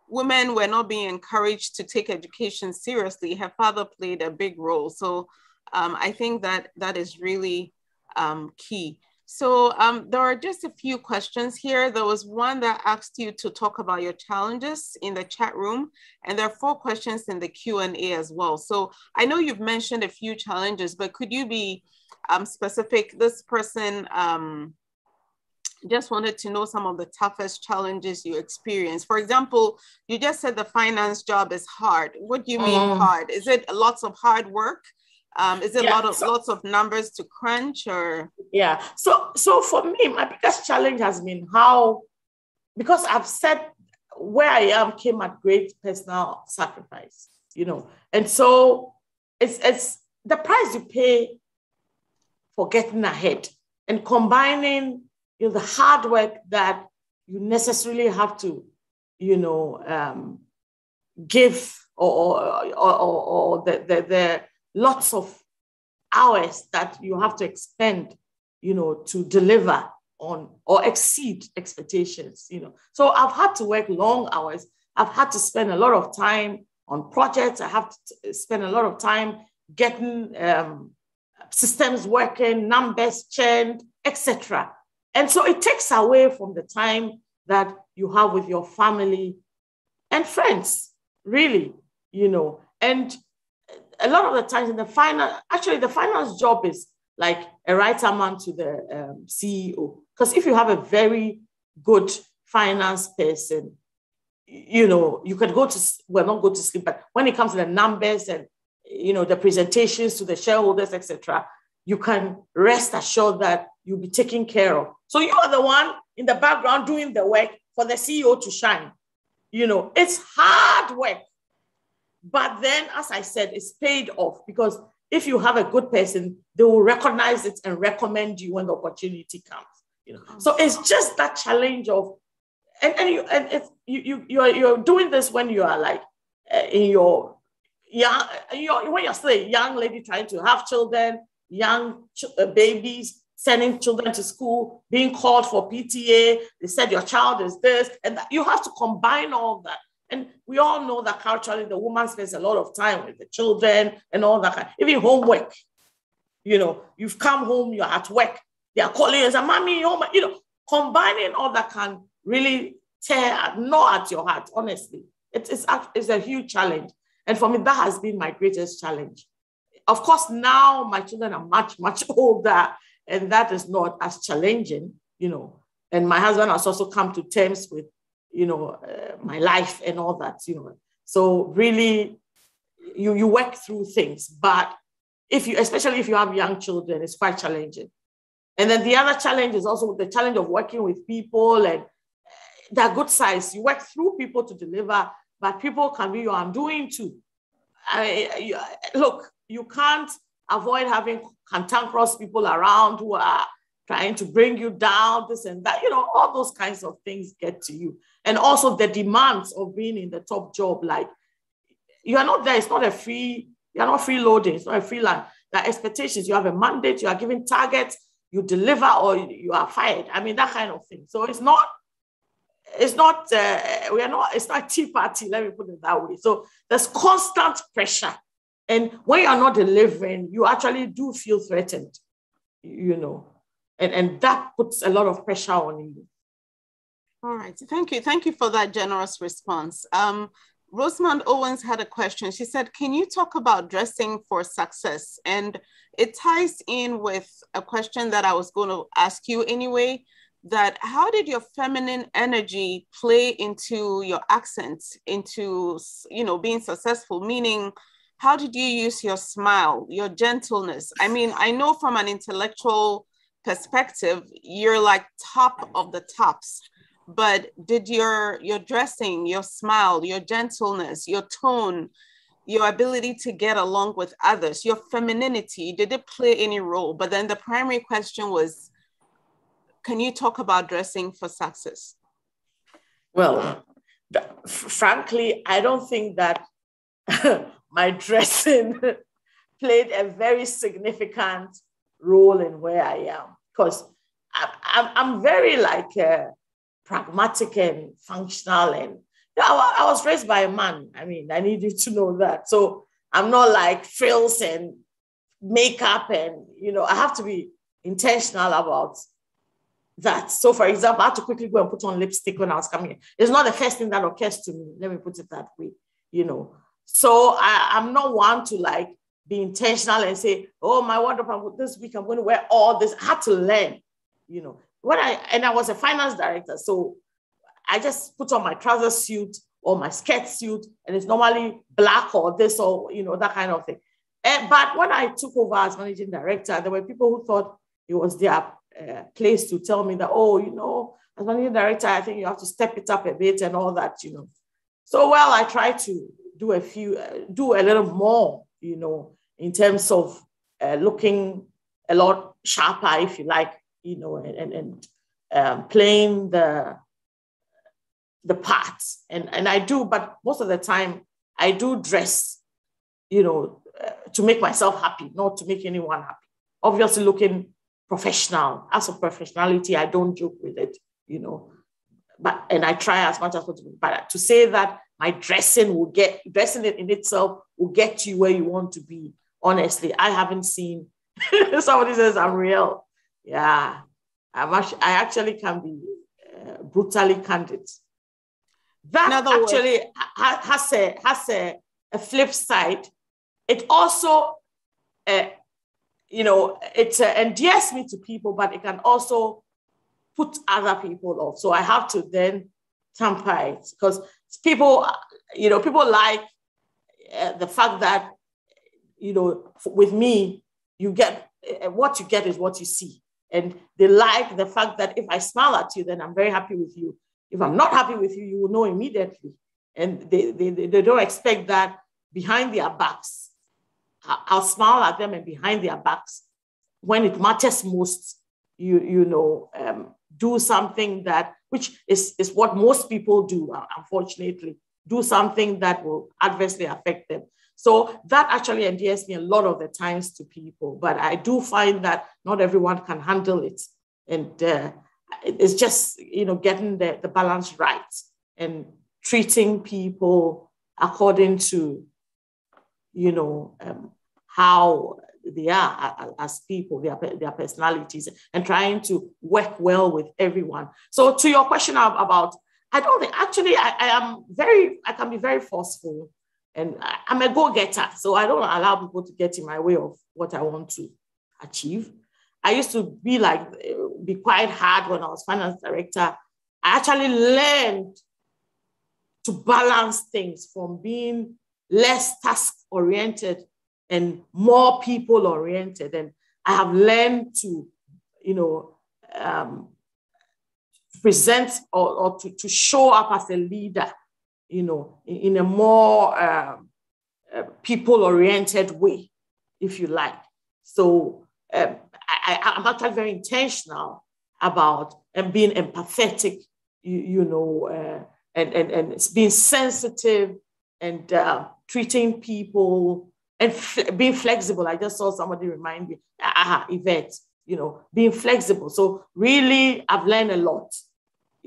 women were not being encouraged to take education seriously, her father played a big role. So um, I think that that is really um, key. So um, there are just a few questions here. There was one that asked you to talk about your challenges in the chat room, and there are four questions in the Q&A as well. So I know you've mentioned a few challenges, but could you be um, specific? This person um, just wanted to know some of the toughest challenges you experience. For example, you just said the finance job is hard. What do you mean mm. hard? Is it lots of hard work? Um, is it yeah, a lot of so, lots of numbers to crunch or?
Yeah. So so for me, my biggest challenge has been how, because I've said where I am came at great personal sacrifice, you know, and so it's it's the price you pay for getting ahead and combining you know, the hard work that you necessarily have to, you know, um, give or, or, or, or the, the, the lots of hours that you have to expend, you know, to deliver on or exceed expectations, you know. So I've had to work long hours. I've had to spend a lot of time on projects. I have to spend a lot of time getting um, systems working, numbers churned, etc. And so it takes away from the time that you have with your family and friends, really, you know. And a lot of the times in the final, actually, the finance job is like a right man to the um, CEO. Because if you have a very good finance person, you know, you can go to, well, not go to sleep, but when it comes to the numbers and, you know, the presentations to the shareholders, etc., you can rest assured that you'll be taken care of. So you are the one in the background doing the work for the CEO to shine. You know, it's hard work. But then, as I said, it's paid off because if you have a good person, they will recognize it and recommend you when the opportunity comes. You know, so it's just that challenge of, and, and you and it's, you you you're you're doing this when you are like uh, in your young, you're, when you're still a young lady trying to have children, young ch- uh, babies, sending children to school, being called for PTA. They said your child is this, and that. you have to combine all that. And we all know that culturally, the woman spends a lot of time with the children and all that, kind, even homework. You know, you've come home, you're at work, they are calling you and say, Mommy, oh home. You know, combining all that can really tear, gnaw at your heart, honestly. It is it's a huge challenge. And for me, that has been my greatest challenge. Of course, now my children are much, much older and that is not as challenging, you know. And my husband has also come to terms with, you know, uh, my life and all that, you know. So really, you you work through things, but if you, especially if you have young children, it's quite challenging. And then the other challenge is also the challenge of working with people and they're good size. You work through people to deliver, but people can be your undoing too. I, look, you can't avoid having cantankerous people around who are trying to bring you down, this and that. You know, all those kinds of things get to you. And also the demands of being in the top job, like you are not there, it's not a free, you're not freeloading, it's not a free line. Expectations, you have a mandate, you are given targets, you deliver or you are fired. I mean, that kind of thing. So it's not, it's not, uh, we are not, it's not a tea party, let me put it that way. So there's constant pressure and when you're not delivering, you actually do feel threatened, you know, and, and that puts a lot of pressure on you.
All right. Thank you. Thank you for that generous response. Um, Rosamond Owens had a question. She said, Can you talk about dressing for success? And it ties in with a question that I was going to ask you anyway that how did your feminine energy play into your accent into you know being successful meaning how did you use your smile, your gentleness? I mean, I know from an intellectual perspective, you're like top of the tops, but did your your dressing, your smile, your gentleness, your tone, your ability to get along with others, your femininity, did it play any role? But then the primary question was, can you talk about dressing for success?
Well, frankly, I don't think that my dressing played a very significant role in where I am because I'm, I'm, very like uh, pragmatic and functional and you know, I, was raised by a man. I mean, I need you to know that. So I'm not like frills and makeup and, you know, I have to be intentional about that. So, for example, I had to quickly go and put on lipstick when I was coming in. It's not the first thing that occurs to me. Let me put it that way, you know. So I, I'm not one to like be intentional and say, oh, my wardrobe, this week I'm going to wear all this. I had to learn, you know. When I, and I was a finance director, so I just put on my trouser suit or my skirt suit, and it's normally black or this or, you know, that kind of thing. And, but when I took over as managing director, there were people who thought it was their uh, place to tell me that, oh, you know, as managing director, I think you have to step it up a bit and all that, you know. So, well, I try to do a few, uh, do a little more, you know, in terms of uh, looking a lot sharper, if you like, you know, and, and, um, playing the the parts. And, and I do, but most of the time I do dress, you know, uh, to make myself happy, not to make anyone happy. Obviously, looking professional. As for professionality, I don't joke with it, you know. But and I try as much as possible. But to say that my dressing will get dressing it in itself will get you where you want to be. Honestly, I haven't seen somebody says I'm real. Yeah, I'm actually, I actually can be uh, brutally candid. That actually has a has a, a flip side. It also uh, you know, it uh, endears me to people, but it can also put other people off. So I have to then tamper it because people, you know, people like uh, the fact that, you know, with me, you get uh, what you get is what you see. And they like the fact that if I smile at you, then I'm very happy with you. If I'm not happy with you, you will know immediately. And they, they, they don't expect that behind their backs I'll smile at them and behind their backs. When it matters most, you, you know, um, do something that, which is, is what most people do, uh, unfortunately, do something that will adversely affect them. So that actually endears me a lot of the times to people, but I do find that not everyone can handle it. And uh, it's just, you know, getting the, the balance right and treating people according to, you know, um, how they are as people, their, their personalities, and trying to work well with everyone. So, to your question about, I don't think actually I, I am very, I can be very forceful, and I, I'm a go-getter. So I don't allow people to get in my way of what I want to achieve. I used to be like, be quite hard when I was finance director. I actually learned to balance things from being less task oriented and more people oriented. And I have learned to, you know, um, present or, or to, to show up as a leader, you know, in, a more um, uh, people oriented way, if you like. So um, I, am actually very intentional about and being empathetic, you, you know, uh, and, and, and being sensitive and uh, treating people and f- being flexible. I just saw somebody remind me, aha, Yvette, you know, being flexible. So really, I've learned a lot.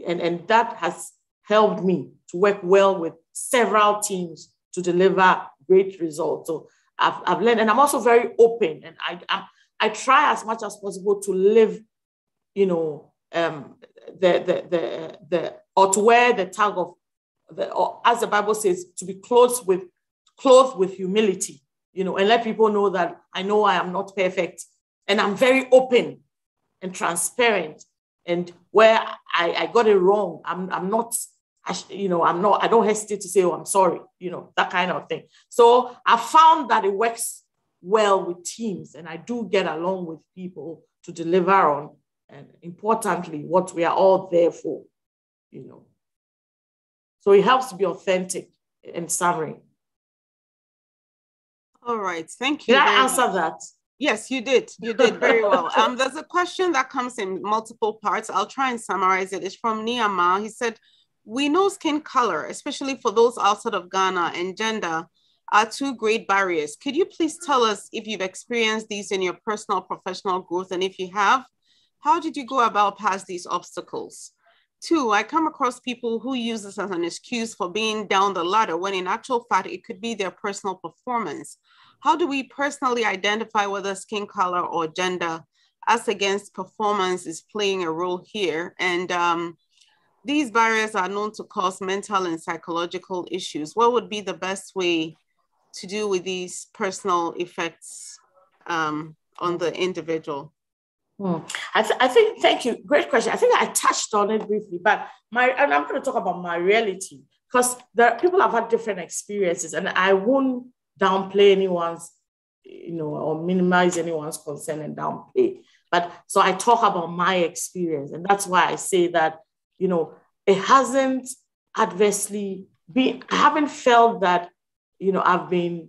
And, and that has helped me to work well with several teams to deliver great results. So I've, I've learned, and I'm also very open. And I, I, I try as much as possible to live, you know, um, the, the, the, the, or to wear the tag of, the, or as the Bible says, to be clothed with, clothed with humility you know, and let people know that I know I am not perfect and I'm very open and transparent. And where I, I got it wrong, I'm, I'm not, you know, I'm not, I don't hesitate to say, oh, I'm sorry, you know, that kind of thing. So I found that it works well with teams and I do get along with people to deliver on, and importantly, what we are all there for, you know. So it helps to be authentic in summary.
All right. Thank you.
Did I answer much. that?
Yes, you did. You did very well. Um, there's a question that comes in multiple parts. I'll try and summarize it. It's from Niyama. He said, We know skin color, especially for those outside of Ghana, and gender are two great barriers. Could you please tell us if you've experienced these in your personal professional growth? And if you have, how did you go about past these obstacles? Two, I come across people who use this as an excuse for being down the ladder when in actual fact it could be their personal performance. How do we personally identify whether skin color or gender as against performance is playing a role here. And um, these barriers are known to cause mental and psychological issues. What would be the best way to deal with these personal effects um, on the individual?
Hmm. I, th- I think, thank you. Great question. I think I touched on it briefly, but my, and I'm going to talk about my reality because there people have had different experiences, and I won't downplay anyone's, you know, or minimize anyone's concern and downplay. But so I talk about my experience, and that's why I say that, you know, it hasn't adversely been, I haven't felt that, you know, I've been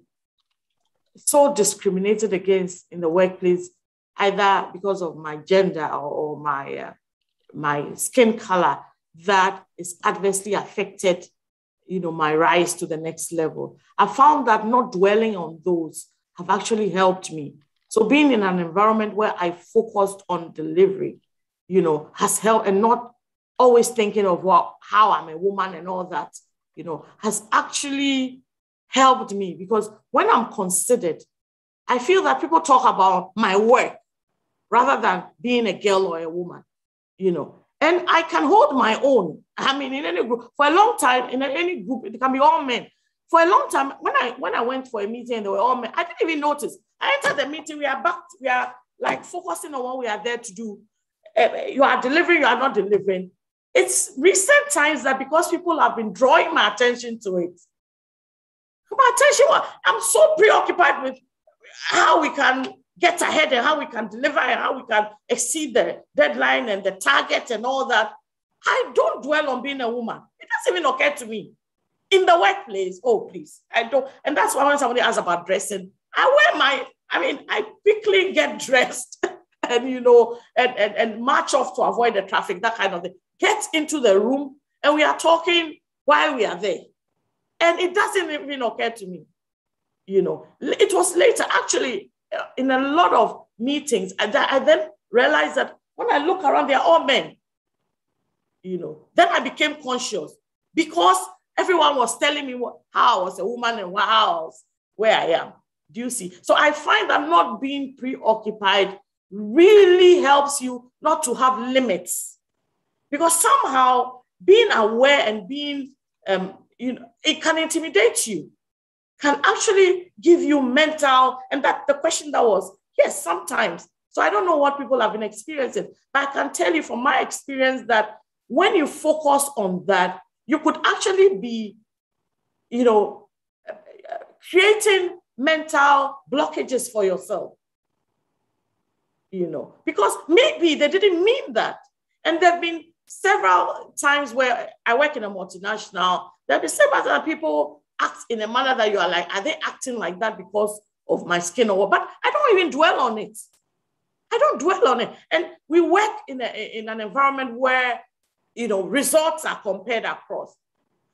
so discriminated against in the workplace either because of my gender or, or my, uh, my skin color, that is adversely affected you know, my rise to the next level. I found that not dwelling on those have actually helped me. So being in an environment where I focused on delivery, you know, has helped and not always thinking of what, how I'm a woman and all that, you know, has actually helped me because when I'm considered, I feel that people talk about my work rather than being a girl or a woman, you know. And I can hold my own. I mean, in any group, for a long time, in any group, it can be all men. For a long time, when I when I went for a meeting and they were all men, I didn't even notice. I entered the meeting, we are back, we are like focusing on what we are there to do. Uh, you are delivering, you are not delivering. It's recent times that because people have been drawing my attention to it, my attention, I'm so preoccupied with how we can get ahead and how we can deliver and how we can exceed the deadline and the target and all that. I don't dwell on being a woman. It doesn't even occur to me. In the workplace, oh, please. I don't. And that's why when somebody asks about dressing, I wear my, I mean, I quickly get dressed and, you know, and, and, and march off to avoid the traffic, that kind of thing. Get into the room and we are talking while we are there. And it doesn't even occur to me. You know, it was later, actually, uh, in a lot of meetings, and I then realized that when I look around, they're all men. You know, then I became conscious because everyone was telling me what, how I was a woman and how I where I am. Do you see? So I find that not being preoccupied really helps you not to have limits because somehow being aware and being, um, you know, it can intimidate you can actually give you mental, and that the question that was, yes, sometimes. So I don't know what people have been experiencing, but I can tell you from my experience that when you focus on that, you could actually be, you know, creating mental blockages for yourself. You know, because maybe they didn't mean that. And there have been several times where I work in a multinational, there have been several other people act in a manner that you are like, are they acting like that because of my skin or what? But I don't even dwell on it. I don't dwell on it. And we work in, a, in an environment where, you know, results are compared across.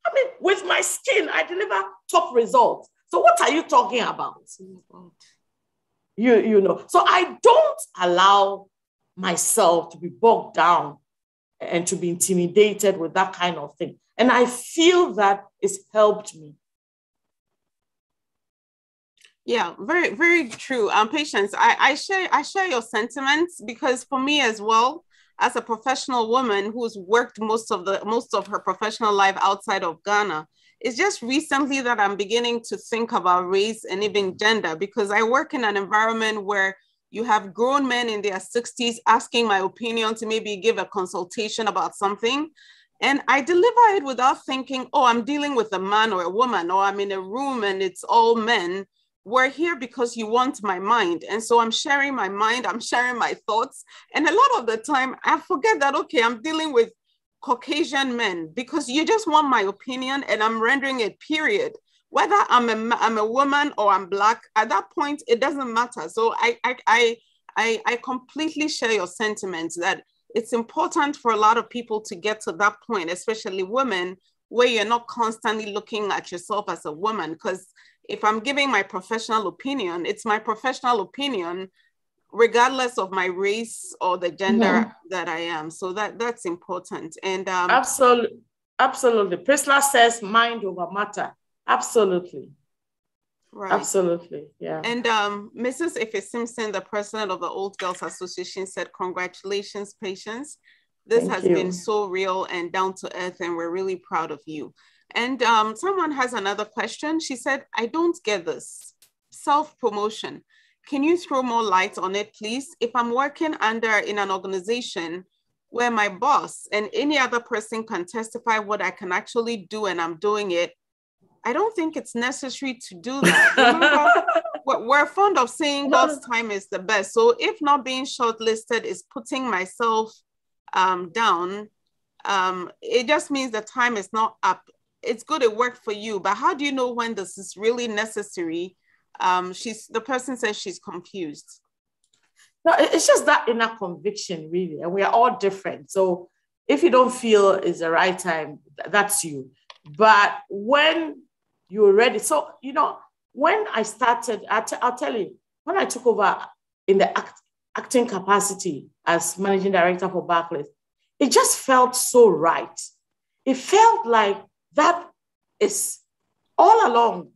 I mean, with my skin, I deliver top results. So what are you talking about? You, you know, so I don't allow myself to be bogged down and to be intimidated with that kind of thing. And I feel that it's helped me.
Yeah, very, very true. Um, patience. I, I share I share your sentiments because for me as well, as a professional woman who's worked most of the most of her professional life outside of Ghana, it's just recently that I'm beginning to think about race and even gender because I work in an environment where you have grown men in their 60s asking my opinion to maybe give a consultation about something. And I deliver it without thinking, oh, I'm dealing with a man or a woman, or I'm in a room and it's all men we're here because you want my mind. And so I'm sharing my mind, I'm sharing my thoughts. And a lot of the time, I forget that, okay, I'm dealing with Caucasian men because you just want my opinion and I'm rendering it, period. Whether I'm a, I'm a woman or I'm Black, at that point, it doesn't matter. So I, I, I, I, I completely share your sentiments that it's important for a lot of people to get to that point, especially women, where you're not constantly looking at yourself as a woman because if I'm giving my professional opinion, it's my professional opinion, regardless of my race or the gender mm-hmm. that I am. So that that's important. And um,
absolutely, absolutely. Priscilla says mind over matter. Absolutely. Right. Absolutely. Yeah.
And um, Mrs. Ife Simpson, the president of the Old Girls Association, said, Congratulations, Patience. This Thank has you. been so real and down to earth, and we're really proud of you. And um, someone has another question. She said, I don't get this self promotion. Can you throw more light on it, please? If I'm working under in an organization where my boss and any other person can testify what I can actually do and I'm doing it, I don't think it's necessary to do that. Remember, we're fond of saying God's time is the best. So if not being shortlisted is putting myself um, down, um, it just means the time is not up. It's good it worked for you, but how do you know when this is really necessary? Um, she's the person says she's confused.
No, it's just that inner conviction, really, and we are all different. So if you don't feel it's the right time, that's you. But when you're ready. So, you know, when I started, i t- I'll tell you, when I took over in the act- acting capacity as managing director for Barclays, it just felt so right. It felt like that is all along,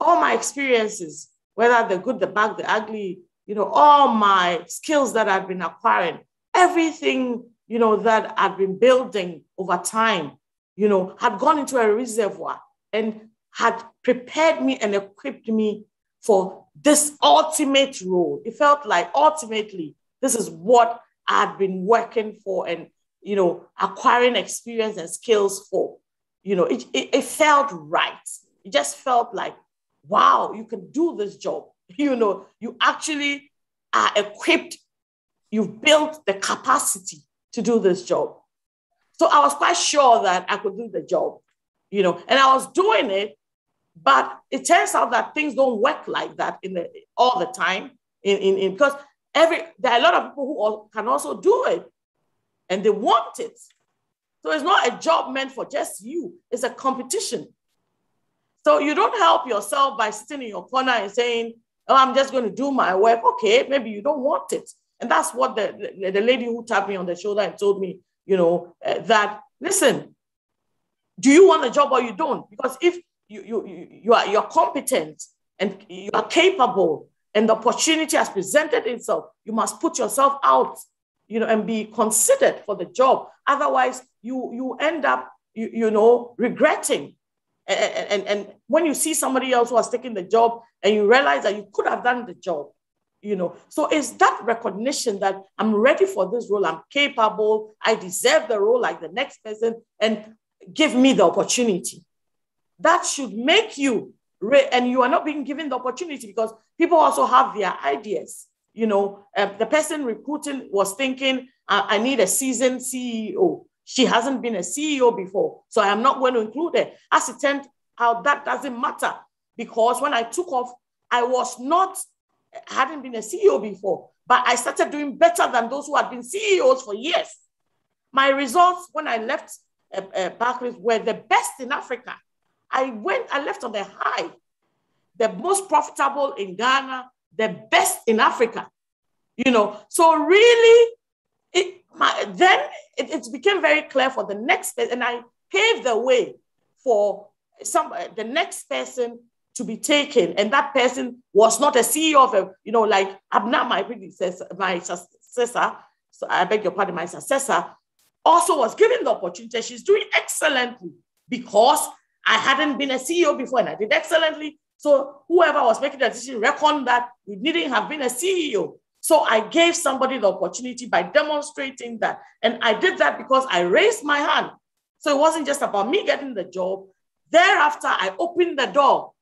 all my experiences, whether the good, the bad, the ugly, you know, all my skills that I've been acquiring, everything, you know, that I've been building over time, you know, had gone into a reservoir. And had prepared me and equipped me for this ultimate role. It felt like ultimately this is what I had been working for and you know acquiring experience and skills for. You know, it, it, it felt right. It just felt like, wow, you can do this job. You know, you actually are equipped, you've built the capacity to do this job. So I was quite sure that I could do the job, you know, and I was doing it but it turns out that things don't work like that in the, all the time. In, in, in because every there are a lot of people who all, can also do it, and they want it. So it's not a job meant for just you. It's a competition. So you don't help yourself by sitting in your corner and saying, "Oh, I'm just going to do my work." Okay, maybe you don't want it, and that's what the the, the lady who tapped me on the shoulder and told me, you know, uh, that listen, do you want a job or you don't? Because if you, you, you are you're competent and you are capable and the opportunity has presented itself, you must put yourself out, you know, and be considered for the job. Otherwise, you you end up, you, you know, regretting. And, and, and when you see somebody else who has taken the job and you realize that you could have done the job, you know. So it's that recognition that I'm ready for this role, I'm capable, I deserve the role like the next person, and give me the opportunity that should make you and you are not being given the opportunity because people also have their ideas. You know uh, the person recruiting was thinking i need a seasoned ceo she hasn't been a ceo before so i am not going to include her. As it turned out that doesn't matter because when i took off i was not hadn't been a ceo before but i started doing better than those who had been ceos for years. My results when i left uh, uh, Barclays were the best in Africa. I went, I left on the high, the most profitable in Ghana, the best in Africa. You know, so really, it my, then it, it became very clear for the next person, and I paved the way for some the next person to be taken, and that person was not a CEO of a, you know, like I'm not my predecessor, my successor. So I beg your pardon, my successor also was given the opportunity. She's doing excellently because I hadn't been a CEO before and I did excellently. So whoever was making the decision reckoned that we didn't have been a CEO. So I gave somebody the opportunity by demonstrating that. And I did that because I raised my hand. So it wasn't just about me getting the job. Thereafter, I opened the door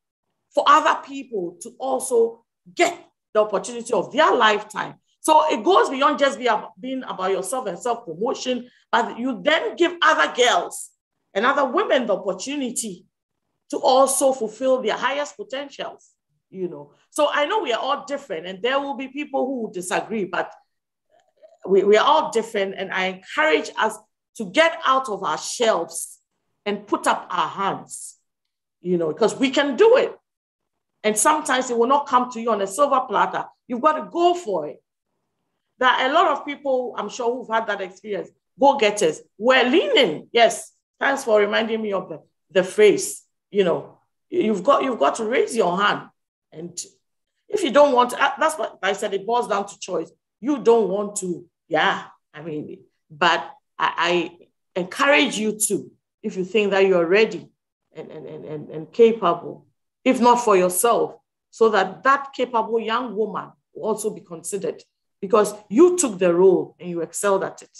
for other people to also get the opportunity of their lifetime. So it goes beyond just being about yourself and self promotion, but you then give other girls and other women the opportunity to also fulfill their highest potentials you know. So i know we are all different and there will be people who disagree but we, we are all different and i encourage us to get out of our shelves and put up our hands you know because we can do it. And sometimes it will not come to you on a silver platter. You've got to go for it. There are a lot of people i'm sure who've had that experience. Go getters we're leaning yes Thanks for reminding me of the, the phrase. You know, you've got you've got to raise your hand And if you don't want uh, that's what I said, it boils down to choice. You don't want to, yeah, I mean, but I, I encourage you to, if you think that you're ready and, and, and, and capable, if not for yourself, so that that capable young woman will also be considered because you took the role and you excelled at it.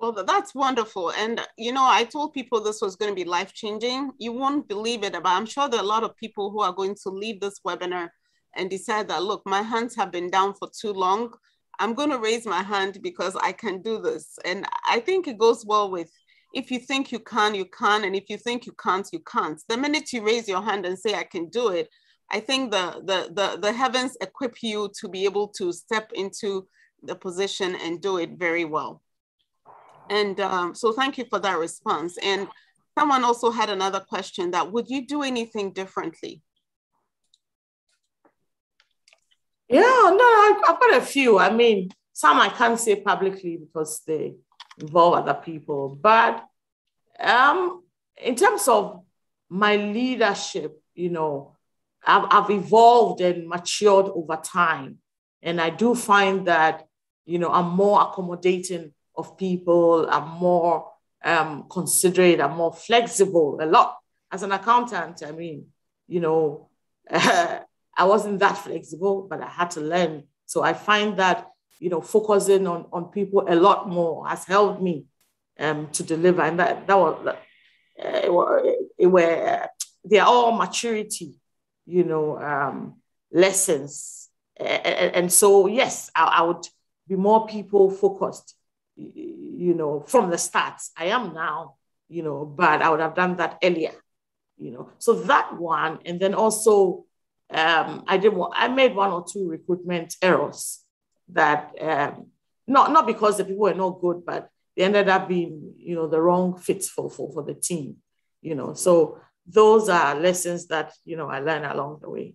Well, that's wonderful. And, you know, I told people this was going to be life changing. You won't believe it, but I'm sure there are a lot of people who are going to leave this webinar and decide that, look, my hands have been down for too long. I'm going to raise my hand because I can do this. And I think it goes well with if you think you can, you can. And if you think you can't, you can't. The minute you raise your hand and say, I can do it, I think the, the, the, the heavens equip you to be able to step into the position and do it very well. And um, so thank you for that response. And someone also had another question that would you do anything differently?
Yeah, no, I've got a few. I mean, some I can't say publicly because they involve other people. But um, in terms of my leadership, you know, I've, I've evolved and matured over time. And I do find that, you know, I'm more accommodating of people, I'm more um, considerate, I'm more flexible a lot. As an accountant, I mean, you know, I wasn't that flexible, but I had to learn. So I find that, you know, focusing on, on people a lot more has helped me um, to deliver. And that, that was, uh, it, it were, they are all maturity, you know, um, lessons. And, and so, yes, I, I would be more people focused you know, from the start. I am now, you know, but I would have done that earlier, you know. So that one, and then also um, I did I made one or two recruitment errors that um, not not because the people were not good, but they ended up being, you know, the wrong fits for, for, for the team, you know. So those are lessons that, you know, I learned along the way.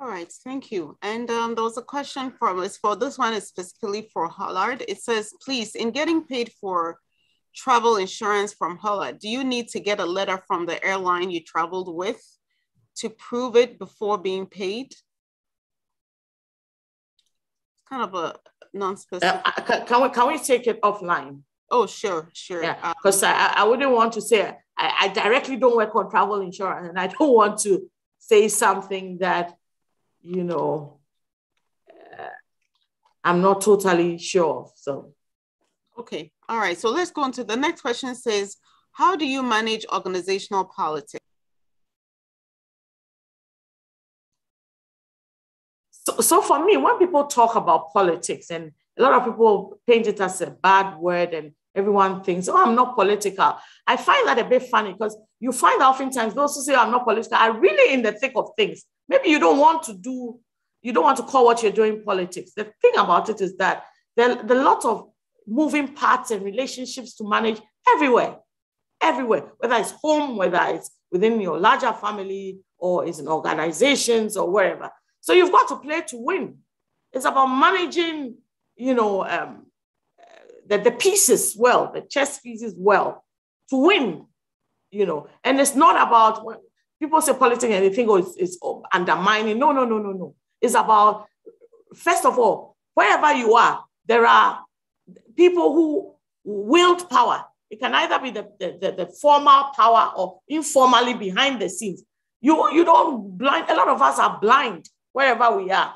All right, thank you. And um, there was a question from us for this one is specifically for Hollard. It says, please, in getting paid for travel insurance from Hollard, do you need to get a letter from the airline you traveled with to prove it before being paid? It's kind of a non-specific.
Uh, can, can, we, can we take it offline?
Oh, sure, sure.
Yeah, because um, I, I wouldn't want to say, I, I directly don't work on travel insurance and I don't want to say something that you know, uh, I'm not totally sure. So,
okay, all right. So let's go on to the next question. Says, how do you manage organizational politics?
So, so for me, when people talk about politics, and a lot of people paint it as a bad word, and everyone thinks, oh, I'm not political. I find that a bit funny because you find oftentimes those who say I'm not political are really in the thick of things. Maybe you don't want to do, you don't want to call what you're doing politics. The thing about it is that there, are lots of moving parts and relationships to manage everywhere, everywhere, whether it's home, whether it's within your larger family or it's in organizations or wherever. So you've got to play to win. It's about managing, you know, um, the, the pieces well, the chess pieces well to win, you know. And it's not about people say politics and they think, oh, it's, it's undermining. No, no, no, no, no. It's about, first of all, wherever you are, there are people who wield power. It can either be the, the, the, the formal power or informally behind the scenes. You, you don't blind, a lot of us are blind wherever we are.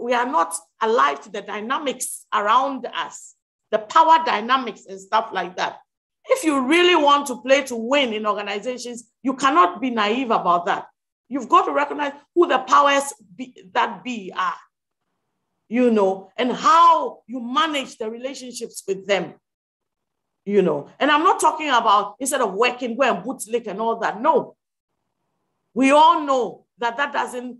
We are not alive to the dynamics around us, the power dynamics and stuff like that. If you really want to play to win in organizations, you cannot be naive about that. You've got to recognize who the powers be, that be are, you know, and how you manage the relationships with them, you know. And I'm not talking about instead of working, go and bootlick and all that. No. We all know that that doesn't,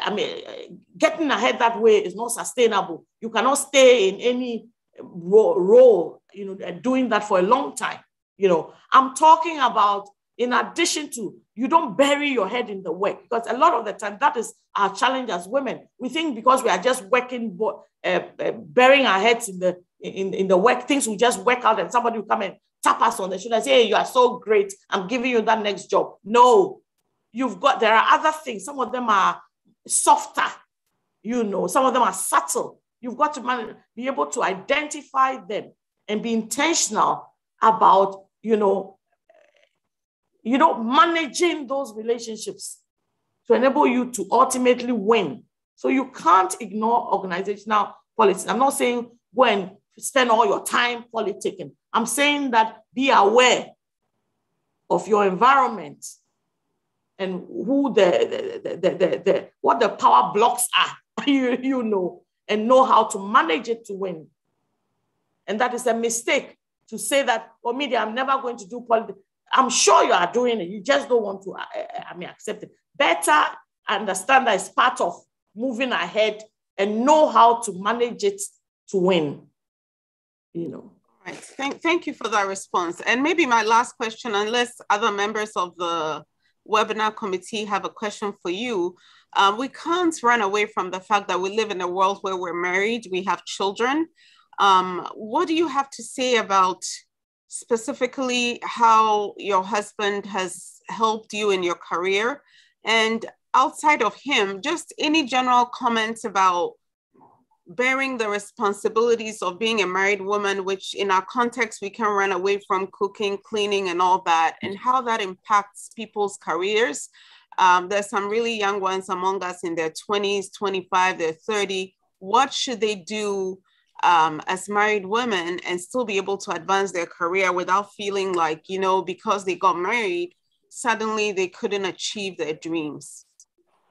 I mean, getting ahead that way is not sustainable. You cannot stay in any role you know, doing that for a long time. You know, I'm talking about in addition to you don't bury your head in the work because a lot of the time that is our challenge as women. We think because we are just working, uh, burying our heads in the in, in the work, things will just work out and somebody will come and tap us on the shoulder and say, hey, you are so great. I'm giving you that next job. No, you've got, there are other things. Some of them are softer, you know, some of them are subtle. You've got to man- be able to identify them and be intentional about, you know, you know, managing those relationships to enable you to ultimately win. So you can't ignore organizational politics. I'm not saying go and spend all your time politicking. I'm saying that be aware of your environment and who the, the, the, the, the what the power blocks are, you, you know, and know how to manage it to win. And that is a mistake to say that, oh, media, I'm never going to do politics. I'm sure you are doing it. You just don't want to, I, I mean, accept it. Better understand that it's part of moving ahead and know how to manage it to win. You know.
Right. Thank, thank you for that response. And maybe my last question, unless other members of the webinar committee have a question for you. Um, we can't run away from the fact that we live in a world where we're married, we have children. Um, what do you have to say about specifically how your husband has helped you in your career? And outside of him, just any general comments about bearing the responsibilities of being a married woman, which in our context, we can run away from cooking, cleaning, and all that, and how that impacts people's careers. Um, there's some really young ones among us in their 20s, 25, they're 30. What should they do um, as married women and still be able to advance their career without feeling like, you know, because they got married, suddenly they couldn't achieve their dreams?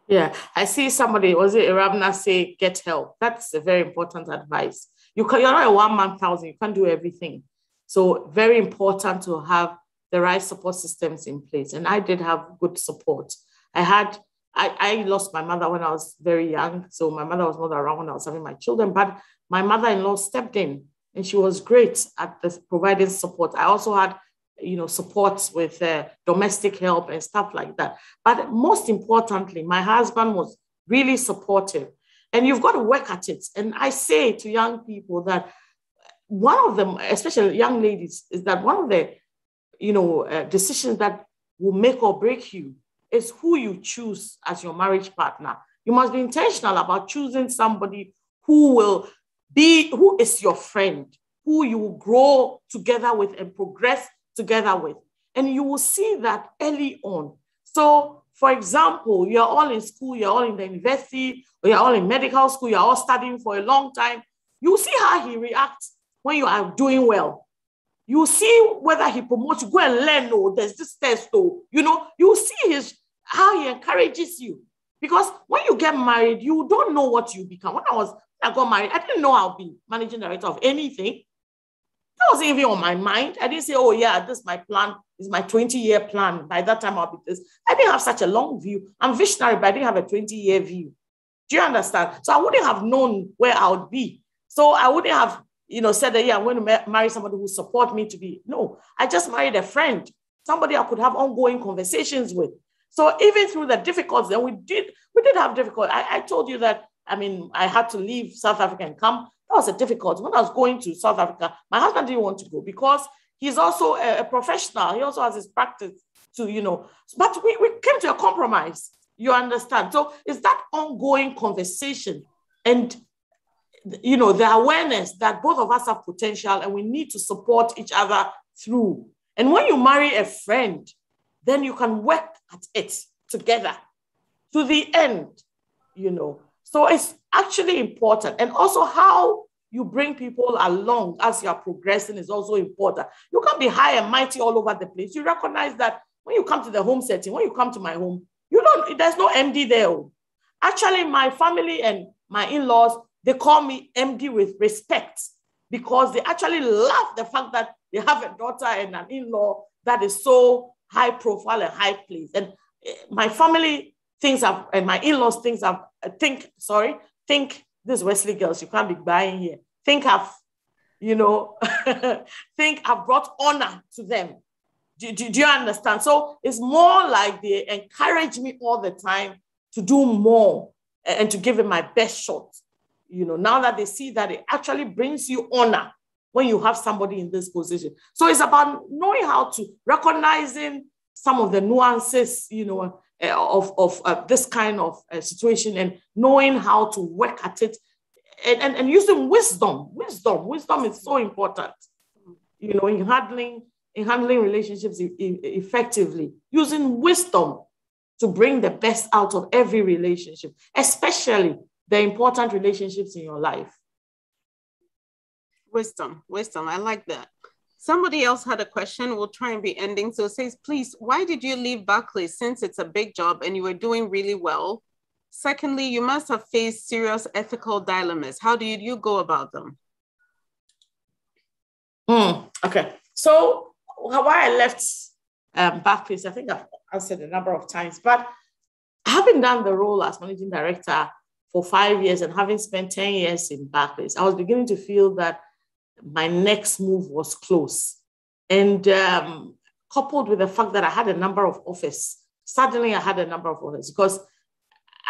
Yeah, I see somebody, was it Irabna say, get help. That's a very important advice. You can, you're not a one man thousand, you can't do everything. So, very important to have the right support systems in place. And I did have good support. I had, I, I lost my mother when I was very young. So, my mother was not around when I was having my children, but my mother in law stepped in and she was great at this, providing support. I also had you know, supports with uh, domestic help and stuff like that. But most importantly, my husband was really supportive. And you've got to work at it. And I say to young people that one of them, especially young ladies, is that one of the, you know, uh, decisions that will make or break you is who you choose as your marriage partner. You must be intentional about choosing somebody who will be, who is your friend, who you will grow together with and progress together with. And you will see that early on. So, for example, you're all in school, you're all in the university, or you're all in medical school, you're all studying for a long time. You see how he reacts when you are doing well. You see whether he promotes you. Go and learn. Oh, there's this test. Oh, you know, you see his how he encourages you. Because when you get married, you don't know what you become. When I was when I got married, I didn't know I'll be managing director of anything. That wasn't even on my mind. I didn't say, oh, yeah, this is my plan. This is my 20 year plan. By that time, I'll be this. I didn't have such a long view. I'm visionary, but I didn't have a 20 year view. Do you understand? So I wouldn't have known where I would be. So I wouldn't have, you know, said that, yeah, I'm going to marry somebody who support me to be. No, I just married a friend, somebody I could have ongoing conversations with. So even through the difficulties, and we did, we did have difficulty. I, I told you that, I mean, I had to leave South Africa and come that was a difficult. When I was going to South Africa, my husband didn't want to go because he's also a, a professional. He also has his practice to, you know, but we, we came to a compromise. You understand? So it's that ongoing conversation and you know the awareness that both of us have potential and we need to support each other through. And when you marry a friend, then you can work at it together to the end, you know. So it's actually important. And also how you bring people along as you're progressing is also important. You can't be high and mighty all over the place. You recognize that when you come to the home setting, when you come to my home, you don't, there's no MD there. Oh. Actually, my family and my in-laws, they call me MD with respect because they actually love the fact that they have a daughter and an in-law that is so high profile and high place. And eh, my family things have, and my in-laws things have, think, sorry, think these Wesley girls, you can't be buying here. Think I've, you know, think I've brought honor to them. Do, do, do you understand? So it's more like they encourage me all the time to do more and to give it my best shot. You know, now that they see that it actually brings you honor when you have somebody in this position. So it's about knowing how to recognizing some of the nuances, you know, uh, of, of uh, this kind of uh, situation and knowing how to work at it and, and, and using wisdom. Wisdom, wisdom is so important, you know, in handling in handling relationships effectively, using wisdom to bring the best out of every relationship, especially the important relationships in your life.
Wisdom, wisdom. I like that. Somebody else had a question. We'll try and be ending. So it says, please, why did you leave Barclays since it's a big job and you were doing really well? Secondly, you must have faced serious ethical dilemmas. How did you go about them?
Mm, okay. So why I left um, Barclays, I think I've answered a number of times, but having done the role as managing director for five years and having spent 10 years in Barclays, I was beginning to feel that my next move was close. And um, coupled with the fact that I had a number of offers, suddenly I had a number of offers because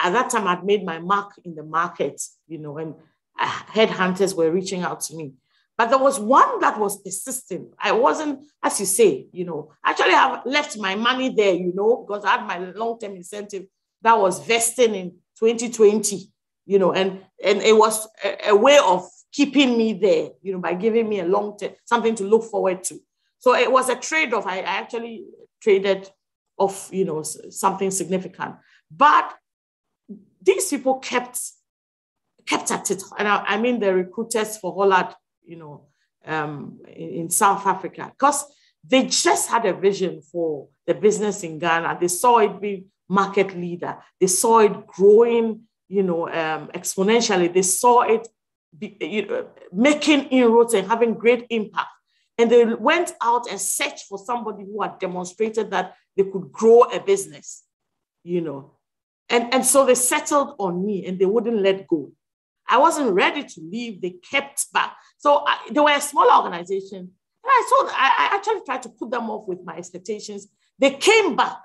at that time I'd made my mark in the market, you know, and headhunters were reaching out to me. But there was one that was persistent. I wasn't, as you say, you know, actually I've left my money there, you know, because I had my long-term incentive that was vesting in 2020, you know, and, and it was a, a way of keeping me there, you know, by giving me a long term, something to look forward to. So it was a trade-off. I, I actually traded off, you know, something significant. But these people kept kept at it. And I, I mean the recruiters for Hollard, you know, um, in, in South Africa, because they just had a vision for the business in Ghana. They saw it being market leader. They saw it growing, you know, um, exponentially. They saw it be, you know, making inroads and having great impact. And they went out and searched for somebody who had demonstrated that they could grow a business, you know. And, and so they settled on me and they wouldn't let go. I wasn't ready to leave. They kept back. So I, they were a small organization. And I saw I, I actually tried to put them off with my expectations. They came back,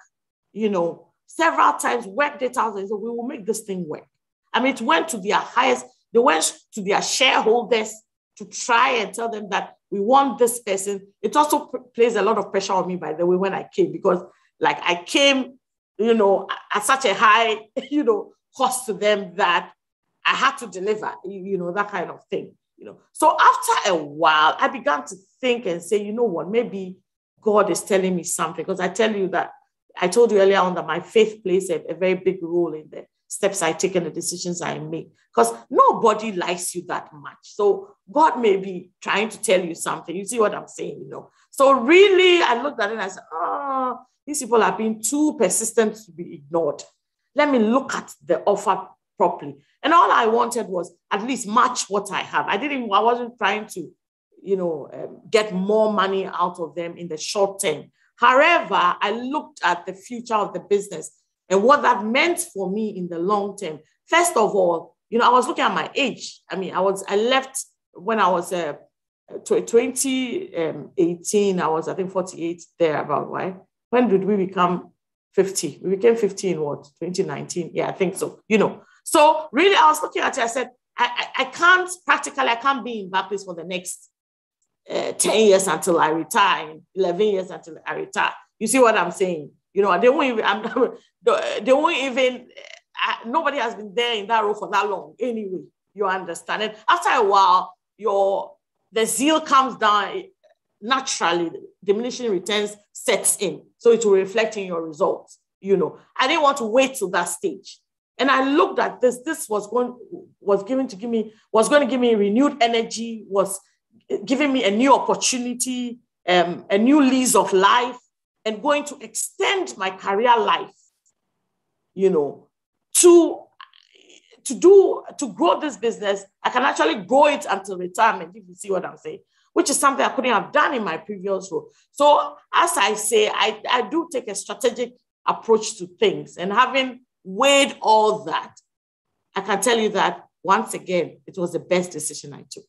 you know, several times, worked it out and said, we will make this thing work. I mean, it went to their highest they went to their shareholders to try and tell them that we want this person. It also plays a lot of pressure on me, by the way, when I came, because like I came, you know, at such a high, you know, cost to them that I had to deliver, you know, that kind of thing, you know. So after a while, I began to think and say, you know what, maybe God is telling me something. Because I tell you that I told you earlier on that my faith plays a, a very big role in the steps I take and the decisions I make because nobody likes you that much. So God may be trying to tell you something. You see what I'm saying, you know? So really, I looked at it and I said, oh, these people have been too persistent to be ignored. Let me look at the offer properly. And all I wanted was at least match what I have. I didn't, I wasn't trying to, you know, um, get more money out of them in the short term. However, I looked at the future of the business and what that meant for me in the long term. First of all, you know, I was looking at my age. I mean, I was, I left when I was uh, 2018, I was, I think, 48 there about, right? When did we become 50? We became 50 in what, 2019? Yeah, I think so, you know. So really, I was looking at it, I said, I, I, I can't, practically, I can't be in Barclays for the next uh, 10 years until I retire, 11 years until I retire. You see what I'm saying? You know, they won't even, I'm, they won't even nobody has been there in that role for that long anyway. You understand? it. after a while, your the zeal comes down naturally, diminishing returns sets in. So it will reflect in your results. You know, I didn't want to wait till that stage. And I looked at this. This was going was given to give me was going to give me renewed energy. Was giving me a new opportunity, um, a new lease of life, and going to extend my career life. You know, to to do to grow this business, I can actually grow it until retirement, if you see what I'm saying, which is something I couldn't have done in my previous role. So, as I say, I, I do take a strategic approach to things. And having weighed all that, I can tell you that once again, it was the best decision I took.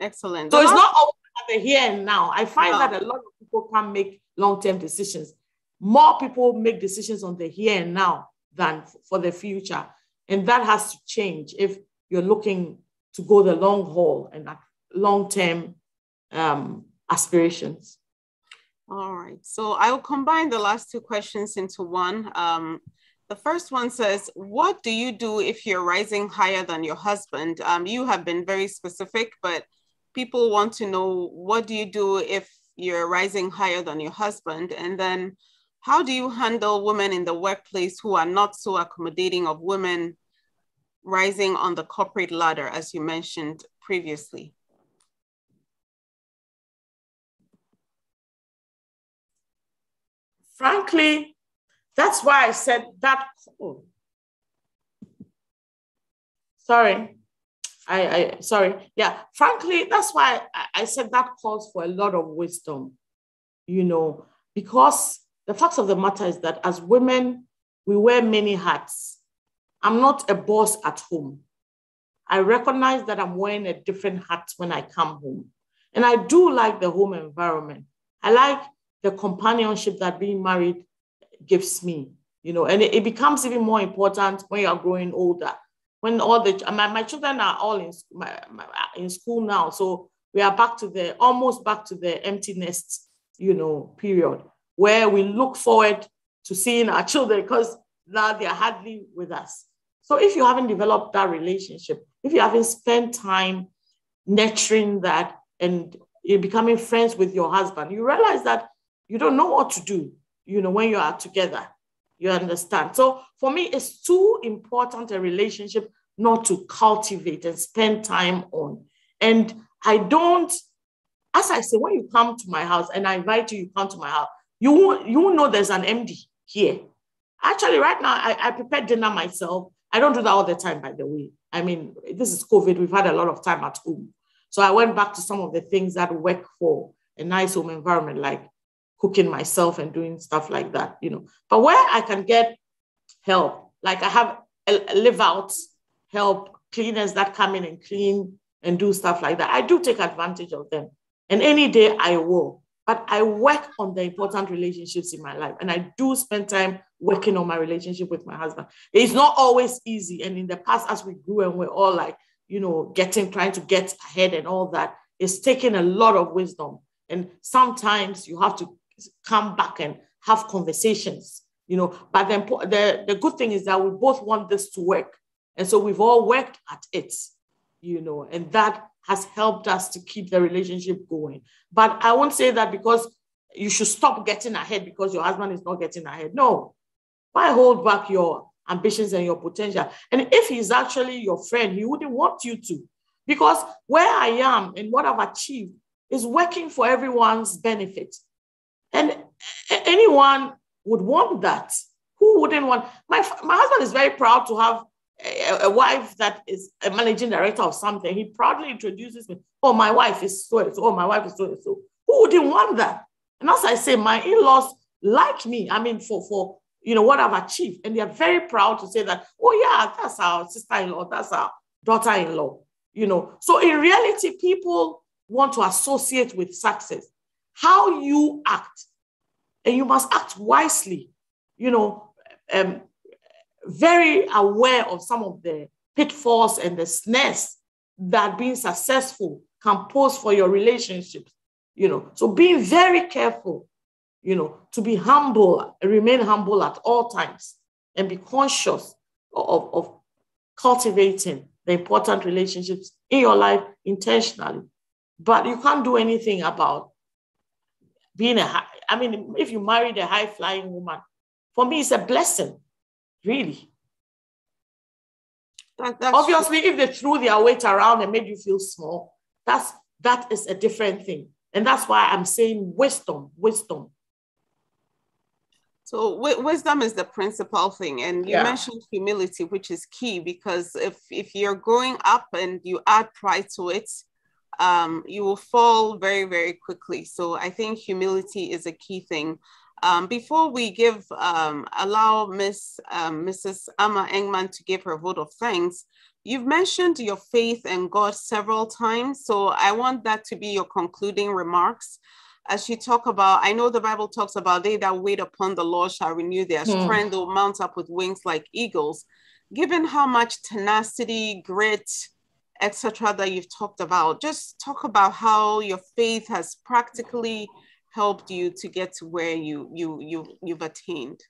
Excellent.
So, it's not the here and now. I find no. that a lot of people can't make long term decisions more people make decisions on the here and now than for the future. And that has to change if you're looking to go the long haul and long term um, aspirations.
All right. So I'll combine the last two questions into one. Um, the first one says, What do you do if you're rising higher than your husband? Um, you have been very specific, but people want to know what do you do if you're rising higher than your husband? And then how do you handle women in the workplace who are not so accommodating of women rising on the corporate ladder, as you mentioned previously?
Frankly, that's why I said that. Sorry. I, I sorry. Yeah, frankly, that's why I, I said that calls for a lot of wisdom, you know, because the fact of the matter is that as women, we wear many hats. I'm not a boss at home. I recognize that I'm wearing a different hat when I come home. And I do like the home environment. I like the companionship that being married gives me, you know, and it, it becomes even more important when you're growing older when all the my, my children are all in, my, my, in school now so we are back to the almost back to the empty nest you know period where we look forward to seeing our children because now they are hardly with us. So if you haven't developed that relationship if you haven't spent time nurturing that and becoming friends with your husband you realize that you don't know what to do you know when you are together you understand? So for me, it's too important a relationship not to cultivate and spend time on. And I don't, as I say, when you come to my house and I invite you, you come to my house, you won't, you won't know there's an MD here. Actually, right now, I, I prepare dinner myself. I don't do that all the time, by the way. I mean, this is COVID. We've had a lot of time at home. So I went back to some of the things that work for a nice home environment, like cooking myself and doing stuff like that, you know. But where I can get help, like I have live out help, cleaners that come in and clean and do stuff like that. I do take advantage of them. And any day I will. But I work on the important relationships in my life. And I do spend time working on my relationship with my husband. It's not always easy. And in the past, as we grew and we're all like, you know, getting, trying to get ahead and all that, it's taking a lot of wisdom. And sometimes you have to come back and have conversations, you know. But then the, the good thing is that we both want this to work. And so we've all worked at it, you know, and that has helped us to keep the relationship going. But I won't say that because you should stop getting ahead because your husband is not getting ahead. No. Why hold back your ambitions and your potential? And if he's actually your friend, he wouldn't want you to. Because where I am and what I've achieved is working for everyone's benefit. Anyone would want that. Who wouldn't want? My, my husband is very proud to have a, a, wife that is a managing director of something. He proudly introduces me. Oh, my wife is so and so. Oh, my wife is so and so. Who wouldn't want that? And as I say, my in-laws like me. I mean, for for you know what I've achieved, and they are very proud to say that. Oh yeah, that's our sister-in-law. That's our daughter-in-law. You know. So in reality, people want to associate with success how you act. And you must act wisely, you know, um, very aware of some of the pitfalls and the snares that being successful can pose for your relationships, you know. So being very careful, you know, to be humble, remain humble at all times and be conscious of, of cultivating the important relationships in your life intentionally. But you can't do anything about being a I mean, if you married a high flying woman, for me, it's a blessing, really. That, Obviously, true. if they threw their weight around and made you feel small, that's that is a different thing. And that's why I'm saying wisdom, wisdom.
So wisdom is the principal thing, and you yeah. mentioned humility, which is key because if if you're growing up and you add pride to it, um, you will fall very, very quickly. So I think humility is a key thing. Um, before we give, um, allow Miss um, Mrs. Amma Engman to give her vote of thanks, you've mentioned your faith in God several times. So I want that to be your concluding remarks. As you talk about, I know the Bible talks about they that wait upon the Lord shall renew their hmm. strength, they'll mount up with wings like eagles. Given how much tenacity, grit, etc., that you've talked about. Just talk about how your faith has practically helped you to get to where you you you you've attained?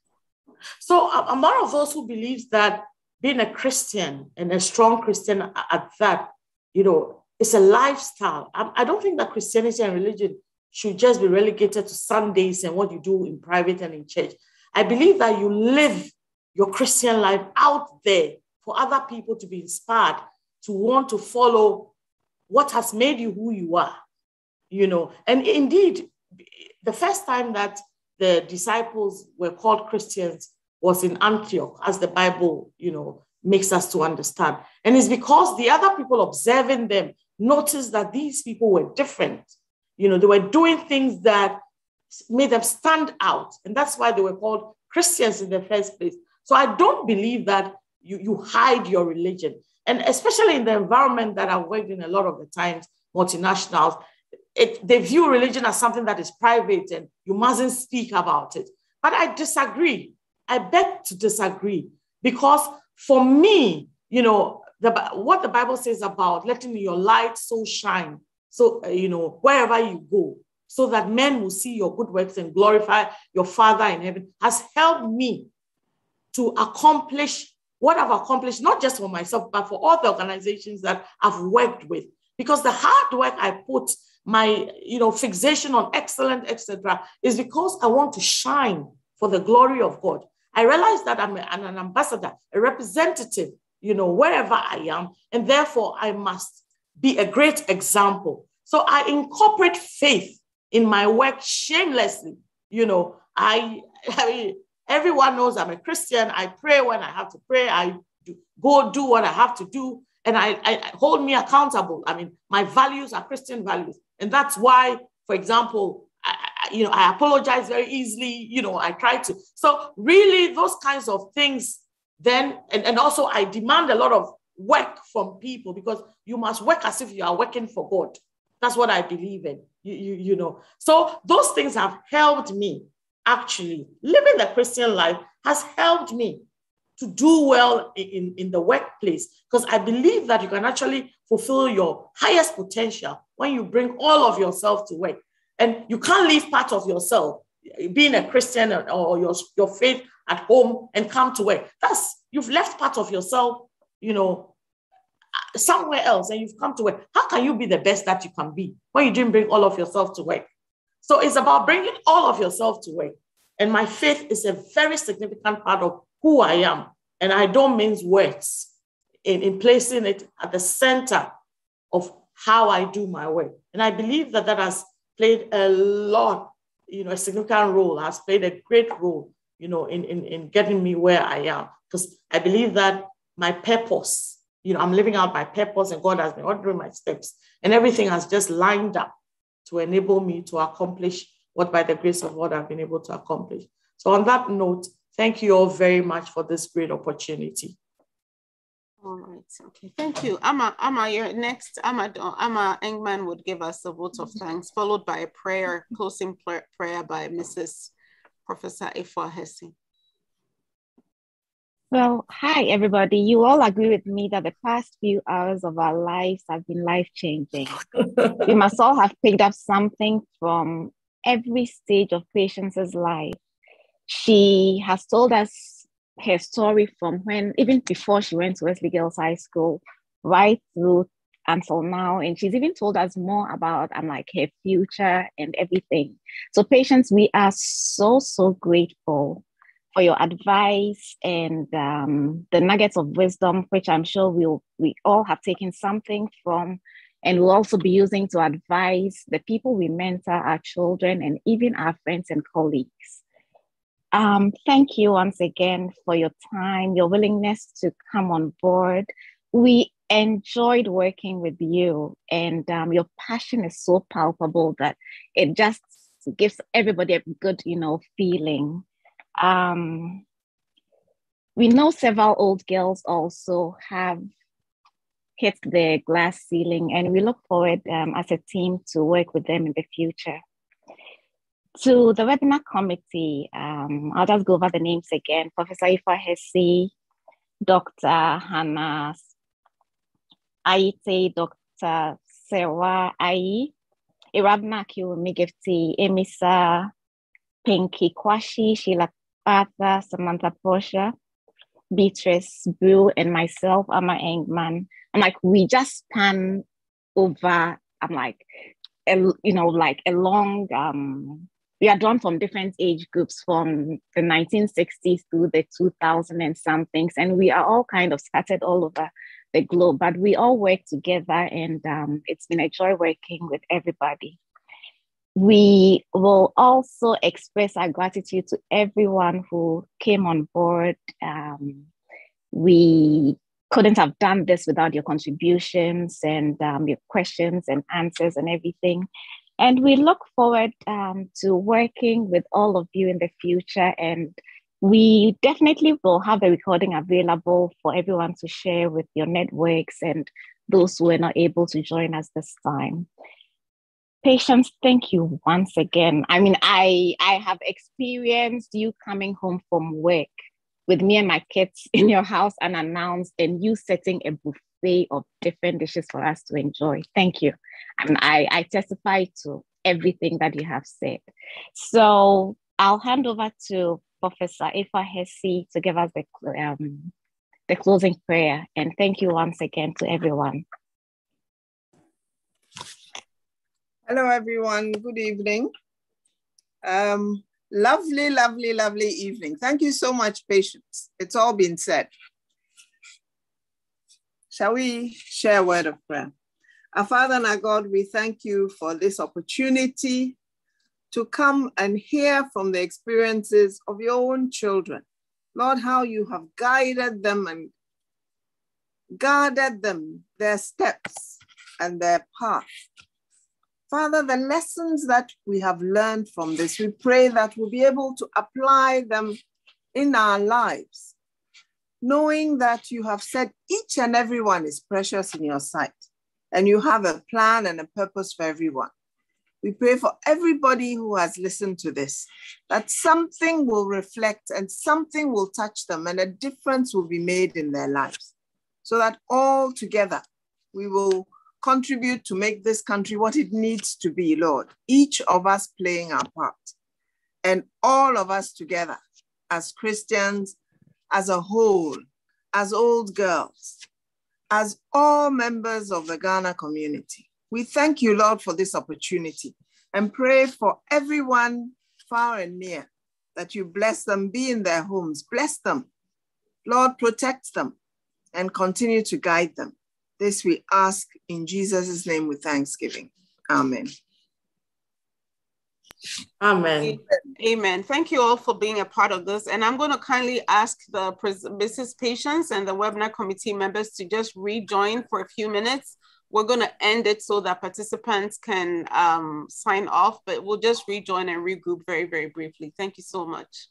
So I'm one of those who believes that being a Christian and a strong Christian at that, you know, it's a lifestyle. I don't think that Christianity and religion should just be relegated to Sundays and what you do in private and in church. I believe that you live your Christian life out there for other people to be inspired to want to follow what has made you who you are, you know. And indeed, the first time that the disciples were called Christians was in Antioch, as the Bible, you know, makes us to understand. And it's because the other people observing them noticed that these people were different. You know, they were doing things that made them stand out. And that's why they were called Christians in the first place. So I don't believe that you, you hide your religion. And especially in the environment that I've worked in a lot of the times, multinationals, it, they view religion as something that is private and you mustn't speak about it. But I disagree. I beg to disagree because for me, you know, the, what the Bible says about letting your light so shine, so, uh, you know, wherever you go, so that men will see your good works and glorify your Father in heaven, has helped me to accomplish what I've accomplished, not just for myself, but for all the organizations that I've worked with. Because the hard work I put, my you know, fixation on excellent, etc., is because I want to shine for the glory of God. I realize that I'm an ambassador, a representative, you know, wherever I am, and therefore I must be a great example. So I incorporate faith in my work shamelessly. You know, I, I mean, everyone knows I'm a Christian. I pray when I have to pray. I do, go do what I have to do, and I, I hold me accountable. I mean, my values are Christian values, and that's why, for example, you know, I apologize very easily, you know, I try to. So really those kinds of things then, and, and also I demand a lot of work from people because you must work as if you are working for God. That's what I believe in, you, you, you know. So those things have helped me actually. Living the Christian life has helped me to do well in, in the workplace because I believe that you can actually fulfill your highest potential when you bring all of yourself to work. And you can't leave part of yourself, being a Christian or your, your faith at home and come to work. That's, you've left part of yourself, you know, somewhere else and you've come to work. How can you be the best that you can be when you didn't bring all of yourself to work? So it's about bringing all of yourself to work. And my faith is a very significant part of who I am. And I don't mince words in, in placing it at the center of how I do my work. And I believe that that has played a lot, you know, a significant role, has played a great role, you know, in, in, in getting me where I am. Because I believe that my purpose, you know, I'm living out my purpose and God has been ordering my steps and everything has just lined up to enable me to accomplish what by the grace of God I've been able to accomplish. So on that note, thank you all very much for this great opportunity.
All right. Okay. Thank you. Amma, Amma, your next, Amma, Amma Engman would give us a vote of thanks, followed by a prayer, closing prayer by Mrs. Professor Afua Hesse.
Well, hi, everybody. You all agree with me that the past few hours of our lives have been life changing. we must all have picked up something from every stage of Patience's life. She has told us her story from when, even before she went to Wesley Girls High School, right through until now. And she's even told us more about um, like her future and everything. So, Patience, we are so, so grateful for your advice and um, the nuggets of wisdom, which I'm sure we'll, we all have taken something from and we'll also be using to advise the people we mentor, our children, and even our friends and colleagues. Um, thank you once again for your time, your willingness to come on board. We enjoyed working with you, and um, your passion is so palpable that it just gives everybody a good, you know, feeling. Um, we know several old girls also have hit the glass ceiling, and we look forward um, as a team to work with them in the future. To the webinar committee, um, I'll just go over the names again. Professor Afua Hesse, Dr. Hannah Aite, Dr. Serwa Ayi, Irabna Kiwumigifti, Emisa, Pinky Kwashi, Sheila Arthur, Samantha Portia, Beatrice Brew, and myself, Amma Engman. I'm like, we just span over, I'm like, a, you know, like a long, um, we are drawn from different age groups from the 1960s to the 2000 and somethings, and we are all kind of scattered all over the globe, but we all work together, and um, it's been a joy working with everybody. We will also express our gratitude to everyone who came on board. Um, we couldn't have done this without your contributions and um, your questions and answers and everything. And we look forward um, to working with all of you in the future. And we definitely will have the recording available for everyone to share with your networks and those who are not able to join us this time. Patience, thank you once again. I mean, I I have experienced you coming home from work with me and my kids in your house and announced and you setting a buffet of different dishes for us to enjoy. Thank you. And I, I testify to everything that you have said. So I'll hand over to Professor Afua Hesse to give us the, um, the closing prayer. And thank you once again to everyone.
Hello, everyone. Good evening. Um, lovely, lovely, lovely evening. Thank you so much, Patience. It's all been said. Shall we share a word of prayer? Our Father and our God, we thank you for this opportunity to come and hear from the experiences of your own children. Lord, how you have guided them and guarded them, their steps and their path Father, the lessons that we have learned from this, we pray that we'll be able to apply them in our lives, knowing that you have said each and every one is precious in your sight, and you have a plan and a purpose for everyone. We pray for everybody who has listened to this, that something will reflect and something will touch them, and a difference will be made in their lives, so that all together we will contribute to make this country what it needs to be, Lord. Each of us playing our part. And all of us together as Christians, as a whole, as old girls, as all members of the Ghana community. We thank you, Lord, for this opportunity and pray for everyone far and near that you bless them, be in their homes, bless them. Lord, protect them and continue to guide them. This we ask in Jesus' name with thanksgiving. Amen.
Amen.
Amen. Thank you all for being a part of this. And I'm going to kindly ask the Mrs. Patience and the webinar committee members to just rejoin for a few minutes. We're going to end it so that participants can um, sign off, but we'll just rejoin and regroup very, very briefly. Thank you so much.